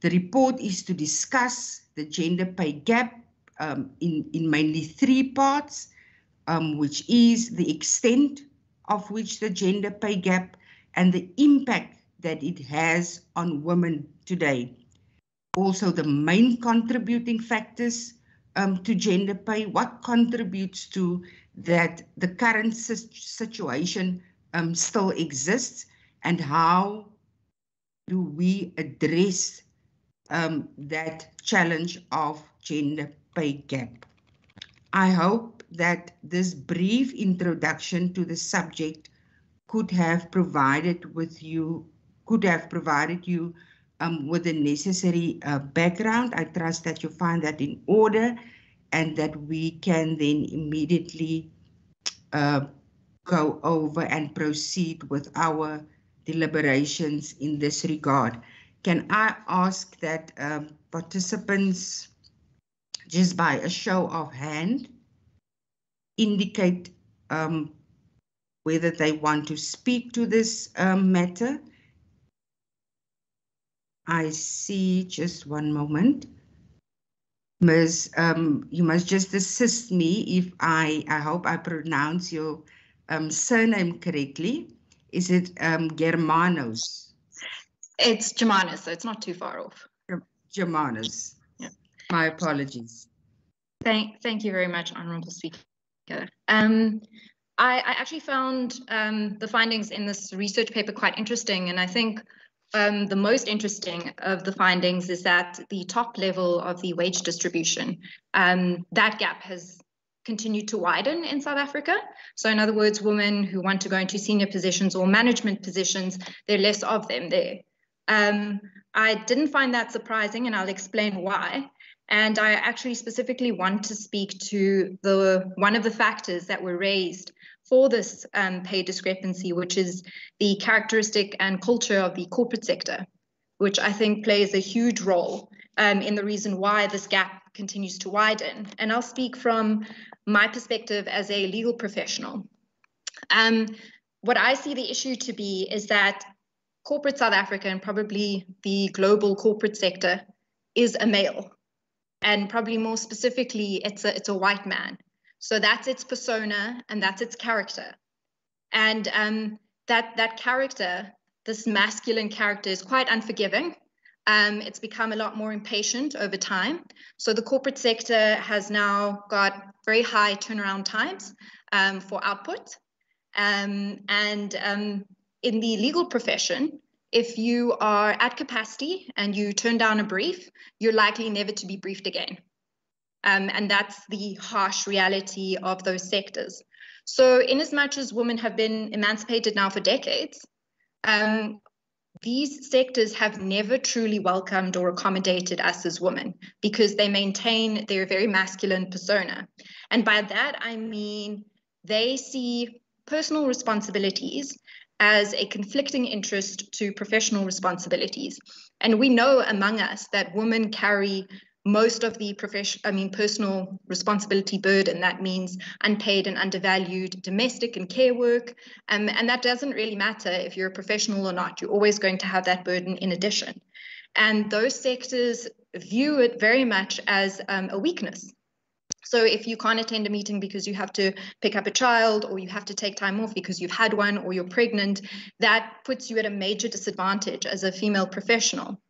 the report is to discuss the gender pay gap um, in, in mainly three parts, um, which is the extent of which the gender pay gap and the impact that it has on women today also the main contributing factors um, to gender pay, what contributes to that the current situation um, still exists, and how do we address um, that challenge of gender pay gap. I hope that this brief introduction to the subject could have provided with you, could have provided you um, with the necessary uh, background. I trust that you find that in order and that we can then immediately uh, go over and proceed with our deliberations in this regard. Can I ask that um, participants, just by a show of hand, indicate um, whether they want to speak to this um, matter I see just one moment. Ms. Um, you must just assist me if I, I hope I pronounce your um, surname correctly. Is it um, Germanos? It's Germanos, so it's not too far off. Germanos. Yeah. My apologies. Thank, thank you very much, Honourable Speaker. Um, I, I, actually found um, the findings in this research paper quite interesting, and I think um, the most interesting of the findings is that the top level of the wage distribution, um, that gap has continued to widen in South Africa. So in other words, women who want to go into senior positions or management positions, there are less of them there. Um, I didn't find that surprising, and I'll explain why. And I actually specifically want to speak to the one of the factors that were raised for this um, pay discrepancy, which is the characteristic and culture of the corporate sector, which I think plays a huge role um, in the reason why this gap continues to widen. And I'll speak from my perspective as a legal professional. Um, what I see the issue to be is that corporate South Africa and probably the global corporate sector is a male. And probably more specifically, it's a, it's a white man. So that's its persona and that's its character. And um, that, that character, this masculine character, is quite unforgiving. Um, it's become a lot more impatient over time. So the corporate sector has now got very high turnaround times um, for output. Um, and um, in the legal profession, if you are at capacity and you turn down a brief, you're likely never to be briefed again. Um, and that's the harsh reality of those sectors. So, in as much as women have been emancipated now for decades, um, these sectors have never truly welcomed or accommodated us as women because they maintain their very masculine persona. And by that, I mean they see personal responsibilities as a conflicting interest to professional responsibilities. And we know among us that women carry most of the profession, I mean, personal responsibility burden. That means unpaid and undervalued domestic and care work. Um, and that doesn't really matter if you're a professional or not. You're always going to have that burden in addition. And those sectors view it very much as um, a weakness. So if you can't attend a meeting because you have to pick up a child or you have to take time off because you've had one or you're pregnant, that puts you at a major disadvantage as a female professional.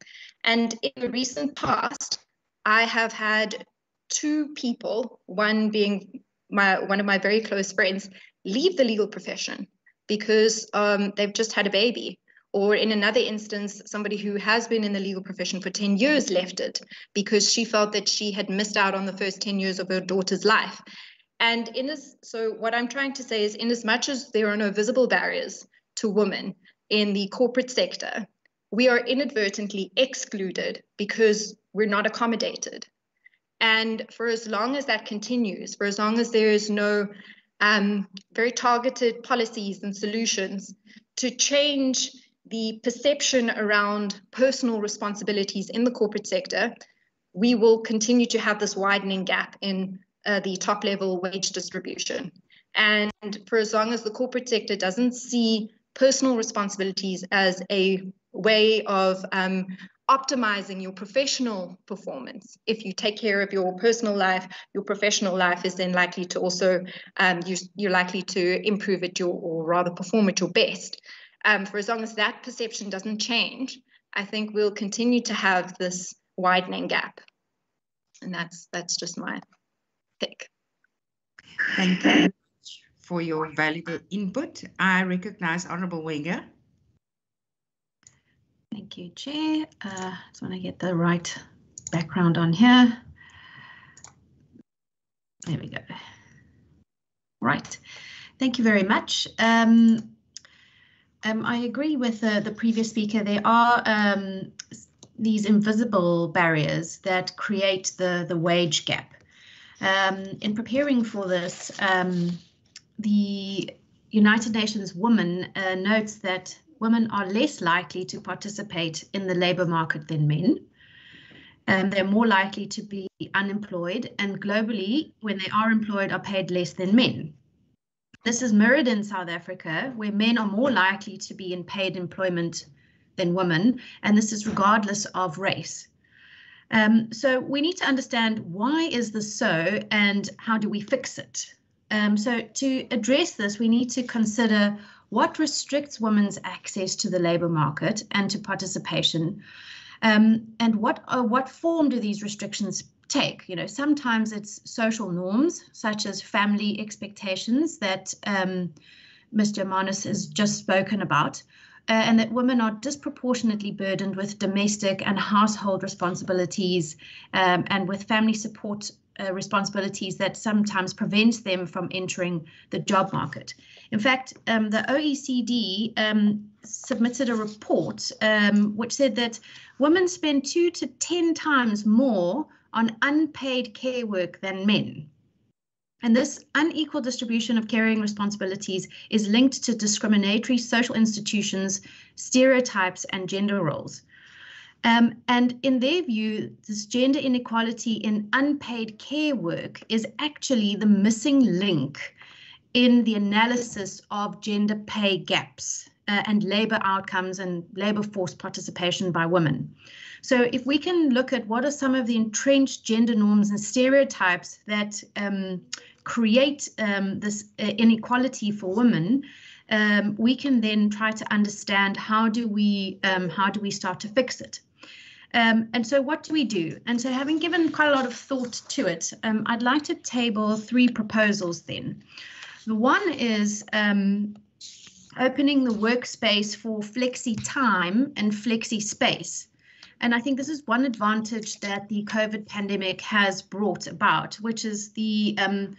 And in the recent past, I have had two people, one being my one of my very close friends, leave the legal profession because um, they've just had a baby Or in another instance, somebody who has been in the legal profession for 10 years left it because she felt that she had missed out on the first 10 years of her daughter's life. And in this, so what I'm trying to say is, in as much as there are no visible barriers to women in the corporate sector, we are inadvertently excluded because we're not accommodated. And for as long as that continues, for as long as there is no um, very targeted policies and solutions to change the perception around personal responsibilities in the corporate sector, we will continue to have this widening gap in uh, the top level wage distribution. And for as long as the corporate sector doesn't see personal responsibilities as a way of um, optimizing your professional performance. If you take care of your personal life, your professional life is then likely to also, um, you, you're likely to improve at your, or rather perform at your best. Um, for as long as that perception doesn't change, I think we'll continue to have this widening gap. And that's that's just my take. Thank you for your valuable input. I recognize Honorable Wenger. Thank you, Chair. Uh, just want to get the right background on here. There we go. Right. Thank you very much. Um, um, I agree with uh, the previous speaker. There are um, these invisible barriers that create the, the wage gap. Um, in preparing for this, um, the United Nations Women uh, notes that women are less likely to participate in the labour market than men. Um, they're more likely to be unemployed, and globally, when they are employed, are paid less than men. This is mirrored in South Africa, where men are more likely to be in paid employment than women, and this is regardless of race. Um, so we need to understand why is this so, and how do we fix it? Um, so to address this, we need to consider what restricts women's access to the labour market and to participation, um, and what uh, what form do these restrictions take? You know, sometimes it's social norms such as family expectations that um, Mr. Manis has just spoken about. Uh, and that women are disproportionately burdened with domestic and household responsibilities um, and with family support uh, responsibilities that sometimes prevents them from entering the job market. In fact, um, the OECD um, submitted a report um, which said that women spend two to 10 times more on unpaid care work than men. And this unequal distribution of caring responsibilities is linked to discriminatory social institutions, stereotypes, and gender roles. Um, and in their view, this gender inequality in unpaid care work is actually the missing link in the analysis of gender pay gaps uh, and labour outcomes and labour force participation by women. So if we can look at what are some of the entrenched gender norms and stereotypes that um, create um, this uh, inequality for women, um, we can then try to understand how do we um, how do we start to fix it. Um, and so what do we do? And so having given quite a lot of thought to it, um, I'd like to table three proposals then. The one is um, opening the workspace for flexi time and flexi space. And I think this is one advantage that the COVID pandemic has brought about, which is the um,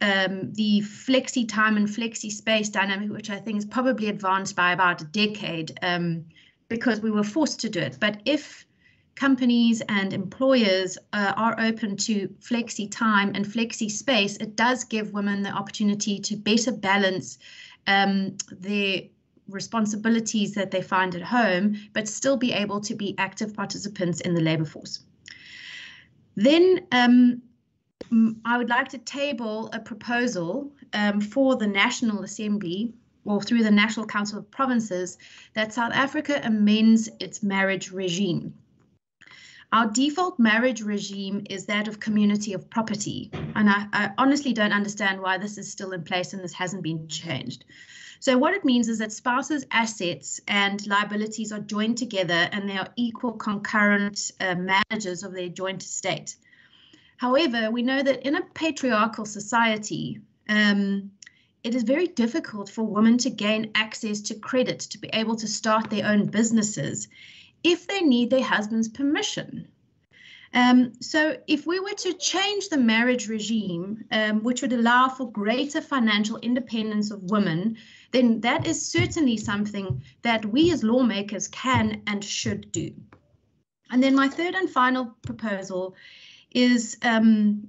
um, the flexi time and flexi space dynamic, which I think is probably advanced by about a decade um, because we were forced to do it. But if companies and employers uh, are open to flexi time and flexi space, it does give women the opportunity to better balance um, their responsibilities that they find at home, but still be able to be active participants in the labour force. Then um, I would like to table a proposal um, for the National Assembly or through the National Council of Provinces that South Africa amends its marriage regime. Our default marriage regime is that of community of property. And I, I, honestly don't understand why this is still in place and this hasn't been changed. So, what it means is that spouses' assets and liabilities are joined together and they are equal concurrent uh, managers of their joint estate. However, we know that in a patriarchal society, um, it is very difficult for women to gain access to credit to be able to start their own businesses if they need their husband's permission. Um, so if we were to change the marriage regime, um, which would allow for greater financial independence of women, then that is certainly something that we as lawmakers can and should do. And then my third and final proposal is um,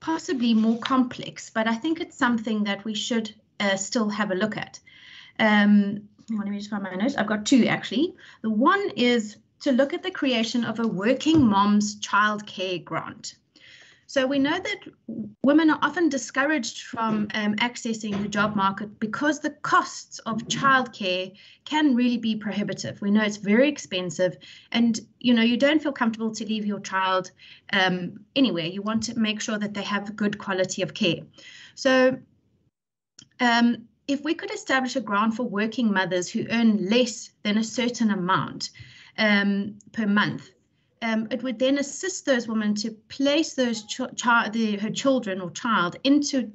possibly more complex, but I think it's something that we should uh, still have a look at. Um, let me just find my notes. I've got two actually. The one is to look at the creation of a working mom's childcare grant. So we know that women are often discouraged from um, accessing the job market because the costs of childcare can really be prohibitive. We know it's very expensive, and you know you don't feel comfortable to leave your child um, anywhere. You want to make sure that they have good quality of care. So um, if we could establish a grant for working mothers who earn less than a certain amount um, per month, um, it would then assist those women to place those ch- the, her children or child into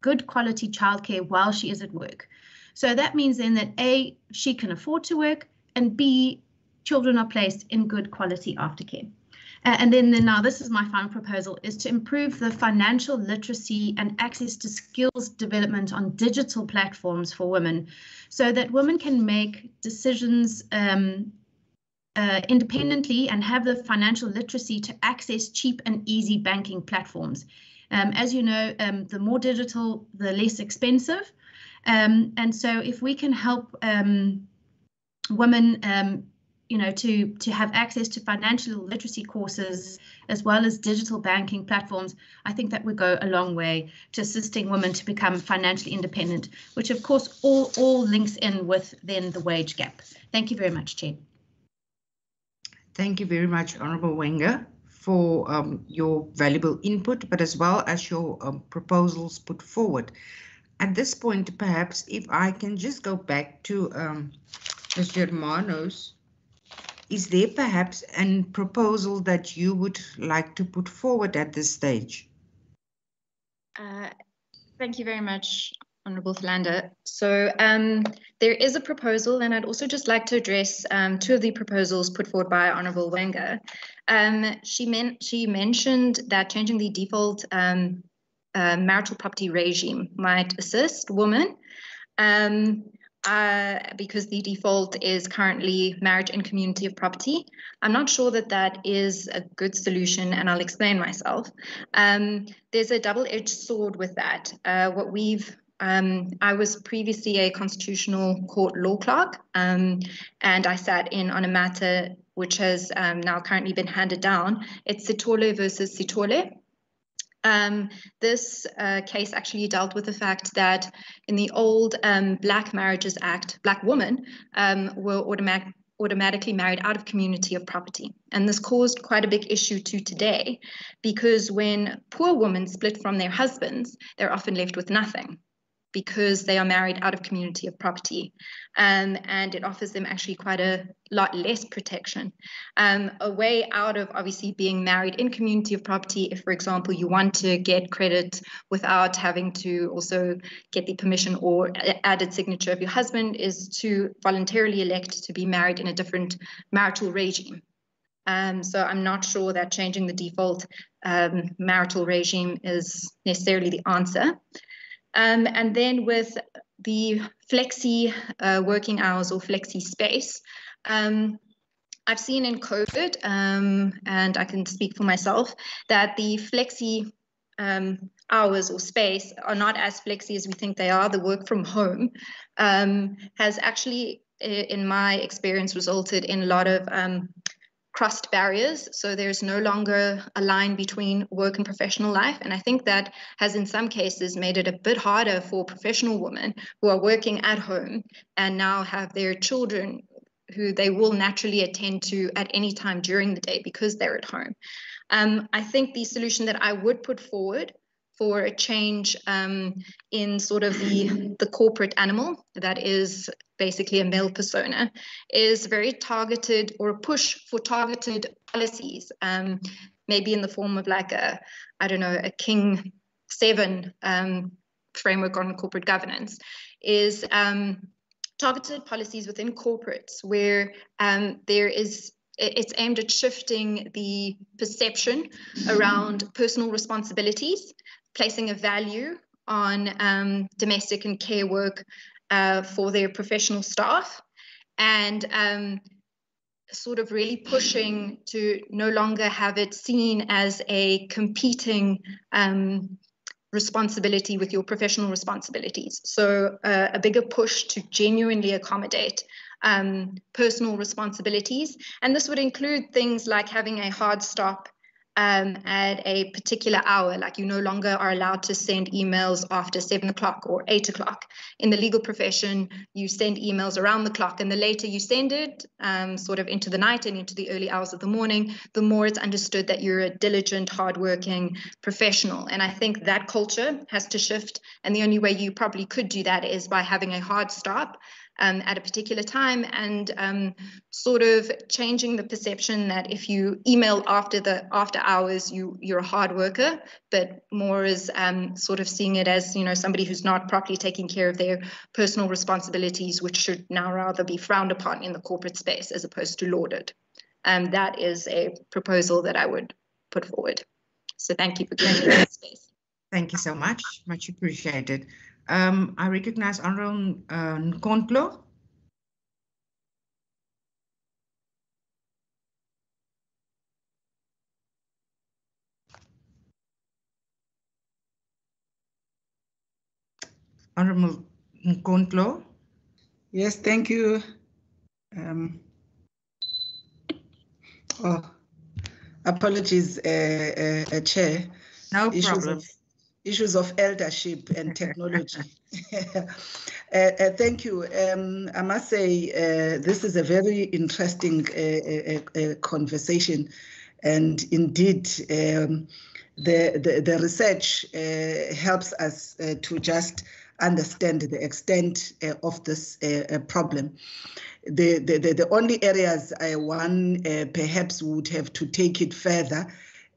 good quality childcare while she is at work. So that means then that A, she can afford to work, and B, children are placed in good quality aftercare. And then, then now this is my final proposal is to improve the financial literacy and access to skills development on digital platforms for women so that women can make decisions um, uh, independently and have the financial literacy to access cheap and easy banking platforms. Um, as you know, um, the more digital, the less expensive. Um, and so if we can help um, women, um, you know, to, to have access to financial literacy courses as well as digital banking platforms, I think that would go a long way to assisting women to become financially independent, which of course all, all links in with then the wage gap. Thank you very much, Chair. Thank you very much, Honourable Wenger, for um, your valuable input, but as well as your um, proposals put forward. At this point, perhaps if I can just go back to um, Ms. Germanos, is there perhaps a proposal that you would like to put forward at this stage? Uh, thank you very much, Honourable Philander. So um, there is a proposal, and I'd also just like to address um, two of the proposals put forward by Honourable Wenger. Um, she, men she mentioned that changing the default um, uh, marital property regime might assist women um, uh, because the default is currently marriage and community of property. I'm not sure that that is a good solution, and I'll explain myself. Um, there's a double-edged sword with that. Uh, what we've um, I was previously a constitutional court law clerk, um, and I sat in on a matter which has um, now currently been handed down. It's Sithole versus Sithole. Um, this uh, case actually dealt with the fact that in the old um, Black Marriages Act, Black women um, were automatic, automatically married out of community of property. And this caused quite a big issue to today because when poor women split from their husbands, they're often left with nothing because they are married out of community of property. Um, and it offers them actually quite a lot less protection. Um, a way out of obviously being married in community of property, if, for example, you want to get credit without having to also get the permission or added signature of your husband, is to voluntarily elect to be married in a different marital regime. Um, so I'm not sure that changing the default um, marital regime is necessarily the answer. Um, and then with the flexi uh, working hours or flexi space, um, I've seen in COVID, um, and I can speak for myself, that the flexi um, hours or space are not as flexi as we think they are. The work from home um, has actually, in my experience, resulted in a lot of um, crossed barriers. So there's no longer a line between work and professional life. And I think that has, in some cases, made it a bit harder for professional women who are working at home and now have their children who they will naturally attend to at any time during the day because they're at home. Um, I think the solution that I would put forward for a change um, in sort of the, the corporate animal that is basically a male persona is very targeted or a push for targeted policies, um, maybe in the form of like a, I don't know, a King 7 um, framework on corporate governance, is um, targeted policies within corporates where um, there is it's aimed at shifting the perception around personal responsibilities, placing a value on um, domestic and care work uh, for their professional staff, and um, sort of really pushing to no longer have it seen as a competing um, responsibility with your professional responsibilities. So uh, a bigger push to genuinely accommodate um, personal responsibilities. And this would include things like having a hard stop um, at a particular hour, like you no longer are allowed to send emails after seven o'clock or eight o'clock. In the legal profession, you send emails around the clock, and the later you send it, um, sort of into the night and into the early hours of the morning, the more it's understood that you're a diligent, hardworking professional. And I think that culture has to shift. And the only way you probably could do that is by having a hard stop um, at a particular time and um, sort of changing the perception that if you email after the after hours you you're a hard worker but more as um, sort of seeing it as you know somebody who's not properly taking care of their personal responsibilities which should now rather be frowned upon in the corporate space as opposed to lauded and um, that is a proposal that I would put forward so thank you for giving me that space Thank you so much. Much appreciated. Um, I recognize Honorable uh, Nkondlo. Honorable Nkondlo. Yes, thank you. Um, oh, apologies, uh, uh, Chair. No Issues problem. Issues of eldership and technology. uh, uh, thank you. Um, I must say uh, this is a very interesting uh, uh, uh, conversation, and indeed. Um, the, the, the research helps us to just understand the extent of this problem. The, the, the, the, only areas I, one perhaps would have to take it further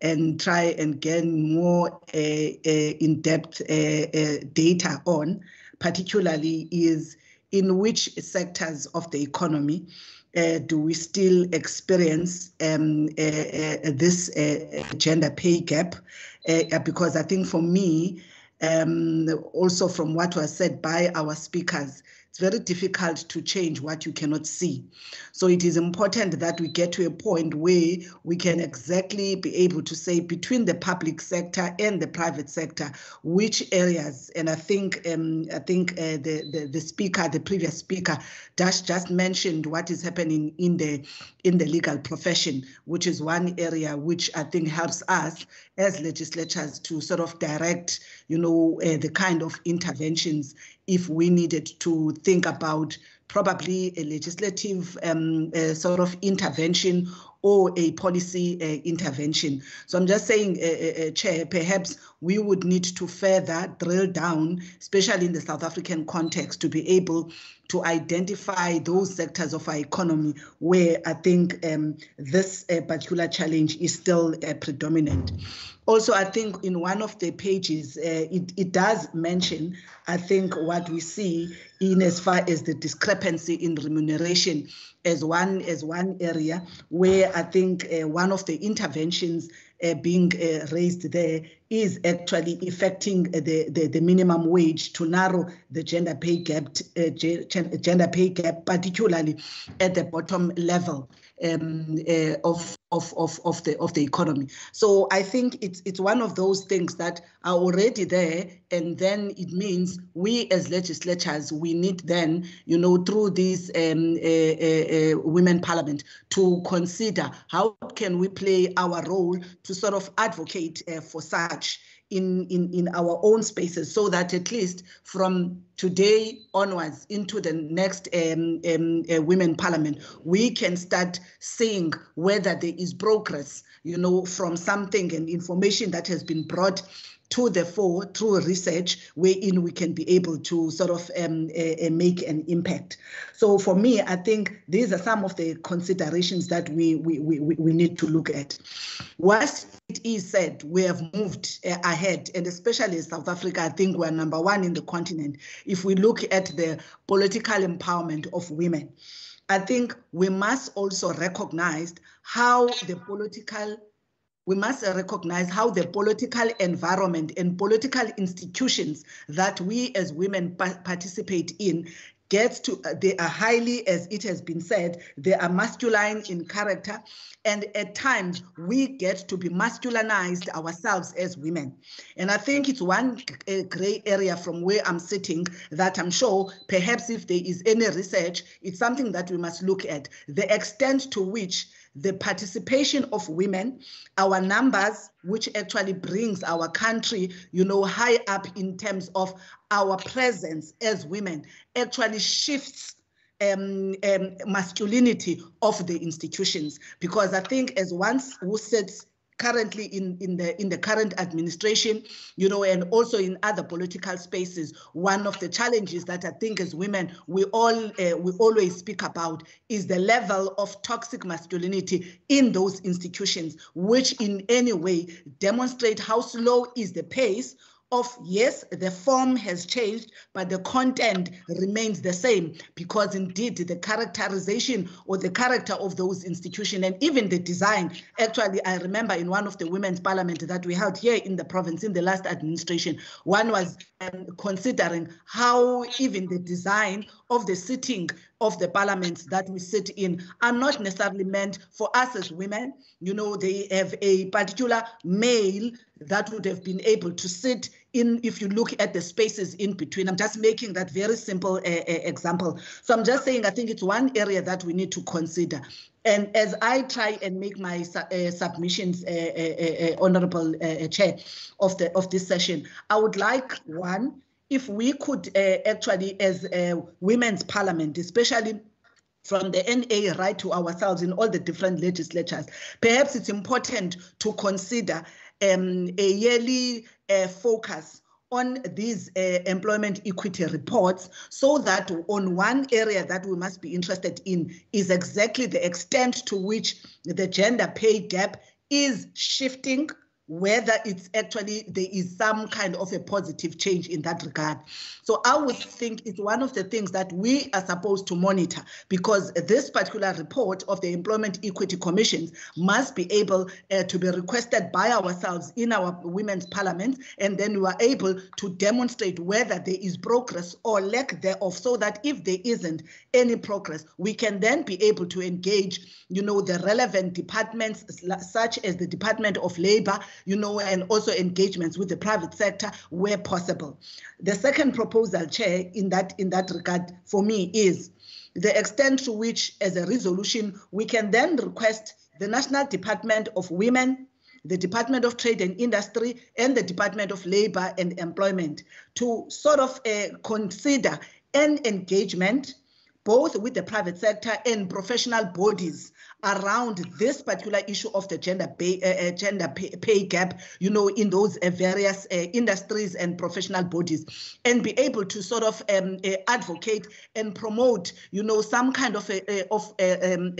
and try and gain more uh, uh, in-depth uh, data on, particularly is in which sectors of the economy uh, do we still experience um, uh, uh, this gender pay gap? because I think for me, um, also from what was said by our speakers, it's very difficult to change what you cannot see. So it is important that we get to a point where we can exactly be able to say between the public sector and the private sector, which areas, and I think um, I think uh, the, the, the speaker, the previous speaker, Dash just mentioned what is happening in the in the legal profession, which is one area which I think helps us as legislators to sort of direct, you know, uh, the kind of interventions if we needed to think about probably a legislative um, uh, sort of intervention or a policy uh, intervention. So I'm just saying, uh, uh, Chair, perhaps we would need to further drill down, especially in the South African context, to be able to identify those sectors of our economy where I think um, this uh, particular challenge is still uh, predominant. Also, I think in one of the pages, uh, it, it does mention, I think, what we see in as far as the discrepancy in remuneration as one as one area where I think uh, one of the interventions uh, being uh, raised there is actually affecting the, the, the, minimum wage to narrow the gender pay gap, uh, gender pay gap, particularly at the bottom level um, uh, of, of, of, of, the, of the economy. So I think it's, it's one of those things that are already there. And then it means we as legislators, we need then, you know, through this um, uh, uh, women parliament to consider how can we play our role to sort of advocate for such in, in, in our own spaces so that at least from today onwards into the next um, um, uh, women parliament, we can start seeing whether there is progress, you know, from something and information that has been brought to the fore through research wherein we can be able to sort of um, uh, make an impact. So for me, I think these are some of the considerations that we, we, we, we need to look at. Once it is said, we have moved uh, ahead, and especially South Africa, I think we're number one in the continent. If we look at the political empowerment of women, I think we must also recognize how the political we must recognize how the political environment and political institutions that we as women participate in gets to uh, they are highly as it has been said they are masculine in character. And at times we get to be masculinized ourselves as women. And i think it's one uh, gray area from where i'm sitting that i'm sure perhaps if there is any research it's something that we must look at. The extent to which the participation of women, our numbers, which actually brings our country, you know, high up in terms of our presence as women, actually shifts um, um, masculinity of the institutions. Because I think as once who sits currently in, in the in the current administration, you know, and also in other political spaces, one of the challenges that I think as women we all uh, we always speak about is the level of toxic masculinity in those institutions, which in any way demonstrate how slow is the pace of yes, the form has changed, but the content remains the same because indeed the characterization or the character of those institutions and even the design. Actually, I remember in one of the women's parliament that we held here in the province in the last administration, one was um, considering how even the design of the sitting of the parliaments that we sit in are not necessarily meant for us as women. You know, they have a particular male that would have been able to sit in, if you look at the spaces in between. I'm just making that very simple uh, uh, example. So I'm just saying, I think it's one area that we need to consider. And as I try and make my uh, submissions, uh, uh, uh Honorable Chair of the of this session, I would like one, if we could actually, as a Women's Parliament, especially from the NA right to ourselves in all the different legislatures, perhaps it's important to consider um, a yearly uh, focus on these uh, employment equity reports so that on one area that we must be interested in is exactly the extent to which the gender pay gap is shifting whether it's actually there is some kind of a positive change in that regard. So I would think it's one of the things that we are supposed to monitor because this particular report of the Employment Equity Commissions must be able uh, to be requested by ourselves in our women's parliament and then we are able to demonstrate whether there is progress or lack thereof so that if there isn't any progress, we can then be able to engage, you know, the relevant departments such as the Department of Labor, you know, and also engagements with the private sector where possible. The second proposal, Chair, in that in that regard for me is the extent to which, as a resolution, we can then request the National Department of Women, the Department of Trade and Industry, and the Department of Labor and Employment to sort of uh, consider an engagement both with the private sector and professional bodies around this particular issue of the gender pay, uh, uh, gender pay, gap, you know, in those uh, various uh, industries and professional bodies, and be able to sort of um, uh, advocate and promote, you know, some kind of of um,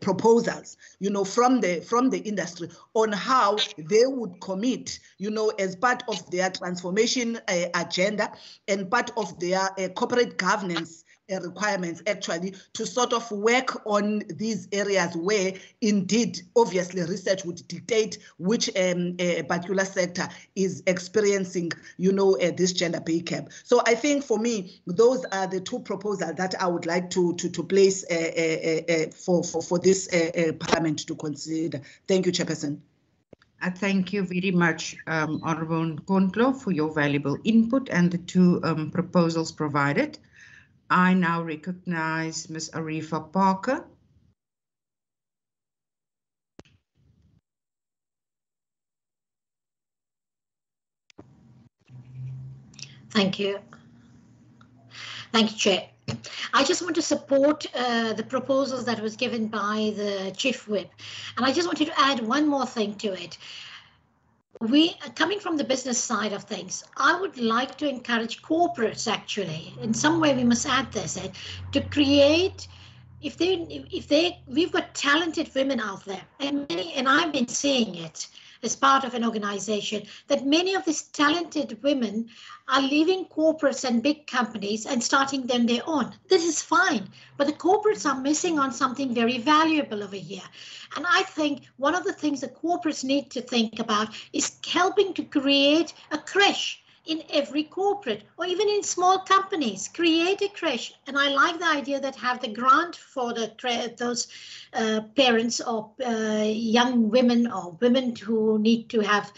proposals, you know, from the from the industry on how they would commit, you know, as part of their transformation agenda and part of their corporate governance requirements actually to sort of work on these areas where indeed obviously research would dictate which um, a particular sector is experiencing you know uh, this gender pay gap so i think for me those are the two proposals that i would like to to, to place uh, uh, uh for, for for this uh, uh, parliament to consider. Thank you chairperson. I thank you very much, um, Honourable Nkondlo, for your valuable input and the two um, proposals provided. I now recognize Ms. Arifa Parker. Thank you. Thank you, Chair. I just want to support uh, the proposals that was given by the chief whip. And I just wanted to add one more thing to it. We, coming from the business side of things, I would like to encourage corporates actually, in some way we must add this, eh, to create if they if they we've got talented women out there and many and I've been seeing it as part of an organization that many of these talented women are leaving corporates and big companies and starting them their own. This is fine, but the corporates are missing on something very valuable over here. And I think one of the things the corporates need to think about is helping to create a creche in every corporate or even in small companies create a creche and i like the idea that have the grant for the those uh, parents or uh, young women or women who need to have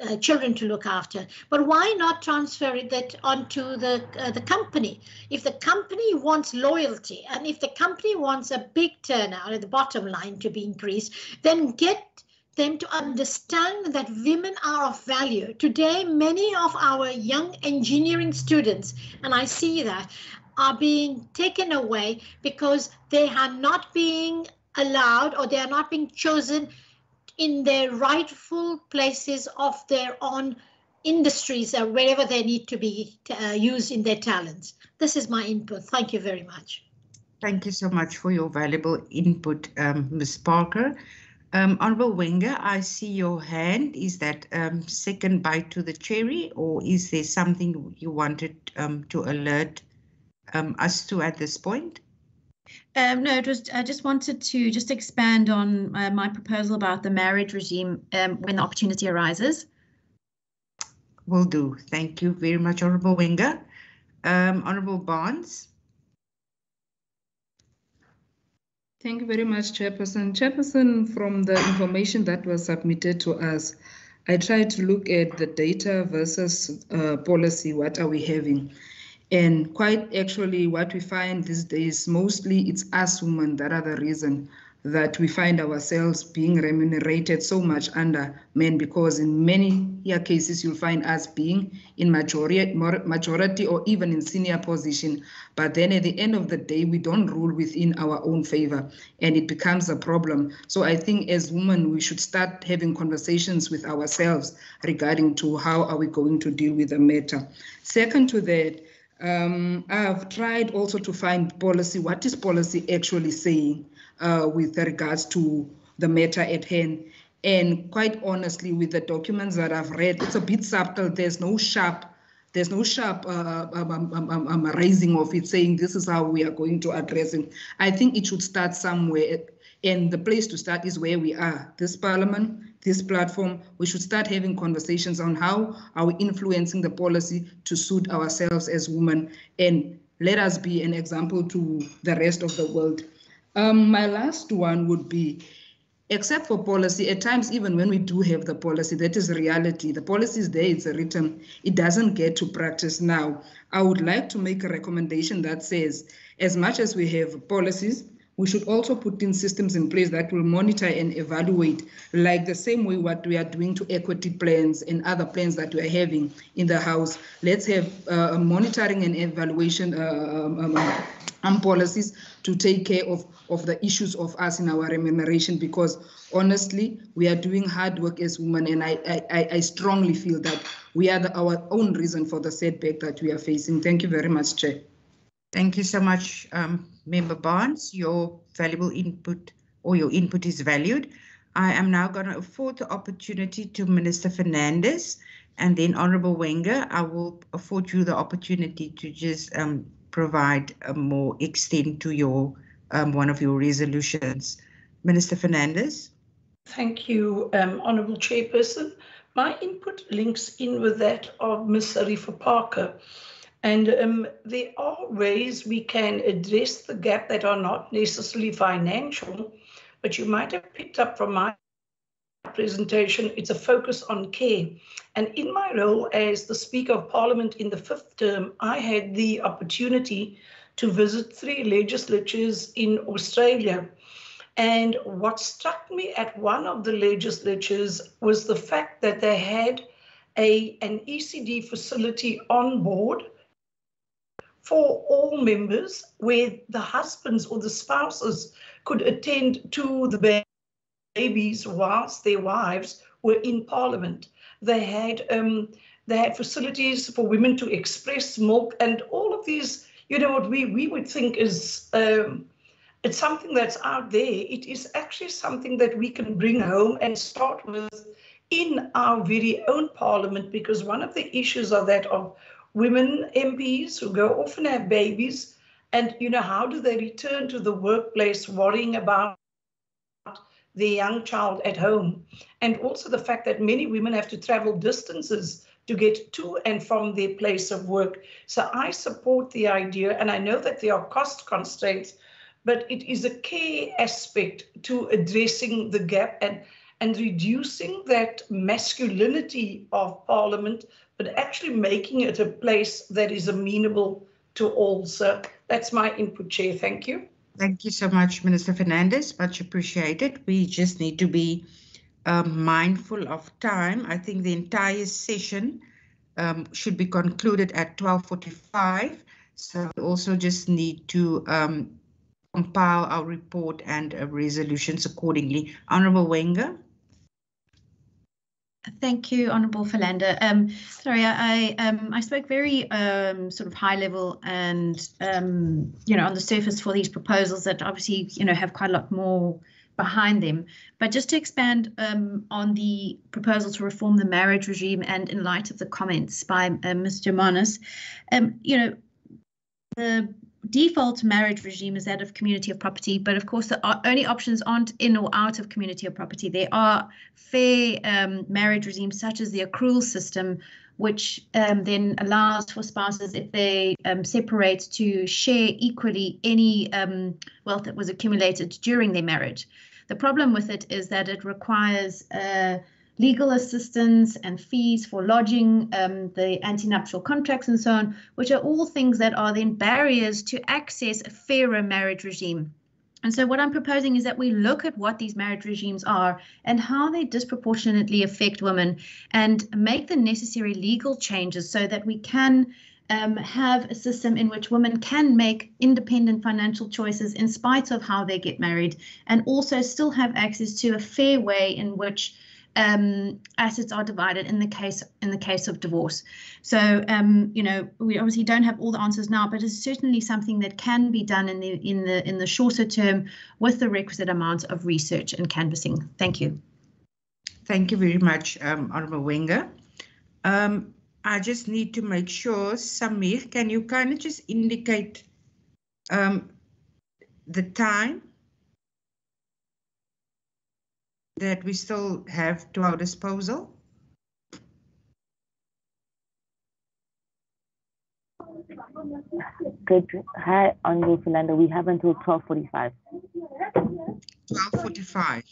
uh, children to look after. But why not transfer that onto the uh, the company? If the company wants loyalty and if the company wants a big turnout at the bottom line to be increased then get them to understand that women are of value. Today, many of our young engineering students, and I see that, are being taken away because they are not being allowed or they are not being chosen in their rightful places of their own industries or wherever they need to be uh, used in their talents. This is my input. Thank you very much. Thank you so much for your valuable input, um, Ms. Parker. Um, Honorable Wenger, I see your hand. Is that um, second bite to the cherry, or is there something you wanted um, to alert um, us to at this point? Um, no, it was. I just wanted to just expand on uh, my proposal about the marriage regime um, when the opportunity arises. Will do. Thank you very much, Honorable Wenger. Honorable Barnes. Thank you very much, Chairperson. Chairperson, from the information that was submitted to us, I tried to look at the data versus uh, policy. What are we having? And quite actually, what we find these days, mostly it's us women that are the reason that we find ourselves being remunerated so much under men because in many cases you'll find us being in majority, majority or even in senior position. But then at the end of the day we don't rule within our own favor and it becomes a problem. So i think as women we should start having conversations with ourselves regarding to how are we going to deal with the matter. Second to that um, I've tried also to find policy. What is policy actually saying? uh, with regards to the matter at hand. And quite honestly, with the documents that I've read, it's a bit subtle. There's no sharp, there's no sharp uh, um, um, um, um, raising of it, saying this is how we are going to address it. I think it should start somewhere, and the place to start is where we are. This parliament, this platform, we should start having conversations on how are we influencing the policy to suit ourselves as women, and let us be an example to the rest of the world. Um, my last one would be, except for policy, at times, even when we do have the policy, that is reality. The policy is there, it's written, it doesn't get to practice now. I would like to make a recommendation that says, as much as we have policies, we should also put in systems in place that will monitor and evaluate, like the same way what we are doing to equity plans and other plans that we are having in the House. Let's have uh, monitoring and evaluation uh, um, um, um, policies to take care of, of the issues of us in our remuneration because honestly, we are doing hard work as women and I, I, I strongly feel that we are the, our own reason for the setback that we are facing. Thank you very much, Chair. Thank you so much, um, Member Barnes. Your valuable input or your input is valued. I am now going to afford the opportunity to Minister Fernandez and then Honorable Wenger. I will afford you the opportunity to just um, provide a more extent to your um, one of your resolutions. Minister Fernandez. Thank you, um, Honourable Chairperson. My input links in with that of Ms. Arifa Parker. And um, there are ways we can address the gap that are not necessarily financial, but you might have picked up from my presentation, it's a focus on care. And in my role as the Speaker of Parliament in the fifth term, I had the opportunity to visit three legislatures in Australia. And what struck me at one of the legislatures was the fact that they had a, an ECD facility on board for all members where the husbands or the spouses could attend to the babies whilst their wives were in parliament. They had um, they had facilities for women to express milk and all of these, you know, what we, we would think is um, it's something that's out there. It is actually something that we can bring home and start with in our very own parliament because one of the issues are that of women MPs who go off and have babies and you know how do they return to the workplace worrying about the young child at home and also the fact that many women have to travel distances to get to and from their place of work. So I support the idea, and I know that there are cost constraints, but it is a key aspect to addressing the gap and, and reducing that masculinity of Parliament, but actually making it a place that is amenable to all. So that's my input, Chair. Thank you. Thank you so much, Minister Fernandez. Much appreciated. We just need to be uh, mindful of time. I think the entire session um, should be concluded at 12.45. So we also just need to um, compile our report and uh, resolutions accordingly. Honourable Wenger. Thank you, Honourable Philander. Um, sorry, I um, I spoke very um, sort of high level and um, you know on the surface for these proposals that obviously you know have quite a lot more behind them. But just to expand um, on the proposal to reform the marriage regime and in light of the comments by uh, Mr. Monis, um, you know, the default marriage regime is that of community of property, but of course the only options aren't in or out of community of property. There are fair um, marriage regimes such as the accrual system, which um, then allows for spouses, if they um, separate, to share equally any um, wealth that was accumulated during their marriage. The problem with it is that it requires uh, legal assistance and fees for lodging um, the antenuptial contracts and so on, which are all things that are then barriers to access a fairer marriage regime. And so what I'm proposing is that we look at what these marriage regimes are and how they disproportionately affect women and make the necessary legal changes so that we can um, have a system in which women can make independent financial choices in spite of how they get married and also still have access to a fair way in which um, assets are divided in the case in the case of divorce. So um, you know we obviously don't have all the answers now, but it's certainly something that can be done in the in the in the shorter term with the requisite amount of research and canvassing. Thank you. Thank you very much, um, Honourable Wenger. Um, I just need to make sure, Samir, can you kind of just indicate um, the time that we still have to our disposal? Good. Hi, Honorable Philander. We have until 12.45. 12.45?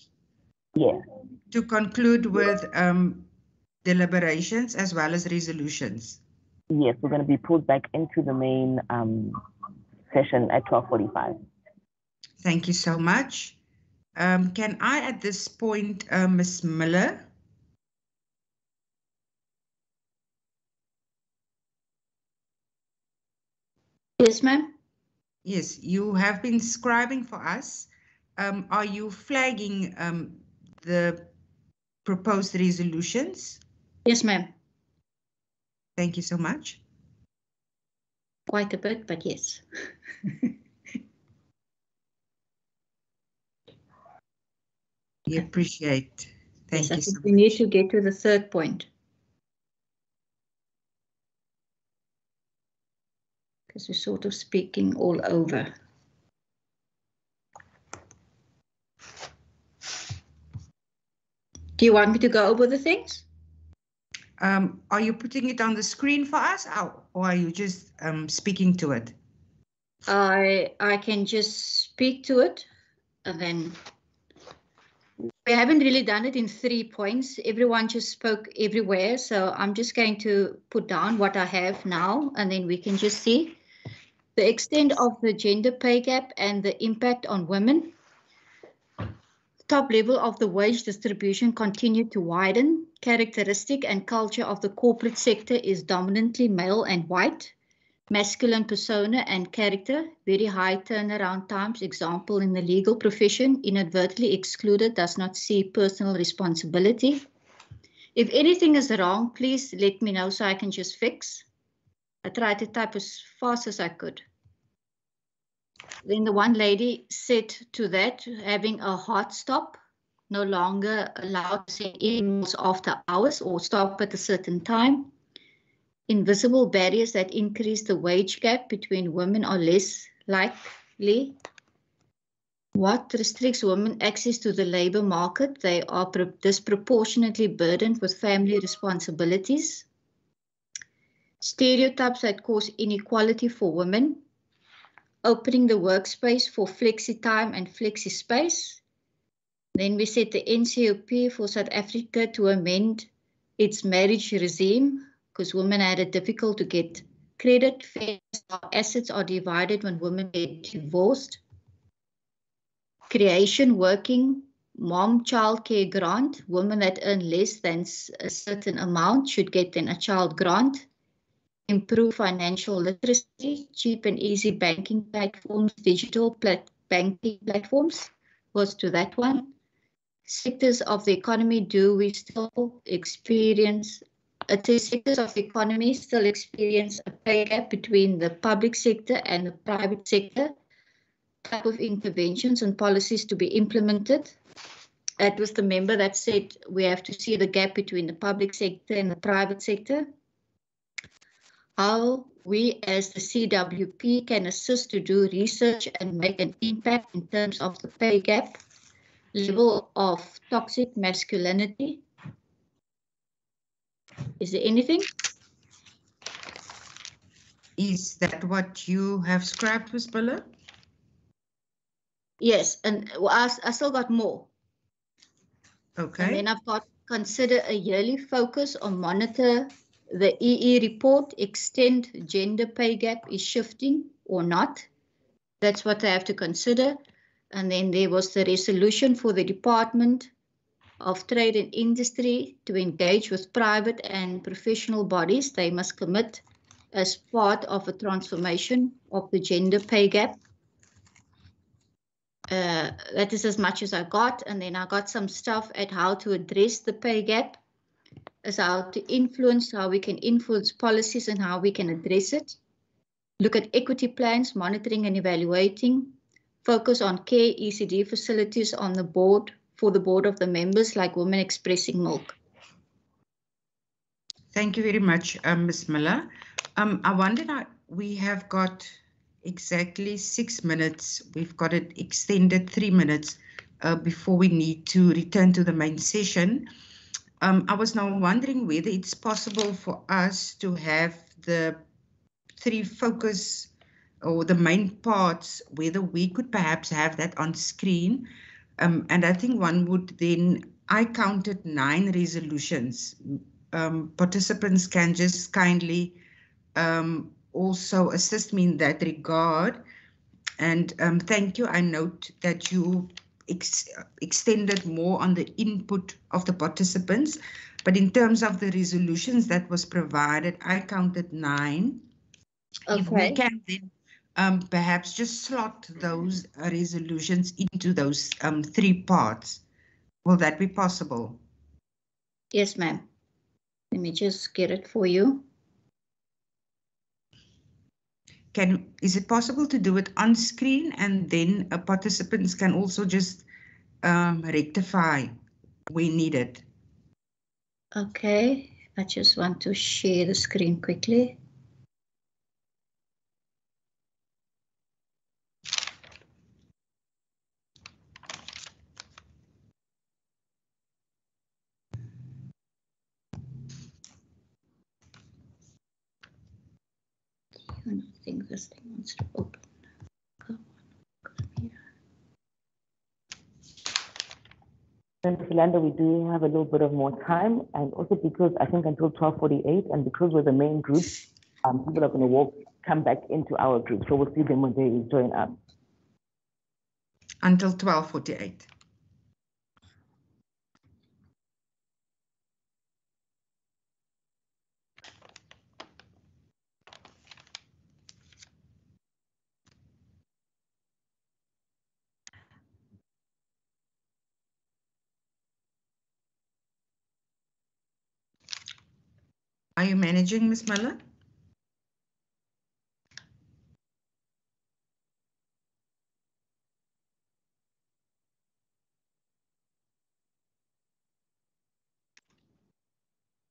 Yeah. To conclude with um, deliberations as well as resolutions? Yes, we're going to be pulled back into the main um, session at 12.45. Thank you so much. Um, can I at this point, uh, Ms. Miller? Yes, ma'am. Yes, you have been scribing for us. Um, are you flagging um, the proposed resolutions? Yes, ma'am. Thank you so much. Quite a bit, but yes. we appreciate. Thank yes, you. I think so we need to get to the third point. Because we're sort of speaking all over. Do you want me to go over the things? Um, are you putting it on the screen for us or are you just um, speaking to it? I I can just speak to it and then we haven't really done it in three points. Everyone just spoke everywhere. So I'm just going to put down what I have now and then we can just see the extent of the gender pay gap and the impact on women top level of the wage distribution continued to widen. Characteristic and culture of the corporate sector is dominantly male and white. Masculine persona and character, very high turnaround times, example in the legal profession, inadvertently excluded, does not see personal responsibility. If anything is wrong, please let me know so I can just fix. I tried to type as fast as I could. Then the one lady said to that, having a hard stop, no longer allowed to send emails after hours or stop at a certain time invisible barriers that increase the wage gap between women are less likely. What restricts women access to the labor market? They are disproportionately burdened with family responsibilities. Stereotypes that cause inequality for women. Opening the workspace for flexi time and flexi space. Then we set the NCOP for South Africa to amend its marriage regime because women had it difficult to get credit. Assets are divided when women get divorced. Creation, working, mom child care grant. Women that earn less than a certain amount should get then a child grant. Improve financial literacy, cheap and easy banking platforms, digital plat banking platforms was to that one. Sectors of the economy, do we still experience the sectors of the economy still experience a pay gap between the public sector and the private sector. Type of interventions and policies to be implemented. That was the member that said we have to see the gap between the public sector and the private sector. How we as the CWP can assist to do research and make an impact in terms of the pay gap, level of toxic masculinity, is there anything? Is that what you have scrapped, Ms. Buller? Yes, and I, I still got more. Okay. And then I've got consider a yearly focus on monitor the EE report, extend gender pay gap is shifting or not. That's what I have to consider. And then there was the resolution for the department of trade and industry to engage with private and professional bodies. They must commit as part of a transformation of the gender pay gap. Uh, that is as much as I got. And then I got some stuff at how to address the pay gap, as how to influence, how we can influence policies and how we can address it. Look at equity plans, monitoring and evaluating. Focus on care ECD facilities on the board for the board of the members like Women Expressing Milk. Thank you very much, um, Ms. Miller. Um, I wonder now, we have got exactly six minutes. We've got it extended three minutes uh, before we need to return to the main session. Um, I was now wondering whether it's possible for us to have the three focus or the main parts, whether we could perhaps have that on screen um, and I think one would then, I counted nine resolutions. Um, participants can just kindly um, also assist me in that regard. And um, thank you. I note that you ex extended more on the input of the participants. But in terms of the resolutions that was provided, I counted nine. Okay. If we can then um, perhaps just slot those resolutions into those um, three parts. Will that be possible? Yes, ma'am. Let me just get it for you. Can is it possible to do it on screen and then uh, participants can also just um, rectify when needed? Okay, I just want to share the screen quickly. I think this thing wants to open. Come on, come here. Yolanda, we do have a little bit of more time, and also because I think until 12:48, and because we're the main group, um, people are going to walk, come back into our group, so we'll see them when they join us. Until 12:48. You managing, Ms. Miller?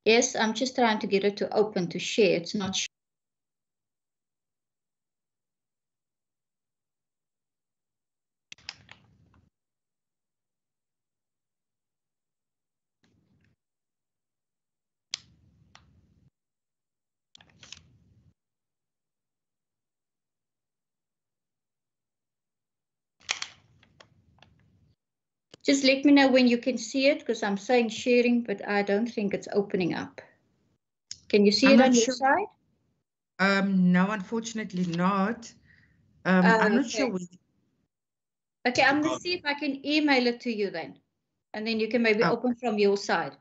Yes, I'm just trying to get it to open to share. It's not Just let me know when you can see it because I'm saying sharing, but I don't think it's opening up. Can you see I'm it on your side? Um, no, unfortunately not. Um, Oh, I'm not okay. sure. we- Okay, I'm gonna see if I can email it to you then. And then you can maybe Oh. open from your side.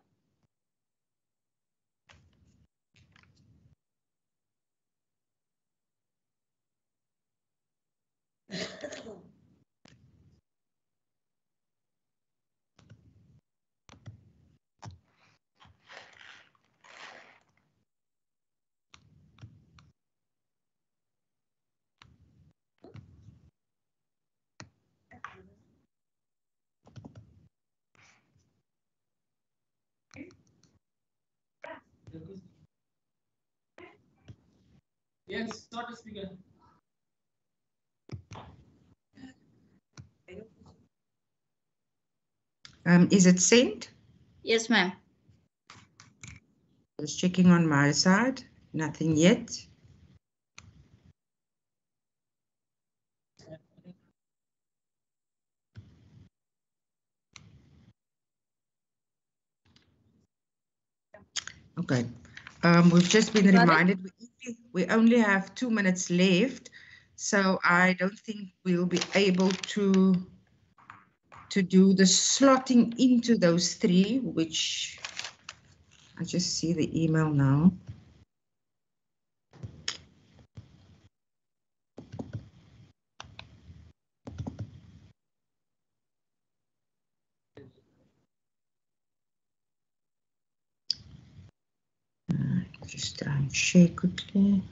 Start the speaker. Um, is it sent? Yes, ma'am. Just checking on my side. Nothing yet. Okay. Um, we've just been Got it? reminded we only, have two minutes left, so I don't think we'll be able to to do the slotting into those three, which I just see the email now. Uh, Just try and share quickly.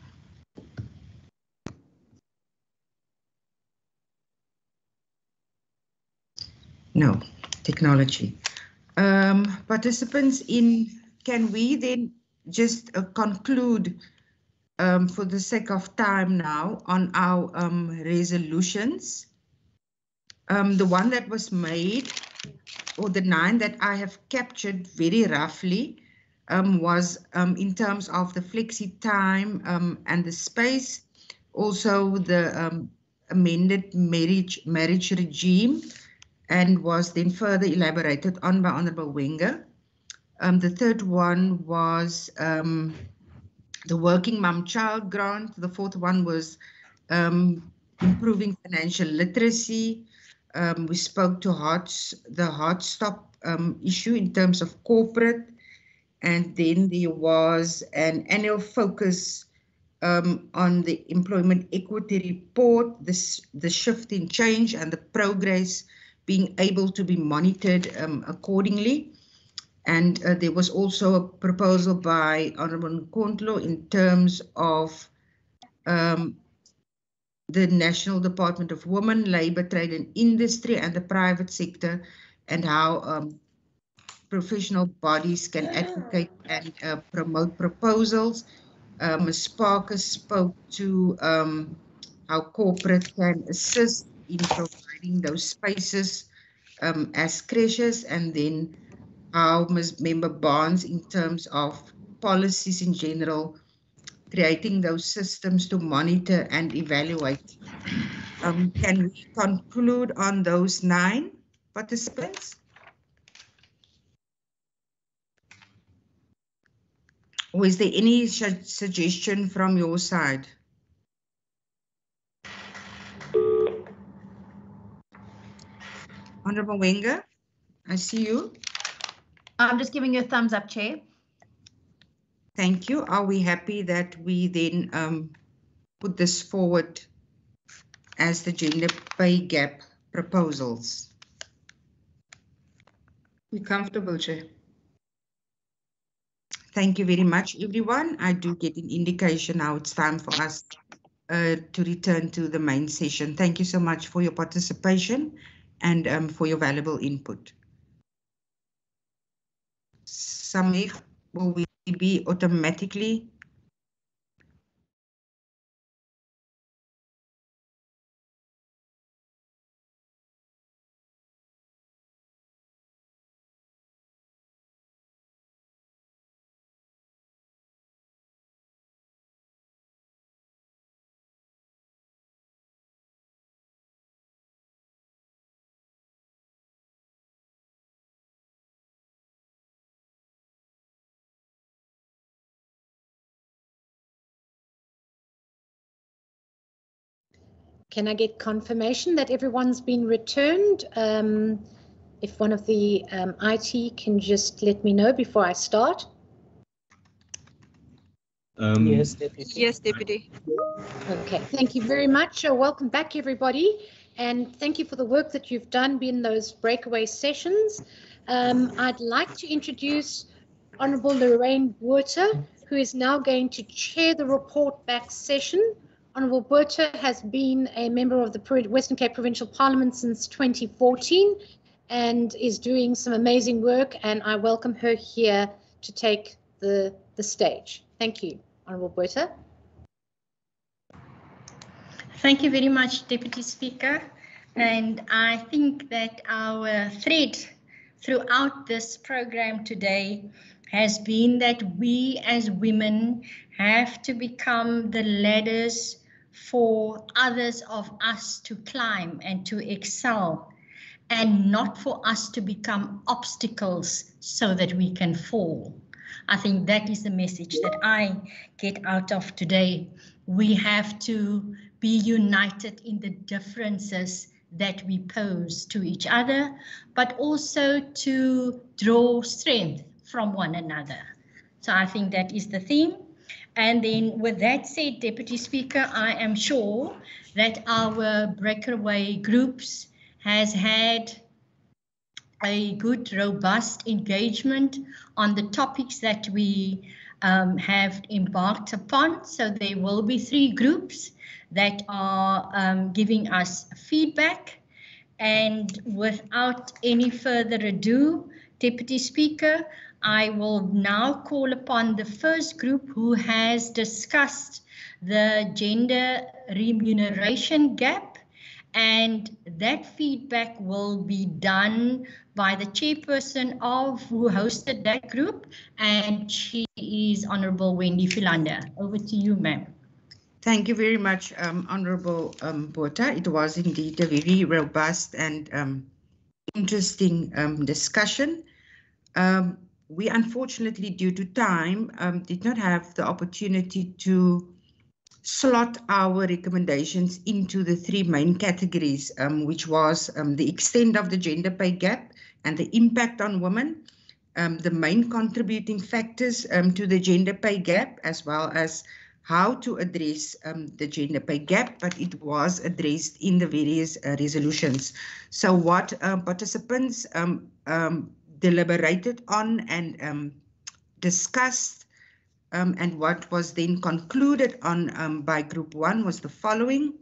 No, technology. Um, participants in, can we then just uh, conclude um, for the sake of time now on our um, resolutions? Um, the one that was made, or the nine that I have captured very roughly, um, was um, in terms of the flexi time um, and the space, also the um, amended marriage marriage regime, and was then further elaborated on by Honorable Wenger. Um, the third one was um, the working mum child grant. The fourth one was improving financial literacy. We spoke to hearts, the heart stop issue in terms of corporate. And then there was an annual focus um, on the employment equity report, this, the shift in change and the progress being able to be monitored um, accordingly. And uh, there was also a proposal by Honorable Nkondlo in terms of um, the National Department of Women, Labour, Trade and Industry and the private sector and how um, professional bodies can advocate and uh, promote proposals. Uh, Ms. Parker spoke to um, how corporate can assist in providing those spaces um, as creches and then how Ms. Member Barnes in terms of policies in general, creating those systems to monitor and evaluate. Um, can we conclude on those nine participants? Or is there any su- suggestion from your side? Honorable Wenger, I see you. I'm just giving you a thumbs up, Chair. Thank you. Are we happy that we then um, put this forward as the gender pay gap proposals? We're comfortable, Chair. Thank you very much, everyone. I do get an indication now it's time for us uh, to return to the main session. Thank you so much for your participation and um, for your valuable input. Samir, will we be automatically Can I get confirmation that everyone's been returned? Um, if one of the um, IT can just let me know before I start. Um, yes, Deputy. Yes, Deputy. Okay, thank you very much. Uh, welcome back, everybody. And thank you for the work that you've done in those breakaway sessions. Um, I'd like to introduce Honourable Lorraine Botha, who is now going to chair the report back session Honourable Botha has been a member of the Western Cape Provincial Parliament since 2014 and is doing some amazing work and I welcome her here to take the, the stage. Thank you, Honourable Botha. Thank you very much, Deputy Speaker. And I think that our thread throughout this program today has been that we as women have to become the ladders for others of us to climb and to excel and not for us to become obstacles so that we can fall. I think that is the message that I get out of today. We have to be united in the differences that we pose to each other, but also to draw strength from one another. So I think that is the theme. And then with that said, Deputy Speaker, I am sure that our breakaway groups has had a good, robust engagement on the topics that we um, have embarked upon. So there will be three groups that are um, giving us feedback. And without any further ado, Deputy Speaker, I will now call upon the first group who has discussed the gender remuneration gap and that feedback will be done by the chairperson of who hosted that group and she is Honorable Wendy Philander. Over to you, ma'am. Thank you very much, um, Honorable um, Botha. It was indeed a very robust and um, interesting um, discussion. Um, we unfortunately, due to time, um, did not have the opportunity to slot our recommendations into the three main categories, um, which was um, the extent of the gender pay gap and the impact on women, um, the main contributing factors um, to the gender pay gap, as well as how to address um, the gender pay gap, but it was addressed in the various uh, resolutions. So what uh, participants um, um, deliberated on and um, discussed um, and what was then concluded on um, by group one was the following,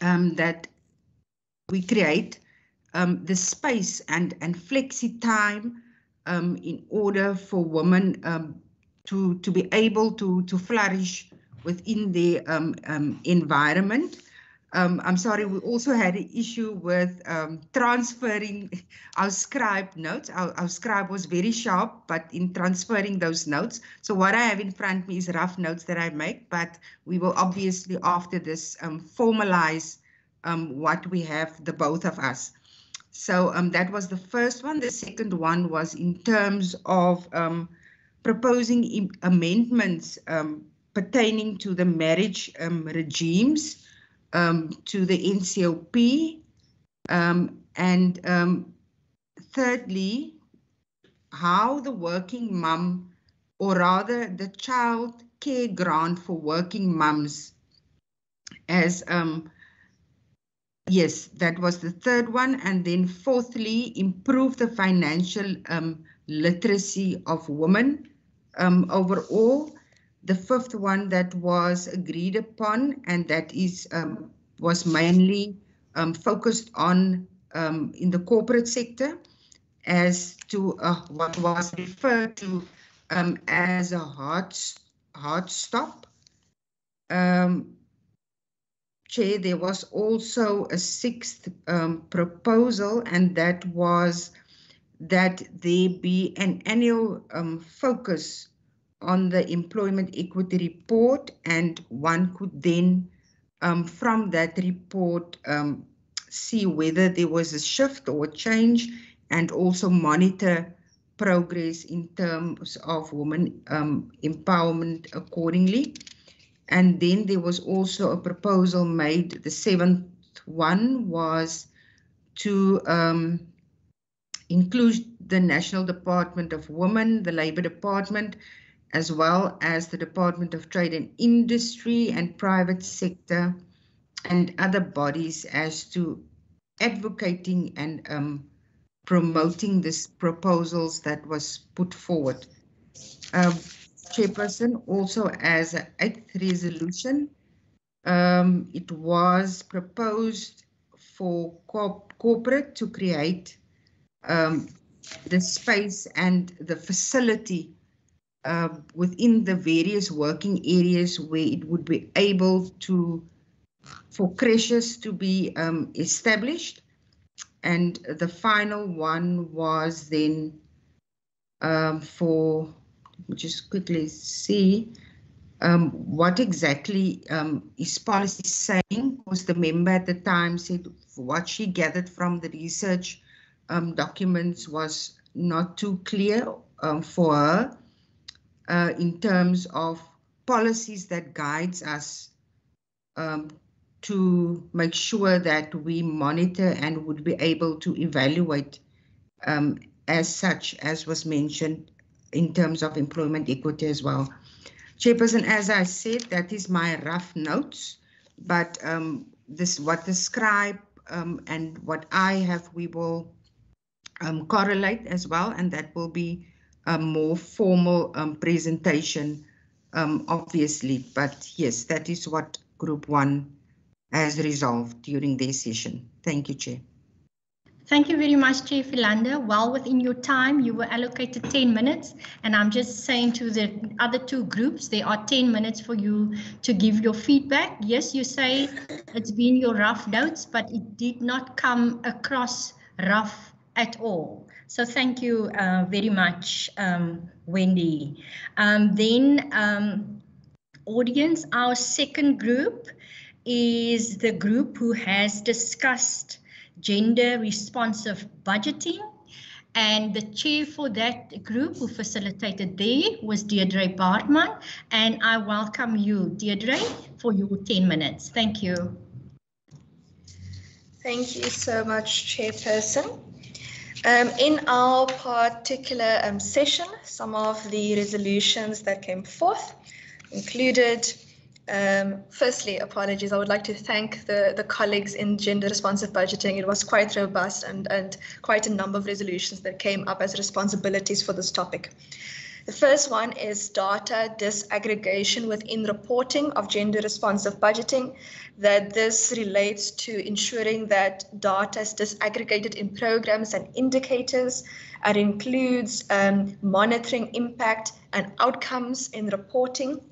um, that we create um, the space and, and flexi time um, in order for women to, to be able to, to flourish within their environment um, I'm sorry, we also had an issue with um, transferring our scribe notes. Our, our, scribe was very sharp, but in transferring those notes. So what I have in front of me is rough notes that I make, but we will obviously after this um, formalize um, what we have, the both of us. So um, that was the first one. The second one was in terms of um, proposing amendments pertaining to the marriage regimes um, to the NCOP. Um, and um, thirdly, how the working mum, or rather the child care grant for working mums as um, yes that was the third one and then fourthly improve the financial um, literacy of women um, overall. The fifth one that was agreed upon and that is um, was mainly um, focused on um, in the corporate sector as to uh, what was referred to um, as a hard, hard stop. Um, Chair, there was also a sixth um, proposal, and that was that there be an annual focus on the employment equity report, and one could then, um, from that report, um, see whether there was a shift or a change, and also monitor progress in terms of women um, empowerment accordingly. And then there was also a proposal made. The seventh one was to um, include the National Department of Women, the Labour Department, as well as the Department of Trade and Industry and private sector and other bodies as to advocating and um, promoting these proposals that was put forward. Um, Chairperson, also as an eighth resolution, um, it was proposed for corp corporate to create um, the space and the facility uh, within the various working areas where it would be able to, for creches to be um, established. And the final one was then um, for just quickly see um, what exactly um, is policy saying, because the member at the time said what she gathered from the research um, documents was not too clear um, for her uh, in terms of policies that guides us um, to make sure that we monitor and would be able to evaluate um, as such as was mentioned in terms of employment equity as well. Chairperson, as I said, that is my rough notes, but um, this what the scribe um, and what I have, we will um, correlate as well, and that will be a more formal um, presentation, um, obviously. But yes, that is what Group 1 has resolved during their session. Thank you, Chair. Thank you very much, Chair Philander. Well within your time, you were allocated 10 minutes. And I'm just saying to the other two groups, there are 10 minutes for you to give your feedback. Yes, you say it's been your rough notes, but it did not come across rough at all. So thank you uh, very much, um, Wendy. Um, then um, audience, our second group is the group who has discussed gender responsive budgeting. And the chair for that group who facilitated there was Deirdre Baartman. And I welcome you, Deirdre, for your 10 minutes. Thank you. Thank you so much, Chairperson. Um, in our particular um, session, some of the resolutions that came forth included um, firstly, apologies. I would like to thank the, the colleagues in gender responsive budgeting. It was quite robust and, and quite a number of resolutions that came up as responsibilities for this topic. The first one is data disaggregation within reporting of gender responsive budgeting, that this relates to ensuring that data is disaggregated in programs and indicators. It includes um, monitoring impact and outcomes in reporting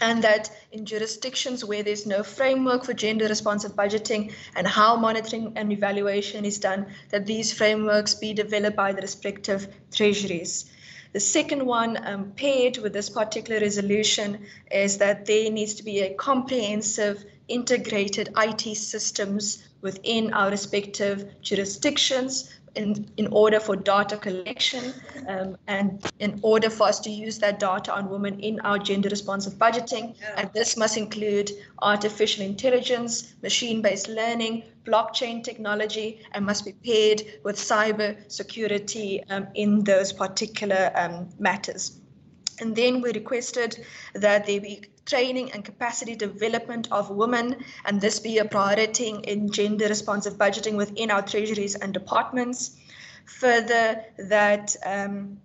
and that in jurisdictions where there's no framework for gender responsive budgeting and how monitoring and evaluation is done, that these frameworks be developed by the respective treasuries. The second one, um, paired with this particular resolution, is that there needs to be a comprehensive integrated IT systems within our respective jurisdictions in, in order for data collection um, and in order for us to use that data on women in our gender responsive budgeting. And this must include artificial intelligence, machine-based learning, blockchain technology, and must be paired with cyber security um, in those particular um, matters. And then we requested that there be training and capacity development of women, and this be a priority in gender responsive budgeting within our treasuries and departments. Further, that um,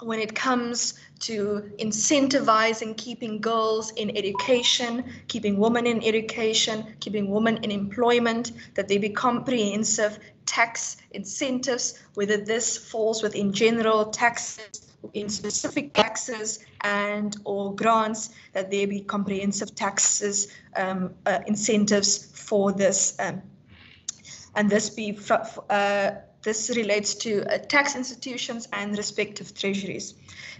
when it comes to incentivizing keeping girls in education, keeping women in education, keeping women in employment, that there be comprehensive tax incentives, whether this falls within general taxes, in specific taxes and or grants, that there be comprehensive taxes um, uh, incentives for this. Um, and this be uh, this relates to uh, tax institutions and respective treasuries.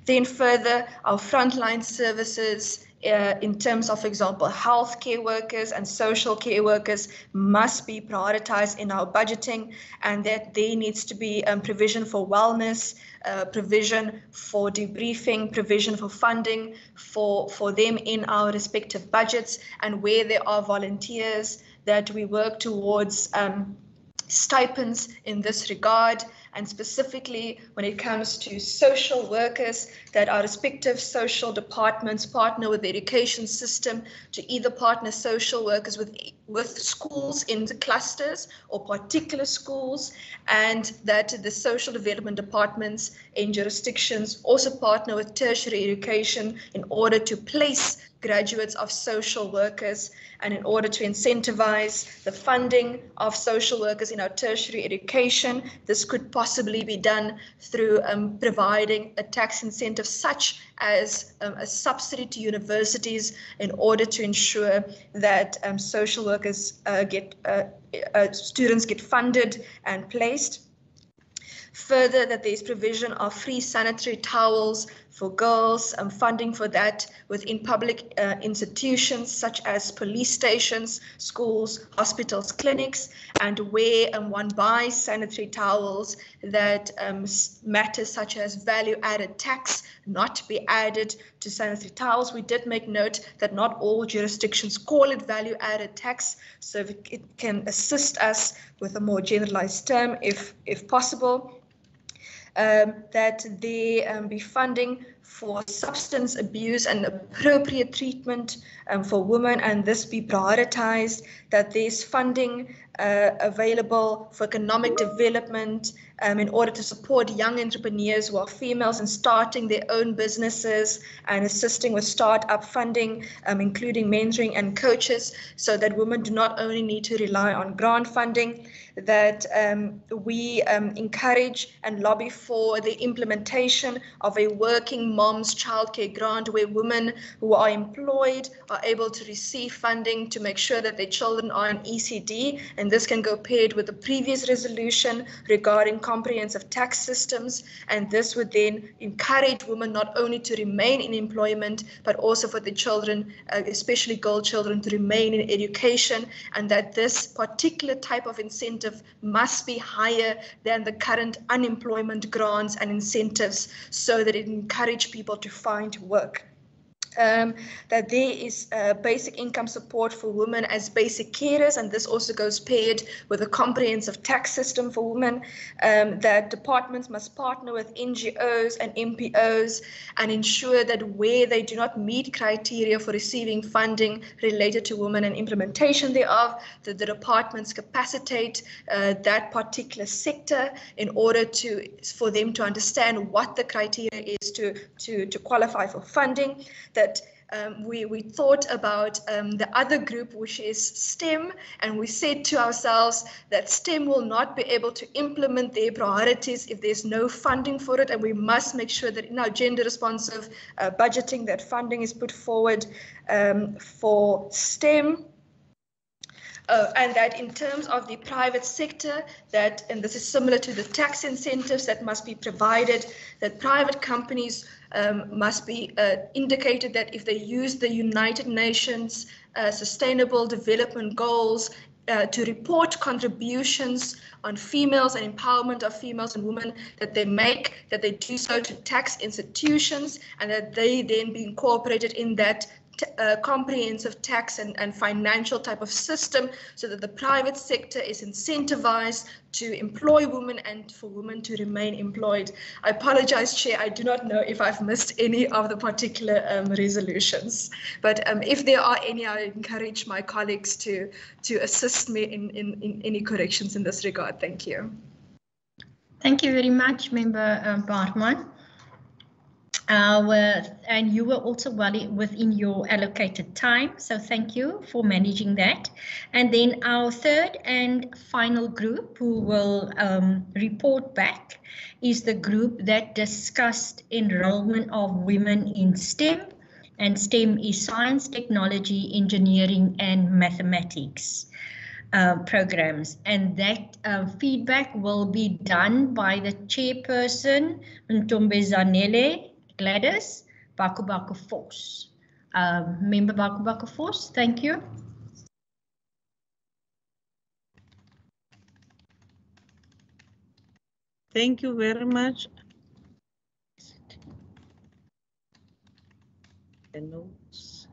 Then further, our frontline services uh, in terms of, for example, healthcare workers and social care workers must be prioritized in our budgeting and that there needs to be um, provision for wellness, uh, provision for debriefing, provision for funding for, for them in our respective budgets and where there are volunteers that we work towards um, stipends in this regard and specifically when it comes to social workers that our respective social departments partner with the education system to either partner social workers with with schools in the clusters or particular schools and that the social development departments in jurisdictions also partner with tertiary education in order to place graduates of social workers and in order to incentivize the funding of social workers in our tertiary education, this could possibly be done through um, providing a tax incentive such as um, a subsidy to universities in order to ensure that um, social workers uh, get uh, uh, students get funded and placed. Further, that there is provision of free sanitary towels for girls, um, funding for that within public uh, institutions such as police stations, schools, hospitals, clinics, and where um, one buys sanitary towels that um, matters such as value added tax not be added to sanitary towels. We did make note that not all jurisdictions call it value added tax, so it can assist us with a more generalized term if, if possible um, that there um, be funding for substance abuse and appropriate treatment um, for women and this be prioritized, that there's funding uh, available for economic development um, in order to support young entrepreneurs who are females and starting their own businesses and assisting with startup funding, um, including mentoring and coaches, so that women do not only need to rely on grant funding, that um, we um, encourage and lobby for the implementation of a working moms childcare grant where women who are employed are able to receive funding to make sure that their children are on ECD. And this can go paired with the previous resolution regarding comprehensive tax systems. And this would then encourage women not only to remain in employment, but also for the children, uh, especially girl children, to remain in education. And that this particular type of incentive must be higher than the current unemployment grants and incentives so that it encourage people to find work um, that there is uh, basic income support for women as basic carers, and this also goes paired with a comprehensive tax system for women, um, that departments must partner with NGOs and NPOs and ensure that where they do not meet criteria for receiving funding related to women and implementation thereof, that the departments capacitate uh, that particular sector in order to for them to understand what the criteria is to, to, to qualify for funding, that that um, we, we thought about um, the other group, which is STEM, and we said to ourselves that STEM will not be able to implement their priorities if there's no funding for it, and we must make sure that in our gender responsive uh, budgeting that funding is put forward um, for STEM. Uh, and that in terms of the private sector, that, and this is similar to the tax incentives that must be provided, that private companies um, must be uh, indicated that if they use the United Nations uh, Sustainable Development Goals uh, to report contributions on females and empowerment of females and women that they make, that they do so to tax institutions, and that they then be incorporated in that uh, comprehensive tax and, and financial type of system so that the private sector is incentivized to employ women and for women to remain employed. I apologize, Chair, I do not know if I've missed any of the particular um, resolutions, but um, if there are any, I encourage my colleagues to, to assist me in, in, in any corrections in this regard. Thank you. Thank you very much, Member uh, Baartman. Our and you were also well within your allocated time so thank you for managing that and then our third and final group who will um, report back is the group that discussed enrollment of women in STEM and STEM is science, technology, engineering and mathematics. Uh, programs and that uh, feedback will be done by the chairperson Ntombezanele Gladys Bakubaku-Vos. Um, member Bakubaku-Vos, thank you. Thank you very much. The notes.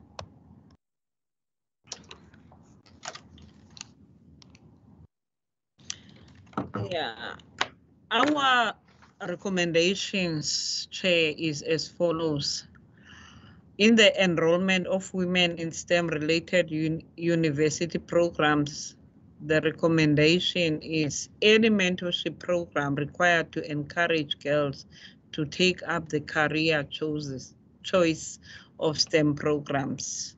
Yeah, our recommendations, Chair, is as follows. In the enrollment of women in STEM-related un university programs, the recommendation is any mentorship program required to encourage girls to take up the career choices, choice of STEM programs.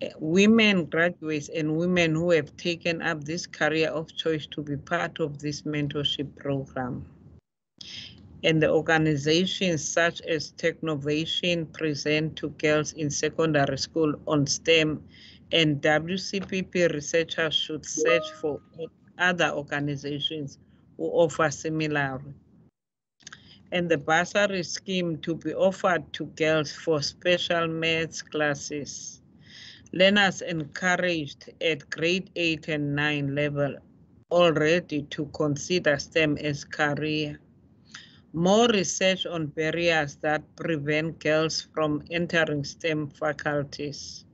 Eh, women graduates and women who have taken up this career of choice to be part of this mentorship program and the organizations such as Technovation present to girls in secondary school on STEM and WCPP researchers should search for other organizations who offer similar. And the bursary scheme to be offered to girls for special maths classes. Learners encouraged at grade 8 and 9 level already to consider STEM as career more research on barriers that prevent girls from entering STEM faculties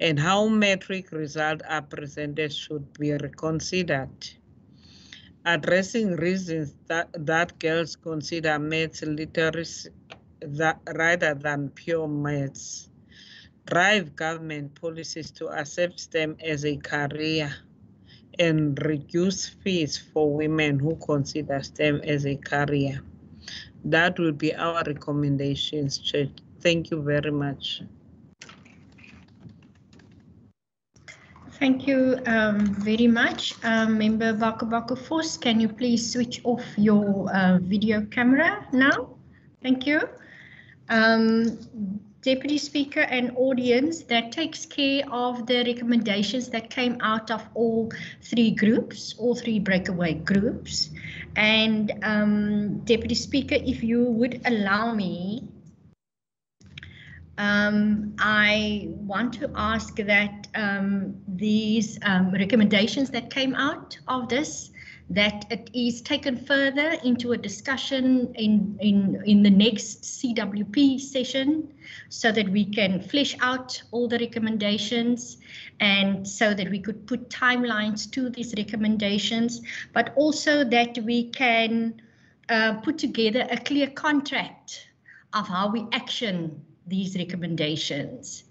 and how matric results are presented should be reconsidered. Addressing reasons that, that girls consider maths literacy that, rather than pure maths. Drive government policies to accept STEM as a career and reduce fees for women who consider STEM as a career. That will be our recommendations, Church. Thank you very much. Thank you um, very much. Um, Member Baku Force, can you please switch off your uh, video camera now? Thank you. Um, Deputy Speaker and audience, that takes care of the recommendations that came out of all three groups, all three breakaway groups. And um, Deputy Speaker, if you would allow me, um, I want to ask that um, these um, recommendations that came out of this that it is taken further into a discussion in, in, in the next CWP session so that we can flesh out all the recommendations and so that we could put timelines to these recommendations, but also that we can uh, put together a clear contract of how we action these recommendations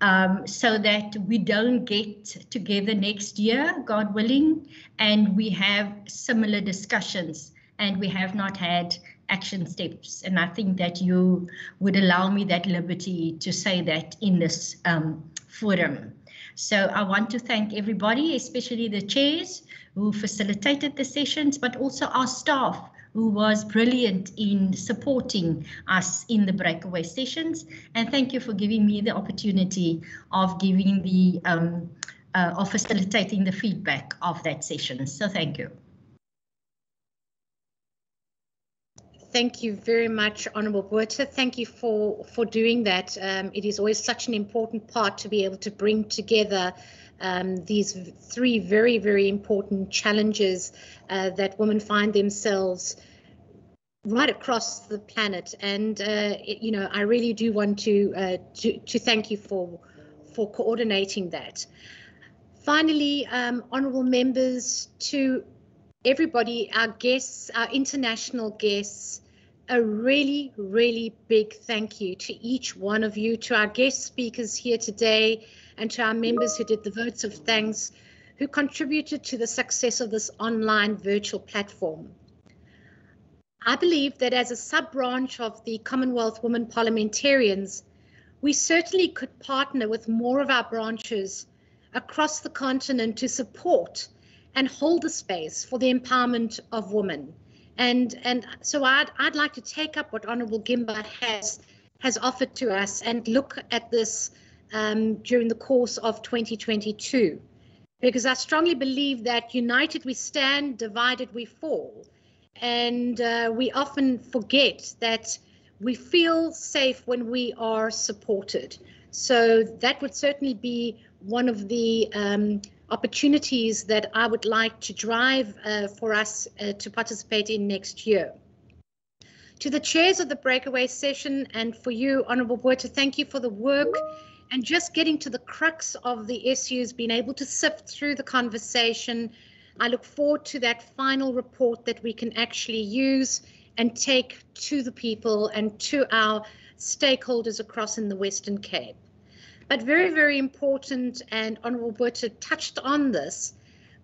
um, so that we don't get together next year, God willing, and we have similar discussions and we have not had action steps. And I think that you would allow me that liberty to say that in this um, forum. So I want to thank everybody, especially the chairs who facilitated the sessions, but also our staff who was brilliant in supporting us in the breakaway sessions. And thank you for giving me the opportunity of giving the um, uh, of facilitating the feedback of that session. So thank you. Thank you very much, Honourable Botha. Thank you for, for doing that. Um, it is always such an important part to be able to bring together um, these three very, very important challenges uh, that women find themselves right across the planet. And, uh, it, you know, I really do want to, uh, to, to thank you for, for coordinating that. Finally, um, honourable members, to everybody, our guests, our international guests, a really, really big thank you to each one of you, to our guest speakers here today, and to our members who did the votes of thanks, who contributed to the success of this online virtual platform. I believe that as a sub branch of the Commonwealth Women Parliamentarians, we certainly could partner with more of our branches across the continent to support and hold the space for the empowerment of women. And, and so I'd, I'd like to take up what Honorable Gimba has, has offered to us and look at this um, during the course of 2022. Because I strongly believe that united we stand, divided we fall. And uh, we often forget that we feel safe when we are supported. So that would certainly be one of the um, opportunities that I would like to drive uh, for us uh, to participate in next year. To the chairs of the breakaway session and for you, Honourable Botha, thank you for the work and just getting to the crux of the issues, being able to sift through the conversation. I look forward to that final report that we can actually use and take to the people and to our stakeholders across in the Western Cape. But very, very important, and Honourable Botha touched on this,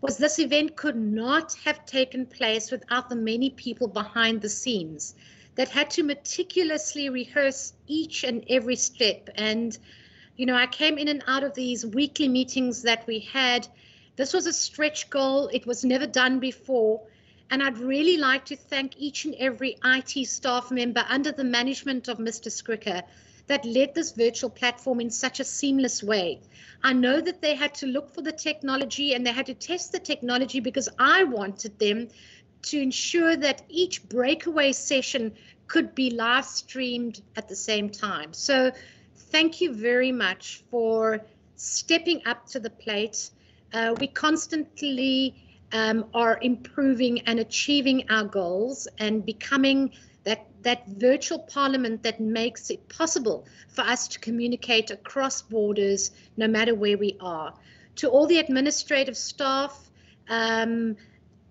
was this event could not have taken place without the many people behind the scenes that had to meticulously rehearse each and every step. And, you know, I came in and out of these weekly meetings that we had. This was a stretch goal. It was never done before. And I'd really like to thank each and every IT staff member under the management of Mr. Skricker that led this virtual platform in such a seamless way. I know that they had to look for the technology and they had to test the technology because I wanted them to ensure that each breakaway session could be live streamed at the same time. So thank you very much for stepping up to the plate. Uh, we constantly um, are improving and achieving our goals and becoming that, that virtual parliament that makes it possible for us to communicate across borders no matter where we are. To all the administrative staff um,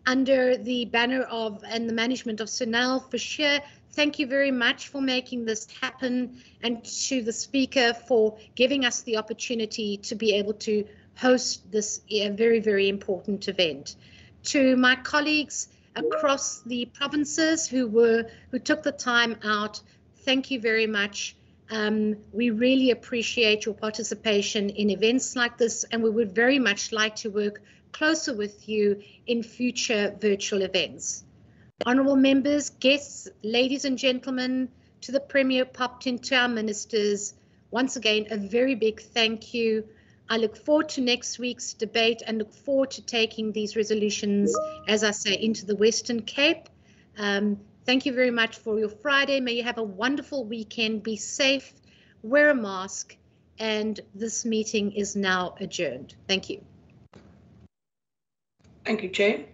under the banner of and the management of Sunel Fisher, thank you very much for making this happen and to the speaker for giving us the opportunity to be able to host this very, very important event to my colleagues across the provinces who were who took the time out. Thank you very much. Um, we really appreciate your participation in events like this, and we would very much like to work closer with you in future virtual events. Honourable members, guests, ladies and gentlemen, to the Premier popped into our ministers, once again, a very big thank you I look forward to next week's debate and look forward to taking these resolutions, as I say, into the Western Cape. Um, thank you very much for your Friday. May you have a wonderful weekend. Be safe, wear a mask, and this meeting is now adjourned. Thank you. Thank you, Chair.